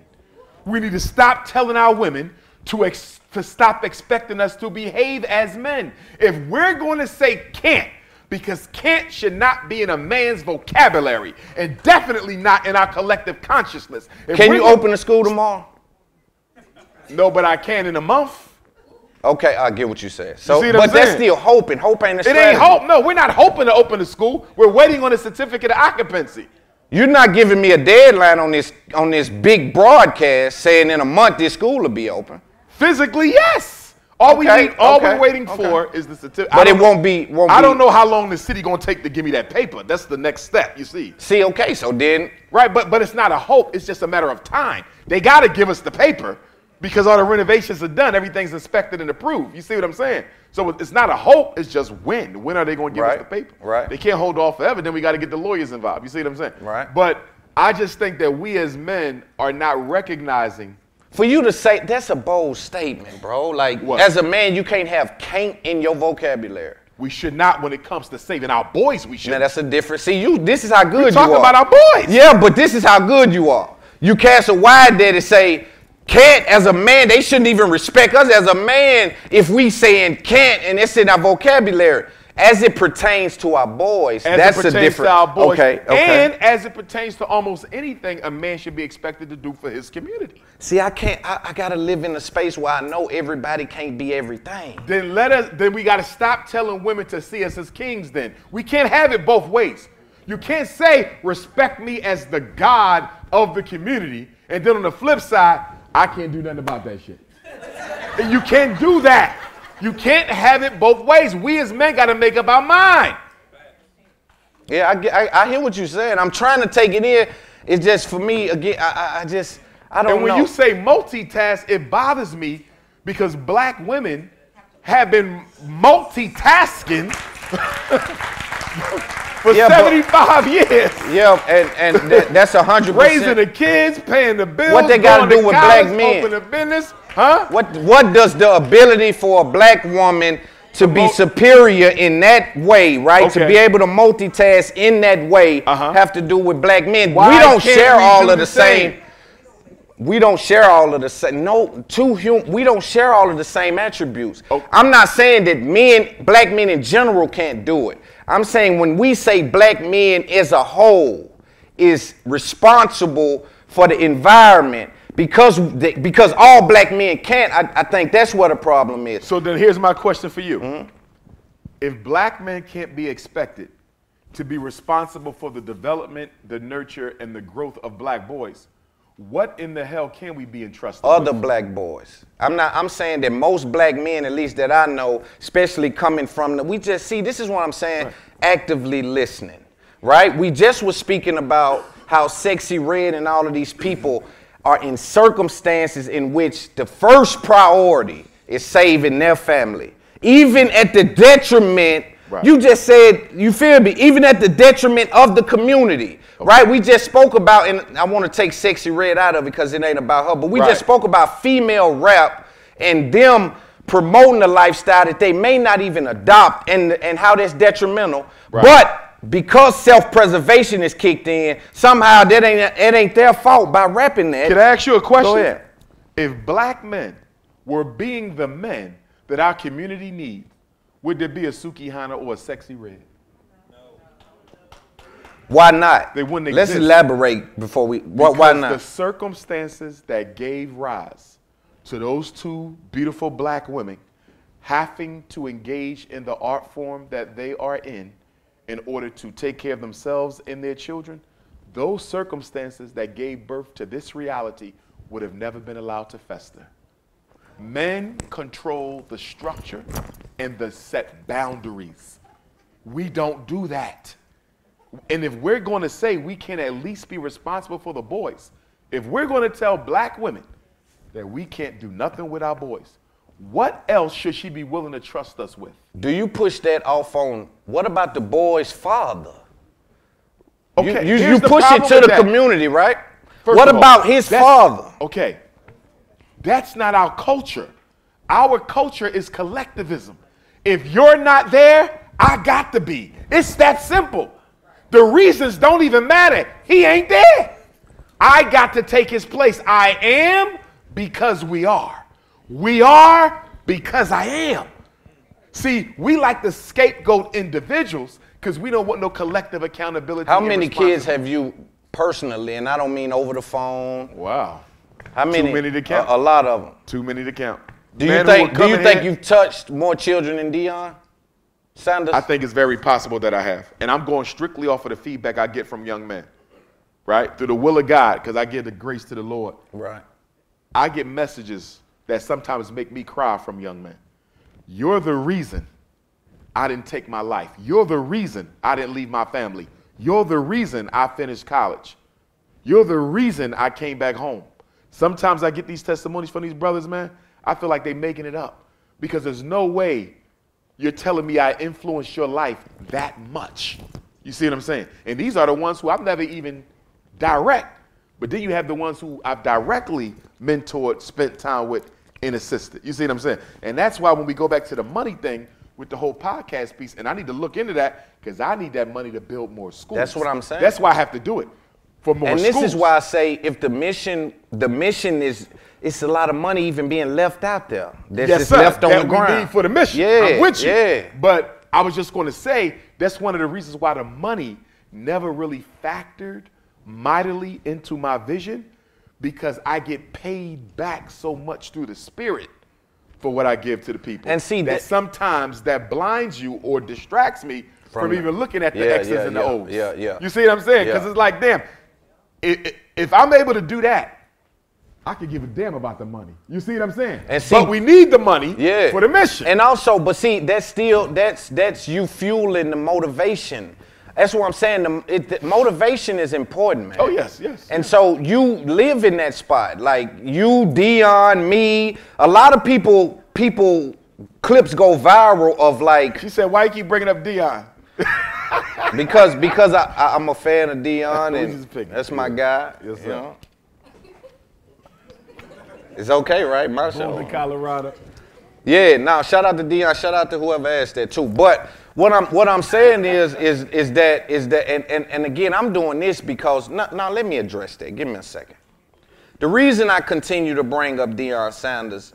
We need to stop telling our women to, ex- to stop expecting us to behave as men. If we're going to say can't, because can't should not be in a man's vocabulary and definitely not in our collective consciousness. If Can you gonna- open the school tomorrow? No, but I can in a month. Okay, I get what you said. So, I'm but that's still hoping. Hope ain't a It ain't hope. No, we're not hoping to open the school. We're waiting on a certificate of occupancy. You're not giving me a deadline on this on this big broadcast saying in a month this school will be open. Physically, yes. All we need, all okay, we're waiting okay. for is the certificate. But it won't be- won't I don't know how long the city gonna take to give me that paper. That's the next step. You see. See, okay, so then Right, but but it's not a hope. It's just a matter of time. They got to give us the paper because all the renovations are done. Everything's inspected and approved. You see what I'm saying? So it's not a hope. It's just when. When are they going to give Right, us the paper? right. They can't hold off forever. Then we got to get the lawyers involved. You see what I'm saying? Right. But I just think that we as men are not recognizing. For you to say that's a bold statement, bro. Like What? as a man, you can't have can't in your vocabulary. We should not when it comes to saving our boys. We should. Now that's a different. See, you. This is how good We're you talking are. about our boys. Yeah, but this is how good you are. You cast a wide net and say can't as a man. They shouldn't even respect us as a man if we saying can't and it's in our vocabulary. As it pertains to our boys, As that's it a pertains different. to our boys, Okay, okay. and as it pertains to almost anything a man should be expected to do for his community. See, I can't. I, I gotta live in a space where I know everybody can't be everything. Then let us. Then we got to stop telling women to see us as kings. Then we can't have it both ways. You can't say respect me as the God of the community, and then on the flip side, I can't do nothing about that shit. you can't do that. You can't have it both ways. We as men got to make up our mind. Yeah, I, get- I, I hear what you're saying. I'm trying to take it in. It's just for me again. I, I, just I don't know. and when know. you say multitask, it bothers me because black women have been multitasking [laughs] for Yeah, but- 75 years. yeah, and and that, that's a hundred [laughs] Raising the kids, paying the bills. What they gotta do with college, black men? Open a business, huh? What what does the ability for a black woman to be superior in that way, right? To be able to multitask in that way uh-huh. have to do with black men. Why we don't share we all do of the same? same. We don't share all of the same. No, two hum. We don't share all of the same attributes. Oh. I'm not saying that men, black men in general, can't do it. I'm saying when we say black men as a whole is responsible for the environment because they, because all black men can't. I, I think that's what the problem is. So then here's my question for you. Mm-hmm. If black men can't be expected to be responsible for the development, the nurture, and the growth of black boys, what in the hell can we be entrusted with? other with? black boys. I'm not. I'm saying that most black men, at least that I know, especially coming from the, we just see. This is what I'm saying. Actively listening, right? We just was speaking about how Sexyy Red and all of these people are in circumstances in which the first priority is saving their family, even at the detriment. You just said, you feel me? Even at the detriment of the community, right? We just spoke about, and I want to take Sexyy Red out of it because it ain't about her, but we Right. just spoke about female rap and them promoting a lifestyle that they may not even adopt and, and how that's detrimental. But because self-preservation is kicked in, somehow that ain't it ain't their fault by rapping that. Can I ask you a question? Go ahead. If black men were being the men that our community needs, would there be a Sukihana or a Sexyy Red? Why not? They wouldn't exist. Let's elaborate before we. Why, why not? The circumstances that gave rise to those two beautiful black women having to engage in the art form that they are in in order to take care of themselves and their children, those circumstances that gave birth to this reality would have never been allowed to fester. Men control the structure and the set boundaries. We don't do that. And if we're going to say we can at least be responsible for the boys, if we're going to tell black women that we can't do nothing with our boys, what else should she be willing to trust us with? Do you push that off on what about the boy's father? Okay, you, you, the push it to the that. community, right? First what all, about his father? Okay, that's not our culture. Our culture is collectivism. If you're not there, I got to be. It's that simple. The reasons don't even matter. He ain't there. I got to take his place. I am because we are. We are because I am. See, we like to scapegoat individuals because we don't want no collective accountability. How many kids have you personally, and I don't mean over the phone? Wow. How many? Too many to count. A, a lot of them. Too many to count. Do you think? Do you think you've touched more children than Deion Sanders? I think it's very possible that I have. And I'm going strictly off of the feedback I get from young men, right? Through the will of God, because I give the grace to the Lord. Right. I get messages that sometimes make me cry from young men. You're the reason I didn't take my life. You're the reason I didn't leave my family. You're the reason I finished college. You're the reason I came back home. Sometimes I get these testimonies from these brothers, man. I feel like they're making it up because there's no way you're telling me I influenced your life that much. You see what I'm saying? And these are the ones who I've never even direct, but then you have the ones who I've directly mentored, spent time with, and assisted. You see what I'm saying? And that's why when we go back to the money thing with the whole podcast piece, and I need to look into that because I need that money to build more schools. That's what I'm saying. That's why I have to do it for more schools. and schools. this is why I say if the mission, the mission is, it's a lot of money even being left out there. That's yes, just sir. left on that the we ground. need for the mission. Yeah, I'm with you. yeah. But I was just going to say that's one of the reasons why the money never really factored mightily into my vision because I get paid back so much through the spirit for what I give to the people. And see that that- sometimes that blinds you or distracts me from, From even looking at the Yeah, X's yeah, and the yeah, O's. yeah, yeah. You see what I'm saying? Because it's like, damn, i- i- if I'm able to do that, I could give a damn about the money. You see what I'm saying? And see- but we need the money Yeah. for the mission. And also, but see, that's still that's that's you fueling the motivation. That's what I'm saying. The, it, the motivation is important, man. Oh, yes, yes, And so you live in that spot, like you, Deion, me. A lot of people, people clips go viral of like. She said, "Why you keep bringing up Deion?" [laughs] because because I, I I'm a fan of Deion and that's my guy. Yes, you sir. know. It's okay, right? My show. Born in Colorado. Yeah, now shout out to Deion, shout out to whoever asked that too. But what I'm what I'm saying is is is that is that and and, and again I'm doing this because now, now let me address that. Give me a second. The reason I continue to bring up Dr. Sanders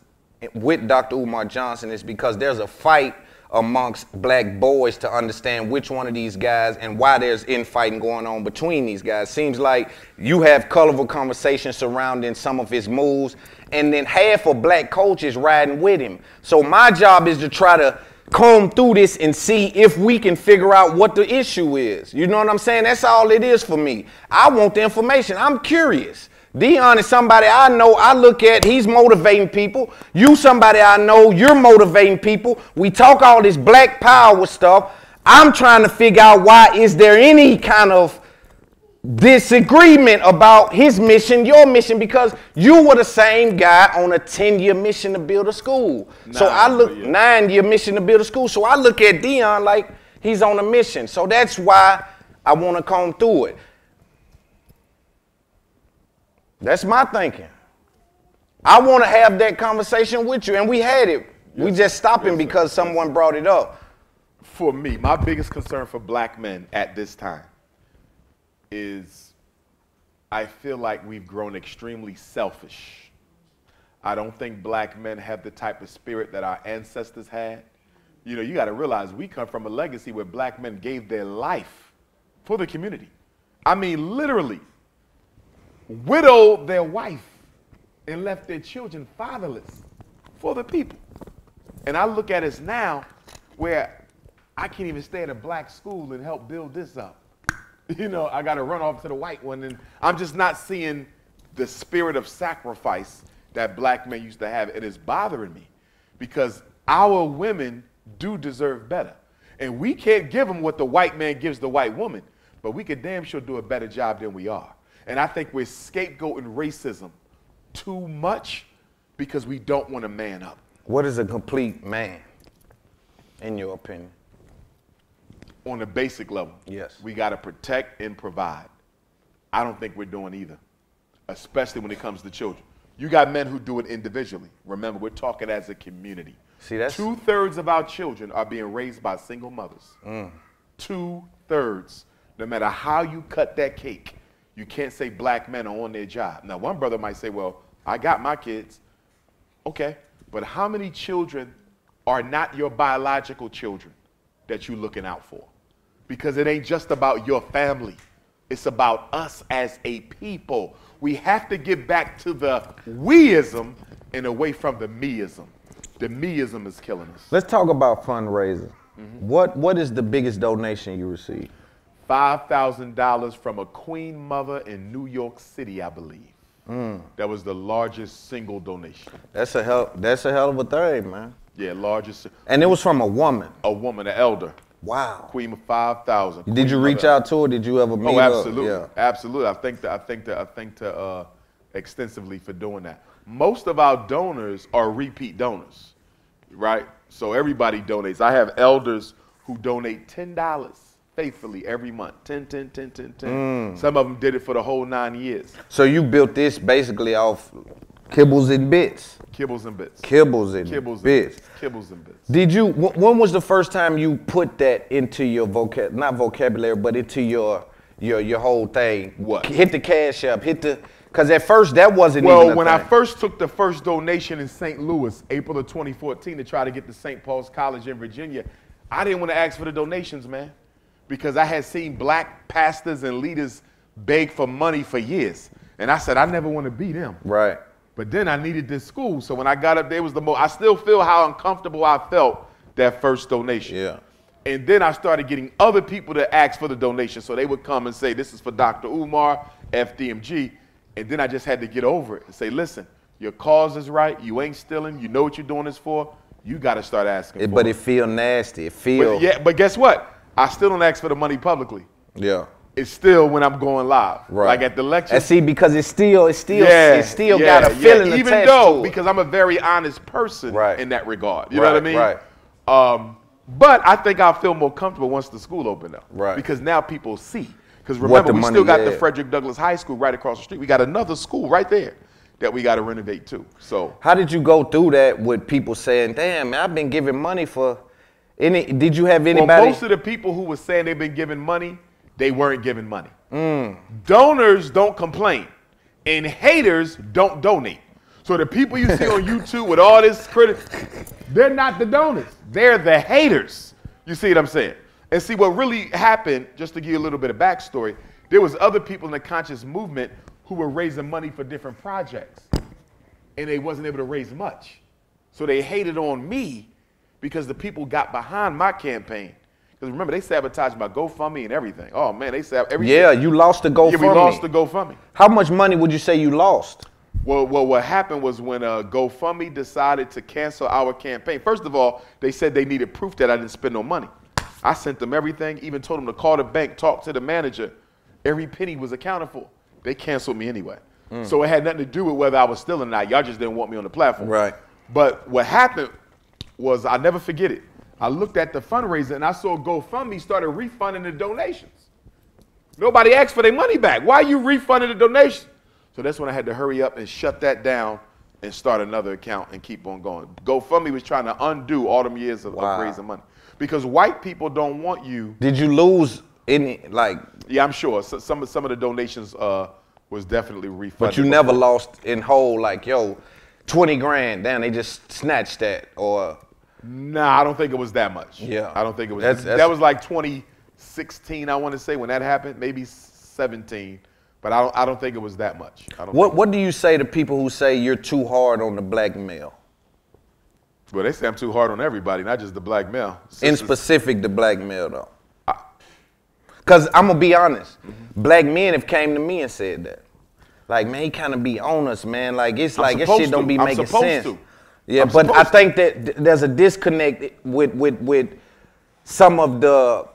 with Dr. Umar Johnson is because there's a fight amongst black boys to understand which one of these guys and why there's infighting going on between these guys. Seems like you have colorful conversations surrounding some of his moves, and then half of black coaches riding with him. So my job is to try to comb through this and see if we can figure out what the issue is. You know what I'm saying? That's all it is for me. I want the information. I'm curious. Deion is somebody I know, I look at, he's motivating people. You somebody I know, you're motivating people. We talk all this black power stuff. I'm trying to figure out why is there any kind of disagreement about his mission, your mission, because you were the same guy on a 10-year mission to build a school. so I look but yeah. nine-year mission to build a school. So I look at Deion like he's on a mission. So that's why I want to comb through it. That's my thinking. I want to have that conversation with you, and we had it. we just stopping because someone brought it up. for me, my biggest concern for black men at this time is I feel like we've grown extremely selfish. I don't think black men have the type of spirit that our ancestors had. You know, you got to realize we come from a legacy where black men gave their life for the community. I mean, literally, widowed their wife and left their children fatherless for the people. And I look at us now where I can't even stay at a black school and help build this up. [laughs] You know, I got to run off to the white one. And I'm just not seeing the spirit of sacrifice that black men used to have. It is bothering me because our women do deserve better. And we can't give them what the white man gives the white woman, but we could damn sure do a better job than we are. And I think we're scapegoating racism too much because we don't want to man up. What is a complete man, in your opinion? On a basic level, Yes. we got to protect and provide. I don't think we're doing either, especially when it comes to children. You got men who do it individually. Remember, we're talking as a community. See, that's Two thirds of our children are being raised by single mothers. Mm. Two thirds. No matter how you cut that cake, you can't say black men are on their job. Now, one brother might say, well, I got my kids. Okay, but how many children are not your biological children that you're looking out for? Because it ain't just about your family, it's about us as a people. We have to get back to the weism and away from the meism. The meism is killing us. Let's talk about fundraising. What What is the biggest donation you received? $5,000 from a queen mother in New York City, I believe. Mm. That was the largest single donation. That's a hell. That's a hell of a thing, man. Yeah, largest. And it was from a woman. A woman, an elder. Wow. Queen of 5,000. Did you reach out to her? Did you ever meet Oh, her? absolutely, Yeah. absolutely. I think that I think that I think to uh, extensively for doing that. Most of our donors are repeat donors, right? So everybody donates. I have elders who donate ten dollars faithfully every month. 10, 10, 10, 10, 10. Mm. Some of them did it for the whole nine years. So you built this basically off kibbles and bits. Kibbles and bits. Kibbles and Kibbles and bits. bits. Kibbles and bits. Did you? When was the first time you put that into your vocab, not vocabulary, but into your your your whole thing? What? Hit the cash up. Hit the. Cause at first that wasn't Well, when I first took the first donation in St. Louis, April of 2014, to try to get to St. Paul's College in Virginia, I didn't want to ask for the donations, man, because I had seen black pastors and leaders beg for money for years. And I said, I never want to be them. Right. But then I needed this school. So when I got up there, was the most, I still feel how uncomfortable I felt that first donation. Yeah. And then I started getting other people to ask for the donation. So they would come and say, This is for Dr. Umar, FDMG. And then I just had to get over it and say, Listen, your cause is right. You ain't stealing. You know what you're doing this for. You got to start asking It- but it. it feel nasty. It feel But yeah, but guess what? I still don't ask for the money publicly. yeah. It's still when I'm going live. Right. Like at the lecture. And see, because it's still, it's still, yeah, it still yeah, got a yeah. feeling Even though, because I'm a very honest person in that regard. You know what I mean? right. Um, but I think I'll feel more comfortable once the school opened up. Right. Because now people see. Because remember, we still got the. Frederick Douglass High School right across the street. We got another school right there that we got to renovate too. So How did you go through that with people saying, "Damn, man, I've been giving money for any"? Did you have anybody? Well, most of the people who were saying they've been giving money, they weren't giving money. Mm. Donors don't complain, and haters don't donate. So the people you see on [laughs] YouTube with all this critic, they're not the donors. They're the haters. You see what I'm saying? And see what really happened, just to give you a little bit of backstory, there was other people in the conscious movement who were raising money for different projects. And they wasn't able to raise much. So they hated on me because the people got behind my campaign. Because remember, they sabotaged my GoFundMe and everything. Oh man, they sabotaged everything. yeah, you lost the GoFundMe. Yeah, we lost the GoFundMe. How much money would you say you lost? Well, well, what happened was when uh, GoFundMe decided to cancel our campaign. First of all, they said they needed proof that I didn't spend no money. I sent them everything, even told them to call the bank, talk to the manager. Every penny was accounted for. They canceled me anyway. Mm. So it had nothing to do with whether I was stealing or not. Y'all just didn't want me on the platform. Right. But what happened was, I never forget it. I looked at the fundraiser and I saw GoFundMe started refunding the donations. Nobody asked for their money back. Why are you refunding the donation? So that's when I had to hurry up and shut that down and start another account and keep on going. GoFundMe was trying to undo all them years of, of raising money because white people don't want you. Did you lose any like? Yeah, I'm sure. So, some of some of the donations uh, was definitely refunded. But you never lost in whole like yo, twenty grand. Damn, they just snatched that or. Nah, I don't think it was that much. Yeah. I don't think it was. That's- that was like 2016, I want to say, when that happened. Maybe 17, but I don't. I don't think it was that much. I don't. What What do you say to people who say you're too hard on the black male? Well, they say I'm too hard on everybody, not just the black male. In specific, the black male though. Cause I'm gonna be honest, black men have came to me and said that. Like, man, he kind of be on us, man. Like it's I'm like this shit don't to. be I'm making supposed sense. to. Yeah, I'm but I think that th- there's a disconnect with with with some of the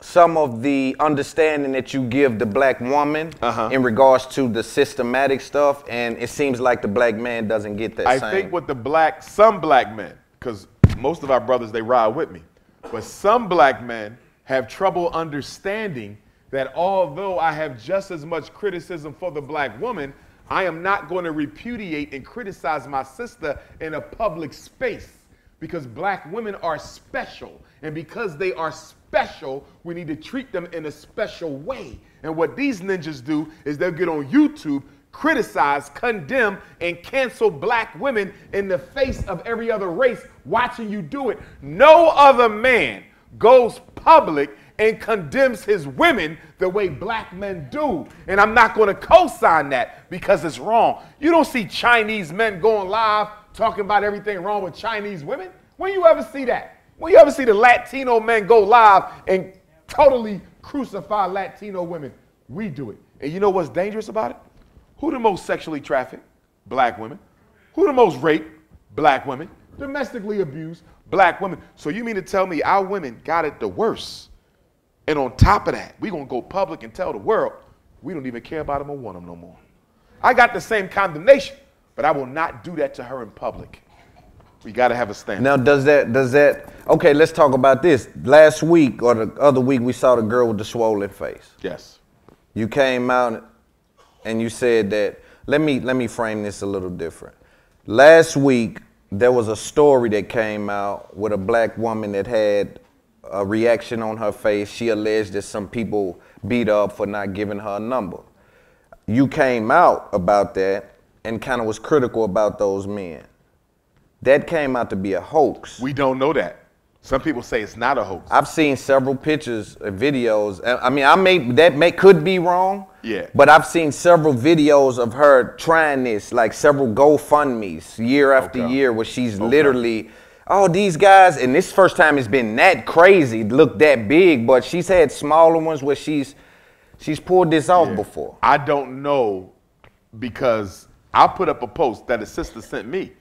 some of the understanding that you give the black woman Uh-huh. in regards to the systematic stuff, and it seems like the black man doesn't get that I same. think with the black, some black men, because most of our brothers they ride with me, but some black men have trouble understanding that although I have just as much criticism for the black woman, I am not going to repudiate and criticize my sister in a public space because black women are special. And because they are special, we need to treat them in a special way. And what these ninjas do is they'll get on YouTube, criticize, condemn, and cancel black women in the face of every other race watching you do it. No other man goes public and condemns his women the way black men do. And I'm not going to co sign that because it's wrong. You don't see Chinese men going live talking about everything wrong with Chinese women. When you ever see that? When you ever see the Latino men go live and totally crucify Latino women? We do it. And you know what's dangerous about it? Who the most sexually trafficked? Black women. Who the most raped? Black women. Domestically abused? Black women. So you mean to tell me our women got it the worst? And on top of that, we gonna go public and tell the world we don't even care about them or want them no more. I got the same condemnation, but I will not do that to her in public. We gotta have a stand. Now, does that does that? Okay, let's talk about this. Last week or the other week, we saw the girl with the swollen face. Yes. You came out and you said that. Let me let me frame this a little different. Last week, there was a story that came out with a black woman that had a reaction on her face. She alleged that some people beat her up for not giving her a number. You came out about that and kind of was critical about those men. That came out to be a hoax. We don't know that. Some people say it's not a hoax. I've seen several pictures and videos. I mean, I may that may could be wrong. Yeah. But I've seen several videos of her trying this, like several GoFundmes year after year, where she's literally oh, these guys, and this first time it's been that crazy, look that big, but she's had smaller ones where she's she's pulled this off before. I don't know because I put up a post that a sister sent me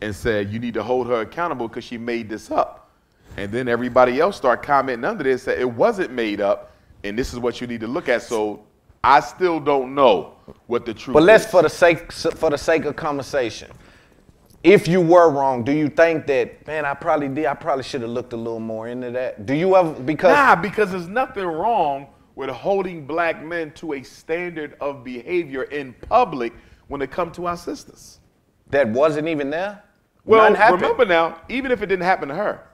and said you need to hold her accountable because she made this up. And then everybody else start commenting under this that it wasn't made up and this is what you need to look at. So I still don't know what the truth But let's is. for the sake for the sake of conversation. If you were wrong, do you think that man, I probably did. I probably should have looked a little more into that. Do you ever because nah, because there's nothing wrong with holding black men to a standard of behavior in public when it comes to our sisters. that wasn't even there? Well, remember now, even if it didn't happen to her,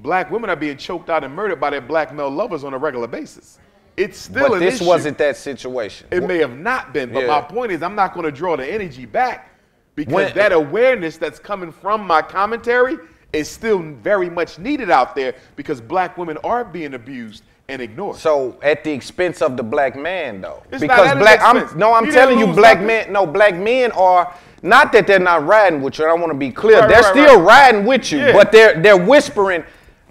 black women are being choked out and murdered by their black male lovers on a regular basis. It's still but this issue. wasn't that situation. It may have not been, but Yeah. my point is, I'm not going to draw the energy back because When- that awareness that's coming from my commentary is still very much needed out there because black women are being abused and ignored. So at the expense of the black man, though, It's not because black, I'm, no, I'm telling you, black nothing. men, no, black men are not that they're not riding with you. I want to be clear, Right, they're right, still right. riding with you, Yeah. but they're they're whispering.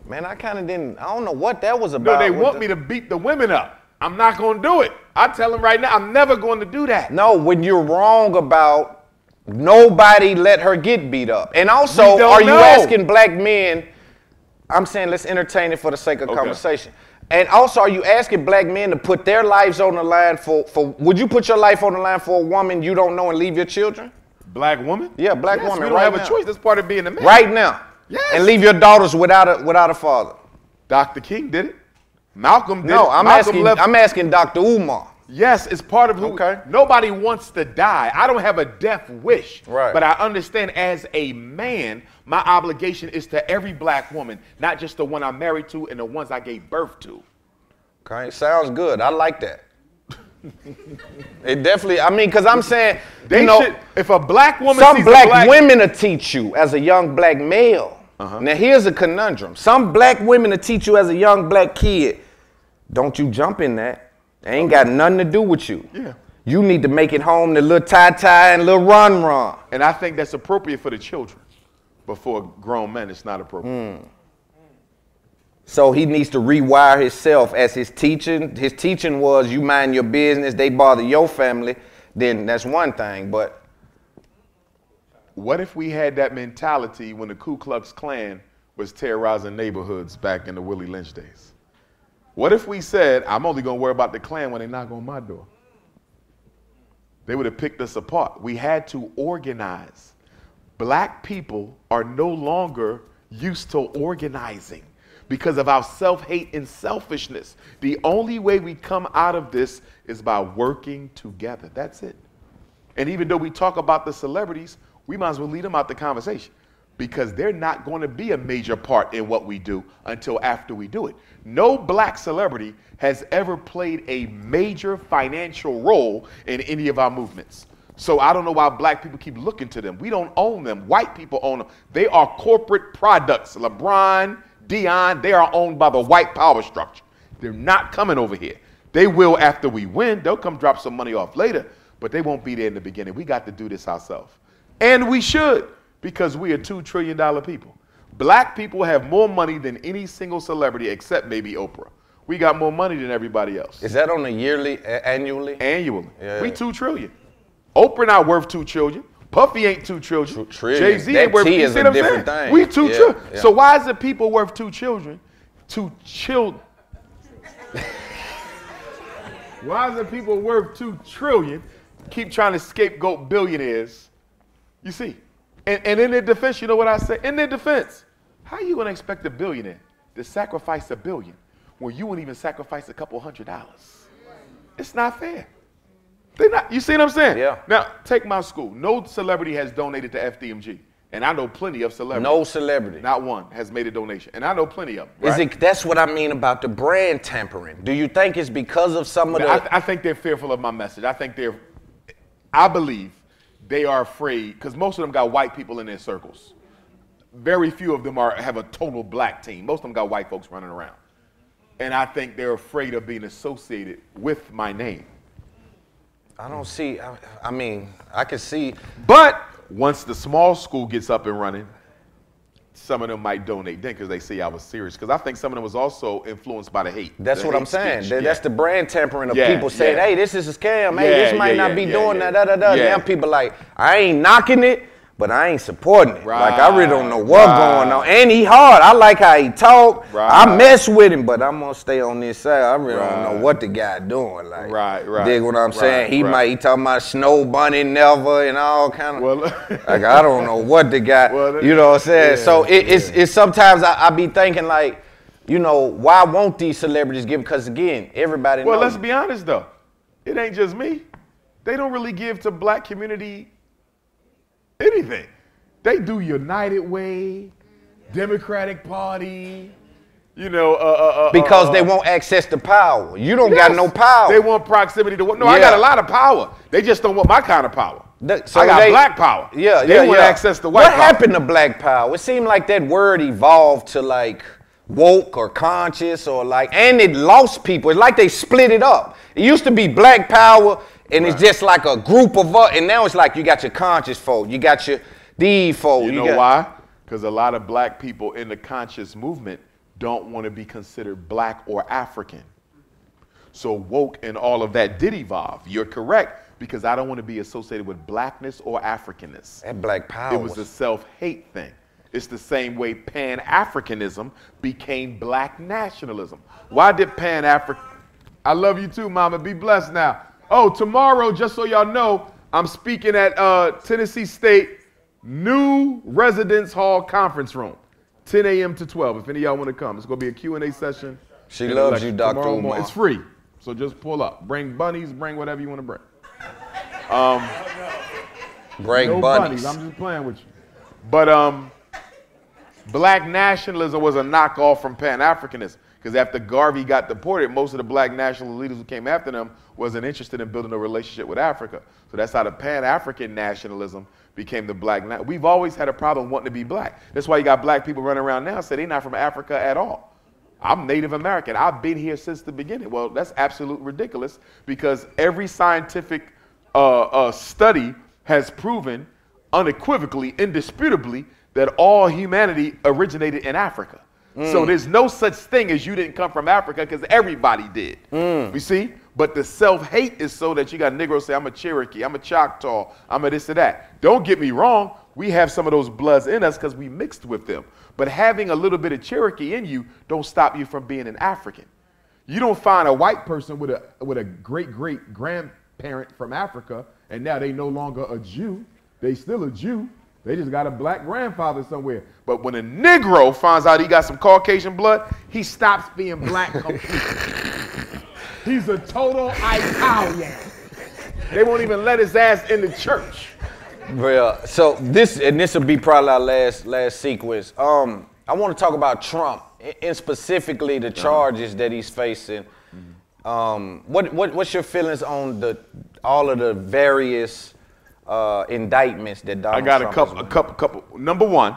Man, I kind of didn't. I don't know what that was about. No, they want the- me to beat the women up. I'm not going to do it. I tell them right now, I'm never going to do that. No, when you're wrong about nobody let her get beat up. And also, are you know. asking black men? I'm saying let's entertain it for the sake of Okay. conversation. And also, are you asking black men to put their lives on the line for, for would you put your life on the line for a woman you don't know and leave your children? Black woman? Yeah, black Yes, woman. We don't right have now. a choice. That's part of being a man. Right now. Yes. And leave your daughters without a without a father. Dr. King did it. Malcolm did No, it. I'm Malcolm asking left- I'm asking Dr. Umar. Yes, it's part of who. Okay. Nobody wants to die. I don't have a death wish. Right. But I understand as a man, my obligation is to every black woman, not just the one I'm married to and the ones I gave birth to. Okay, sounds good. I like that. [laughs] it definitely. I mean, because I'm saying, They you know, should, if a black woman some sees black, black women will teach you as a young black male. Uh-huh. Now here's a conundrum. Some black women will teach you as a young black kid. Don't you jump in that. It ain't got nothing to do with you. Yeah. You need to make it home to little tie tie and little run run. And I think that's appropriate for the children. But for grown men, it's not appropriate. Hmm. So he needs to rewire himself as his teaching. His teaching was you mind your business, they bother your family, then that's one thing. But What if we had that mentality when the Ku Klux Klan was terrorizing neighborhoods back in the Willie Lynch days? What if we said, I'm only going to worry about the Klan when they knock on my door? They would have picked us apart. We had to organize. Black people are no longer used to organizing because of our self hate and selfishness. The only way we come out of this is by working together. That's it. And even though we talk about the celebrities, we might as well lead them out the conversation because they're not going to be a major part in what we do until after we do it. No black celebrity has ever played a major financial role in any of our movements. So I don't know why black people keep looking to them. We don't own them. White people own them. They are corporate products. LeBron, Deion, they are owned by the white power structure. They're not coming over here. They will after we win. They'll come drop some money off later, but they won't be there in the beginning. We got to do this ourselves. And we should, because we are $2 trillion people. Black people have more money than any single celebrity except maybe Oprah. We got more money than everybody else. is that on a yearly, a- annually? Annually. Yeah. We 2 trillion. Oprah not worth 2 trillion. Puffy ain't 2 trillion. trillion. Jay-Z ain't worth T you is see a what I'm different saying? thing. We 2 Yeah, trillion. yeah. So why is the people worth 2 children? Two children. [laughs] Why is the people worth two trillion keep trying to scapegoat billionaires? You see, and, and in their defense, you know what I say? In their defense, how are you gonna expect a billionaire to sacrifice a billion when you wouldn't even sacrifice a couple hundred dollars? It's not fair. They not. You see what I'm saying? Yeah. Now take my school. No celebrity has donated to FDMG, and I know plenty of celebrities. No celebrity. Not one has made a donation, and I know plenty of them. Is right? it? That's what I mean about the brand tampering. Do you think it's because of some of the? I, I think they're fearful of my message. I think they're, I believe they are afraid because most of them got white people in their circles. Very few of them are have a total black team. Most of them got white folks running around, and I think they're afraid of being associated with my name. I don't see. I, I mean, I can see. But once the small school gets up and running, some of them might donate then because they see I was serious. Because I think some of them was also influenced by the hate. That's the what I'm saying. That- Yeah. That's the brand tampering of Yeah, people saying, yeah. "Hey, this is a scam. Hey, this might not be doing that." Da, da, da. Now people like, I ain't knocking it, but I ain't supporting it. Like I really don't know what Right. going on. And he hard. I like how he talk. I mess with him, but I'm gonna stay on this side. I really don't know what the guy doing. Like, Right, right. dig what I'm saying? He right. might he talking about snow bunny never and all kind of. Well, [laughs] like I don't know what the guy. Well, you know what I'm saying? yeah, so it, it's it's sometimes I, I be thinking like, you know, why won't these celebrities give? Because again, everybody. Well, let's be honest though. It ain't just me. They don't really give to black community anything. They do United Way, Democratic Party, you know, uh, uh, uh, because uh, they won't access the power. You don't got no power. They want proximity to what? No, I got a lot of power. They just don't want my kind of power. Th- I got they- black power. Yeah, They yeah, want yeah. access to white What power. happened to black power? It seemed like that word evolved to like woke or conscious or like, and it lost people. It's like they split it up. It used to be black power, and it's just like a group of us, and now it's like you got your conscious folk, you got your D folk. You know got- why? Because a lot of black people in the conscious movement don't want to be considered black or African. So woke and all of that did evolve. You're correct because I don't want to be associated with blackness or Africanness. That black power. It was a self-hate thing. It's the same way Pan-Africanism became black nationalism. Why did Pan-African? I love you too, Mama. Be blessed now. Oh, tomorrow, just so y'all know, I'm speaking at uh, Tennessee State New Residence Hall Conference Room, 10 a.m. to 12. If any of y'all want to come, it's gonna be a Q&A session. She and loves you, Dr. tomorrow. Umar. It's free, so just pull up. Bring bunnies, bring whatever you want to bring. Um, Bring no bunnies. I'm just playing with you. But um, black nationalism was a knockoff from Pan Africanism. Because after Garvey got deported, most of the black national leaders who came after them wasn't interested in building a relationship with Africa. So that's how the Pan African nationalism became the black. Na- We've always had a problem wanting to be black. That's why you got black people running around now say they're not from Africa at all. I'm Native American. I've been here since the beginning. Well, that's absolutely ridiculous because every scientific uh, uh, study has proven unequivocally, indisputably, that all humanity originated in Africa. So Mm. there's no such thing as you didn't come from Africa because everybody did. You see? But the self-hate is so that you got Negroes say, I'm a Cherokee, I'm a Choctaw, I'm a this or that. Don't get me wrong, we have some of those bloods in us because we mixed with them. But having a little bit of Cherokee in you don't stop you from being an African. You don't find a white person with a with a great great grandparent from Africa and now they no longer a Jew. They still a Jew. They just got a black grandfather somewhere. But when a Negro finds out he got some Caucasian blood, he stops being black [laughs] completely. He's a total Italian. They won't even let his ass in the church. Well, so this and this will be probably our last last sequence. Um, I want to talk about Trump and- specifically the charges that he's facing. Um, what what what's your feelings on the all of the various uh, indictments that Donald I got a couple, a couple, couple. Number one,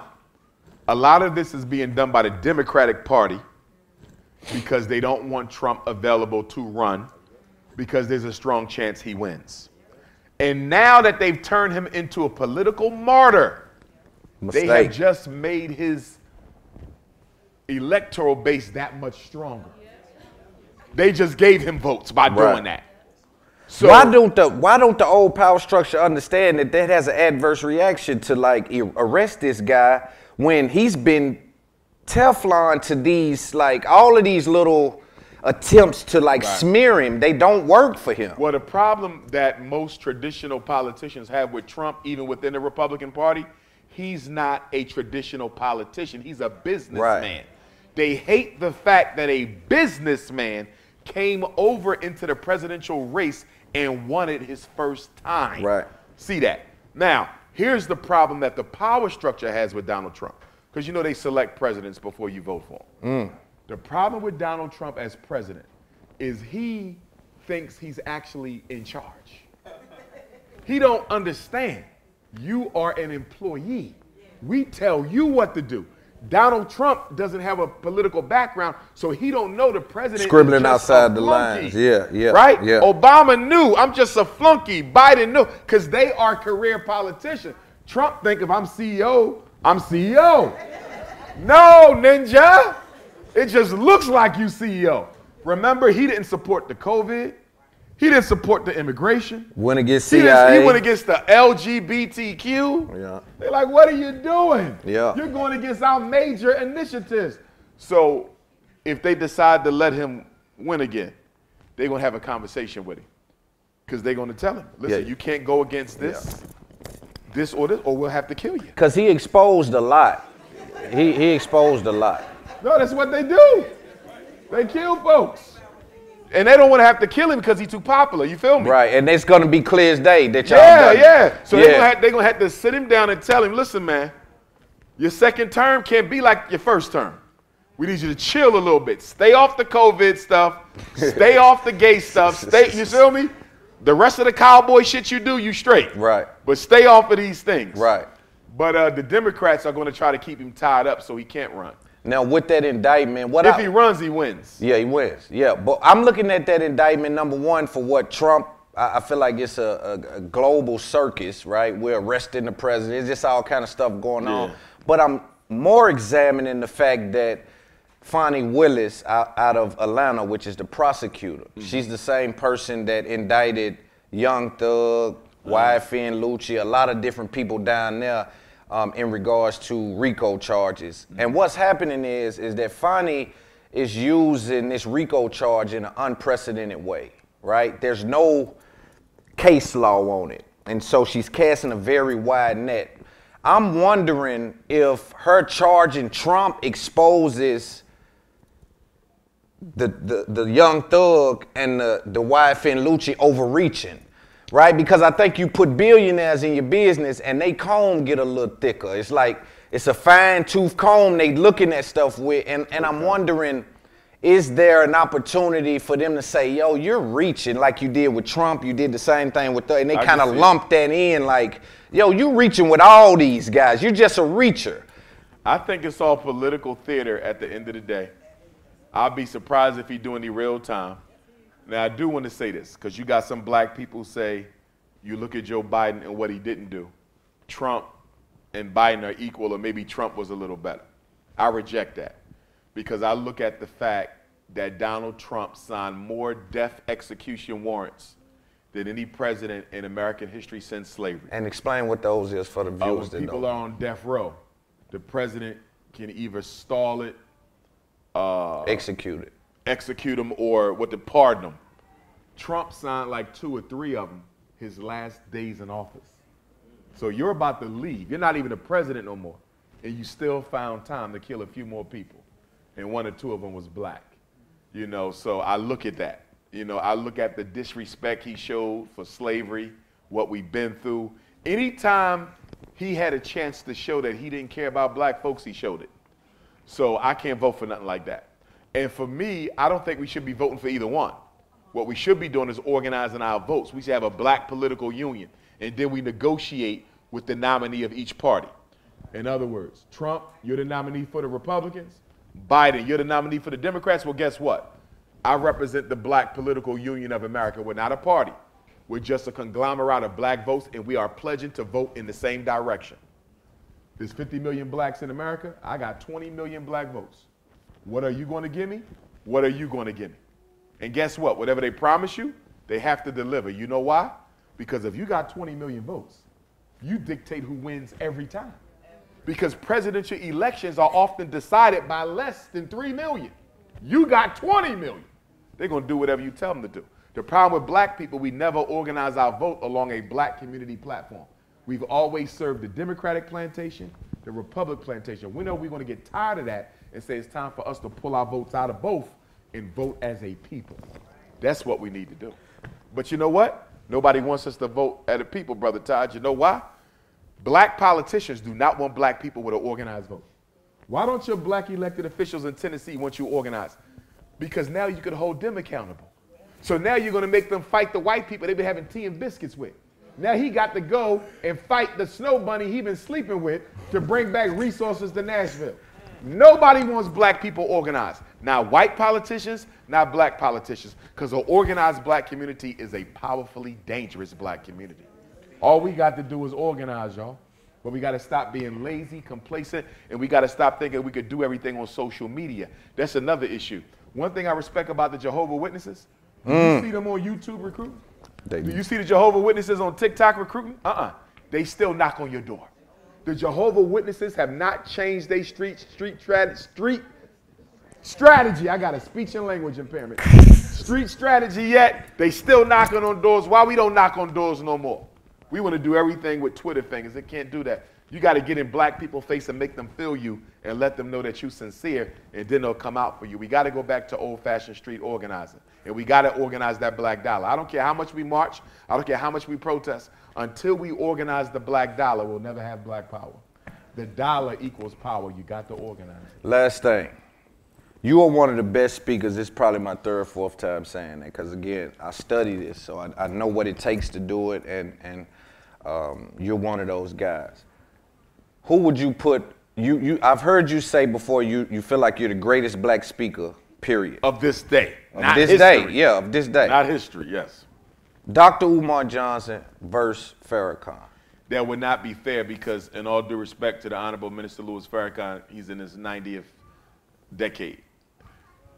a lot of this is being done by the Democratic Party because they don't want Trump available to run because there's a strong chance he wins. And now that they've turned him into a political martyr, they have just made his electoral base that much stronger. They just gave him votes by Right. doing that. So why don't the why don't the old power structure understand that that has an adverse reaction to like arrest this guy when he's been Teflon to these like all of these little attempts to like Right. smear him they don't work for him. Well, the problem that most traditional politicians have with Trump, even within the Republican Party, he's not a traditional politician. He's a businessman. They hate the fact that a businessman came over into the presidential race and won it his first time. Right. See that? Now, here's the problem that the power structure has with Donald Trump. Because you know they select presidents before you vote for them. Mm. The problem with Donald Trump as president is he thinks he's actually in charge. He don't understand. You are an employee. We tell you what to do. Donald Trump doesn't have a political background, so he don't know the president. Scribbling outside the lines. Yeah, yeah. Right? Yeah. Obama knew I'm just a flunky. Biden knew because they are career politicians. Trump think if I'm CEO, I'm CEO. No, ninja. It just looks like you CEO. Remember, he didn't support the COVID. He didn't support the immigration. Went against He, CIA. he went against the LGBTQ. Yeah. They're like, what are you doing? Yeah. You're going against our major initiatives. So if they decide to let him win again, they're going to have a conversation with him. Because they're going to tell him, listen, Yeah. you can't go against this, this or this, or we'll have to kill you. Because he exposed a lot. He, he exposed a lot. No, that's what they do. They kill folks. And they don't want to have to kill him because he's too popular. You feel me? Right, and it's gonna be clear as day that y'all Yeah, done yeah. So they're gonna, have, they gonna have to sit him down and tell him, listen, man, your second term can't be like your first term. We need you to chill a little bit. Stay off the COVID stuff. Stay [laughs] off the gay stuff. Stay, you feel me? The rest of the cowboy shit you do, you straight. Right. But stay off of these things. Right. But uh, the Democrats are going to try to keep him tied up so he can't run. Now with that indictment, what if I, he runs, he wins. Yeah, he wins. Yeah, but I'm looking at that indictment number one for what Trump. I I feel like it's a, a, a global circus, right? We're arresting the president. It's just all kind of stuff going on. But I'm more examining the fact that Fani Willis out, out of Atlanta, which is the prosecutor, Mm-hmm. she's the same person that indicted Young Thug, YFN Lucci, a lot of different people down there um, in regards to RICO charges. And what's happening is, is that Fani is using this RICO charge in an unprecedented way, right? There's no case law on it. And so she's casting a very wide net. I'm wondering if her charging Trump exposes the, the, the young thug and the, the YFN Lucci overreaching, right? Because I think you put billionaires in your business and they comb get a little thicker. It's like it's a fine tooth comb they looking at stuff with. And, and I'm wondering, is there an opportunity for them to say, yo, you're reaching like you did with Trump, you did the same thing with the, and they kind of lumped that in like, yo, you reaching with all these guys. You're just a reacher. I think it's all political theater at the end of the day. I'll be surprised if he do any real time. Now, I do want to say this because you got some black people say you look at Joe Biden and what he didn't do. Trump and Biden are equal, or maybe Trump was a little better. I reject that because I look at the fact that Donald Trump signed more death execution warrants than any president in American history since slavery. And explain what those is for the viewers. Uh, when that people don't. are on death row, the president can either stall it, uh, Execute it. Execute them, or what to pardon them. Trump signed like two or three of them his last days in office. So you're about to leave. You're not even a president no more, and you still found time to kill a few more people, and one or two of them was black. You know, so I look at that. You know, I look at the disrespect he showed for slavery, what we've been through. Anytime he had a chance to show that he didn't care about black folks, he showed it. So I can't vote for nothing like that. And for me, I don't think we should be voting for either one. What we should be doing is organizing our votes. We should have a black political union, and then we negotiate with the nominee of each party. In other words, Trump, you're the nominee for the Republicans. Biden, you're the nominee for the Democrats. Well, guess what? I represent the Black Political Union of America. We're not a party. We're just a conglomerate of black votes, and we are pledging to vote in the same direction. There's 50 million blacks in America. I got 20 million black votes. What are you going to give me? What are you going to give me? And guess what? Whatever they promise you, they have to deliver. You know why? Because if you got 20 million votes, you dictate who wins every time. Because presidential elections are often decided by less than 3 million. You got 20 million. They're going to do whatever you tell them to do. The problem with black people, we never organize our vote along a black community platform. We've always served the Democratic plantation, the Republic plantation. When are we going to get tired of that and say it's time for us to pull our votes out of both and vote as a people? That's what we need to do. But you know what? Nobody wants us to vote as a people, Brother Todd. You know why? Black politicians do not want black people with an organized vote. Why don't your black elected officials in Tennessee want you organized? Because now you can hold them accountable. So now you're going to make them fight the white people they've been having tea and biscuits with. Now he got to go and fight the snow bunny he's been sleeping with to bring back resources to Nashville. Nobody wants black people organized. Not white politicians, not black politicians. Because an organized black community is a powerfully dangerous black community. All we got to do is organize, y'all. But we got to stop being lazy, complacent, and we got to stop thinking we could do everything on social media. That's another issue. One thing I respect about the Jehovah Witnesses, do you Mm. see them on YouTube recruiting? They- do you see the Jehovah Witnesses on TikTok recruiting? Uh-uh. They still knock on your door. The Jehovah Witnesses have not changed their street street street strategy. I got a speech and language impairment. Street strategy yet. They still knocking on doors. Why we don't knock on doors no more? We want to do everything with Twitter fingers. They can't do that. You got to get in black people's face and make them feel you and let them know that you're sincere, and then they'll come out for you. We got to go back to old-fashioned street organizing, and we got to organize that black dollar. I don't care how much we march. I don't care how much we protest. Until we organize the black dollar, we'll never have black power. The dollar equals power. You got to organize. it. Last thing. You are one of the best speakers. It's probably my third, fourth time saying that. Because again, I study this, so I, I know what it takes to do it, and and um, you're one of those guys. Who would you put? You you. I've heard you say before. You you feel like you're the greatest black speaker. Period. Of this day. Of Not this history. day. Yeah. Of this day. Not history, yes. Dr. Umar Johnson versus Farrakhan. That would not be fair because, in all due respect to the Honorable Minister Louis Farrakhan, he's in his 90th decade.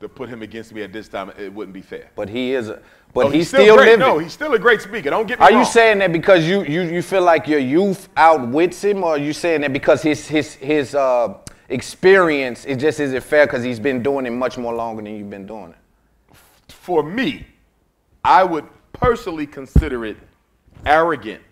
To put him against me at this time, it wouldn't be fair. But he is a. But Oh, he's, still, great. living. No, he's still a great speaker. Don't get me Are wrong. you saying that because you, you, you feel like your youth outwits him, or are you saying that because his his his uh, experience it just isn't fair because he's been doing it much more longer than you've been doing it? For me, I would personally consider it arrogant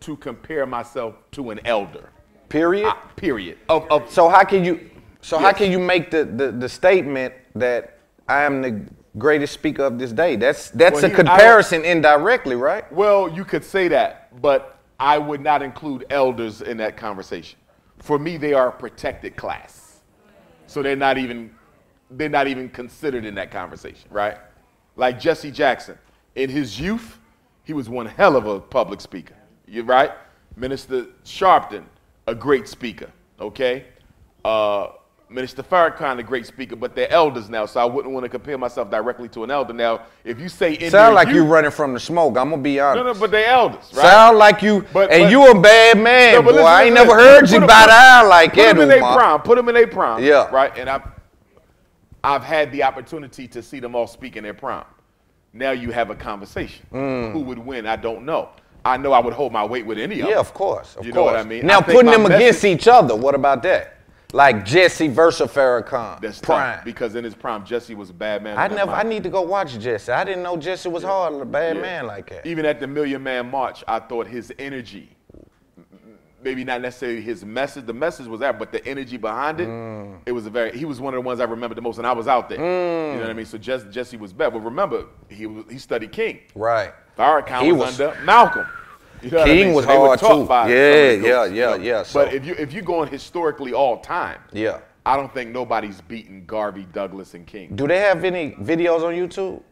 to compare myself to an elder. Period. period. Of, of so how can you so how can you make the, the, the statement that I am the greatest speaker of this day? That's that's Well, a he- comparison indirectly, right? Well, you could say that, but I would not include elders in that conversation. For me, they are a protected class. So they're not even they're not even considered in that conversation, right? Like Jesse Jackson. In his youth, he was one hell of a public speaker. You're right? Minister Sharpton, a great speaker, okay? Uh, Minister Farrakhan, a great speaker, but they're elders now, so I wouldn't want to compare myself directly to an elder. Now, if you say in Sound like you youth- running from the smoke. I'm gonna be honest. no, no, but they elders, right? Sound like you, But- and but- you a bad man, No, but boy. listen, I ain't listen, never listen. heard you them- put- down like put that, them in their prime. Put them in their prime. Yeah. Right. And I've I've had the opportunity to see them all speak in their prime. Now you have a conversation. Mm. Who would win? I don't know. I know I would hold my weight with any of them. Yeah, of course. Of you course. know what I mean? Now I putting them message- against each other, what about that? Like Jesse versus Farrakhan. That's prime. tough because in his prime, Jesse was a bad man. I never. I need to go watch Jesse. I didn't know Jesse was hard, a bad Yeah. man like that. Even at the Million Man March, I thought his energy, maybe not necessarily his message, the message was there, but the energy behind it, Mm. it was a very, he was one of the ones I remember the most, and I was out there. You know what I mean? So Jesse, Jesse was bad. But remember, he, was, he studied King. Right. Farrakhan He was, was- under Malcolm. You know what I King mean? was So hard too. by some of Yeah, yeah, yeah, know? yeah, But if you if you're going historically all time, Yeah. I don't think nobody's beaten Garvey, Douglass, and King. Do they have any videos on YouTube?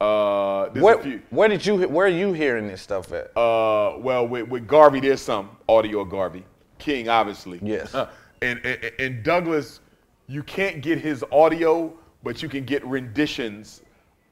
Uh, Where, where did you? Where are you hearing this stuff at? Uh, well, with, with Garvey, there's some audio of Garvey. King, obviously. Yes. And, and and Douglass, you can't get his audio, but you can get renditions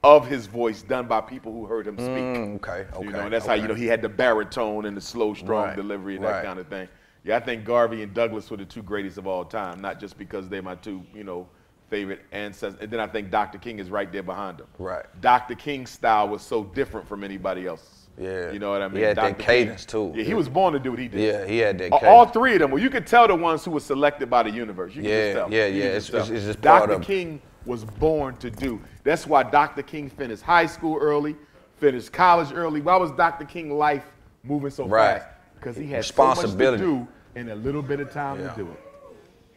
of his voice done by people who heard him speak. Mm, okay, okay. You know, and that's how you know he had the baritone and the slow, strong Right, delivery and that right. kind of thing. Yeah, I think Garvey and Douglass were the two greatest of all time, not just because they're my two, you know, favorite ancestors. And then I think Dr. King is right there behind him. Right. Dr. King's style was so different from anybody else's. Yeah. You know what I mean? He had that Dr. King- cadence, too. Yeah, he was born to do what he did. Yeah, he had that All- cadence. All three of them. Well, you could tell the ones who were selected by the universe. You can Yeah, just tell. yeah, can yeah. It's- it's- it's just part Dr. of- King was born to do. That's why Dr. King finished high school early, finished college early. Why was Dr. King life moving so Right. fast? Because he had so much to Responsibility. do in a little bit of time Yeah. to do it.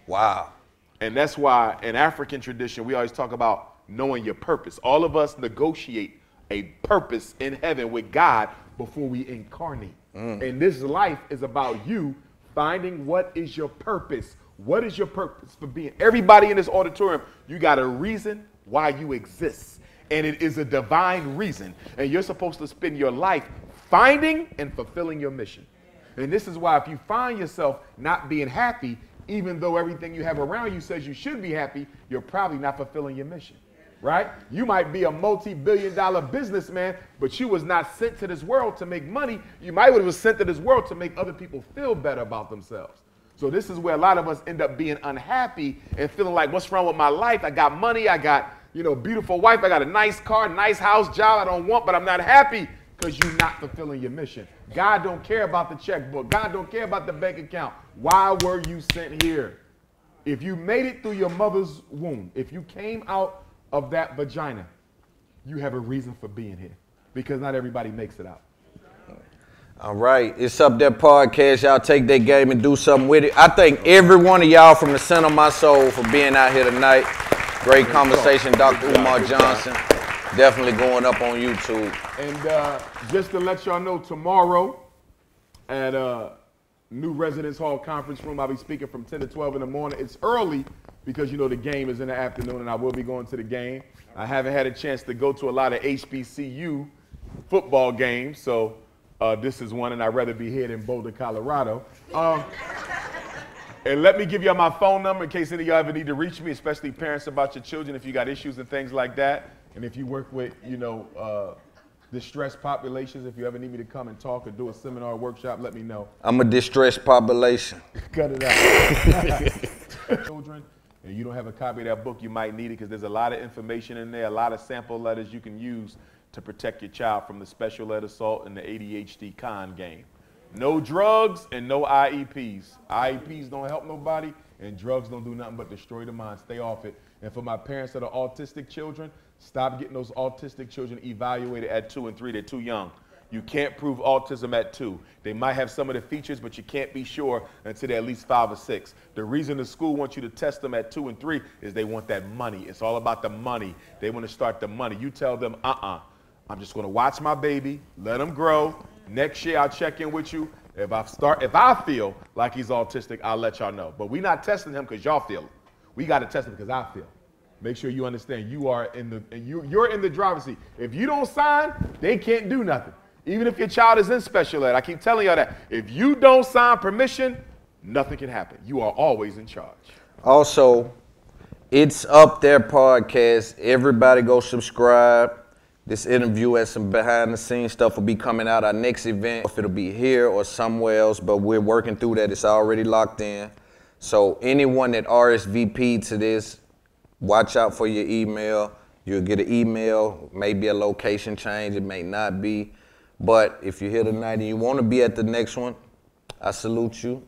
Wow. And that's why in African tradition, we always talk about knowing your purpose. All of us negotiate a purpose in heaven with God before we incarnate. Mm. And this life is about you finding what is your purpose. What is your purpose for being? Everybody in this auditorium, you got a reason why you exist. And it is a divine reason. And you're supposed to spend your life finding and fulfilling your mission. And this is why if you find yourself not being happy, even though everything you have around you says you should be happy, you're probably not fulfilling your mission. right? You might be a multi-billion dollar businessman, but you was not sent to this world to make money. You might have been sent to this world to make other people feel better about themselves. So this is where a lot of us end up being unhappy and feeling like, what's wrong with my life? I got money, I got, you know, beautiful wife, I got a nice car, nice house, job I don't want, but I'm not happy because you're not fulfilling your mission. God don't care about the checkbook. God don't care about the bank account. Why were you sent here? If you made it through your mother's womb, if you came out of that vagina, you have a reason for being here because not everybody makes it out. All right, it's up there podcast. Y'all take that game and do something with it. I thank every one of y'all from the center of my soul for being out here tonight. Great conversation, Dr. Umar Johnson. Definitely going up on YouTube. And uh, just to let y'all know, tomorrow at uh, New Residence Hall Conference Room, I'll be speaking from 10 to 12 in the morning. It's early because you know the game is in the afternoon, and I will be going to the game. I haven't had a chance to go to a lot of HBCU football games, so uh, this is one, and I'd rather be here than Boulder, Colorado. Um, and let me give y'all my phone number in case any of y'all ever need to reach me, especially parents about your children if you got issues and things like that. And if you work with, you know, uh, distressed populations, if you ever need me to come and talk or do a seminar or workshop, let me know. I'm a distressed population. [laughs] Cut it out. [laughs] Children, and you don't have a copy of that book, you might need it because there's a lot of information in there, a lot of sample letters you can use to protect your child from the special ed assault and the ADHD con game. No drugs and no IEPs. IEPs don't help nobody, and drugs don't do nothing but destroy the mind. Stay off it. And for my parents that are autistic children, stop getting those autistic children evaluated at two and three. They're too young. You can't prove autism at two. They might have some of the features, but you can't be sure until they're at least five or six. The reason the school wants you to test them at two and three is they want that money. It's all about the money. They want to start the money. You tell them, uh uh-uh. uh, i am just going to watch my baby, let him grow. Next year, I'll check in with you. If I start, if I feel like he's autistic, I'll let y'all know. But we're not testing him because y'all feel it. We got to test him because I feel. Make sure you understand you are in the you you're in the driver's seat. If you don't sign, they can't do nothing. Even if your child is in special ed, I keep telling y'all that. If you don't sign permission, nothing can happen. You are always in charge. Also, it's up there podcast. Everybody go subscribe. This interview and some behind the scenes stuff will be coming out. Our next event, if it'll be here or somewhere else, but we're working through that. It's already locked in. So anyone that RSVP to this, watch out for your email. You'll get an email, maybe a location change, it may not be. But if you're here tonight and you want to be at the next one, I salute you.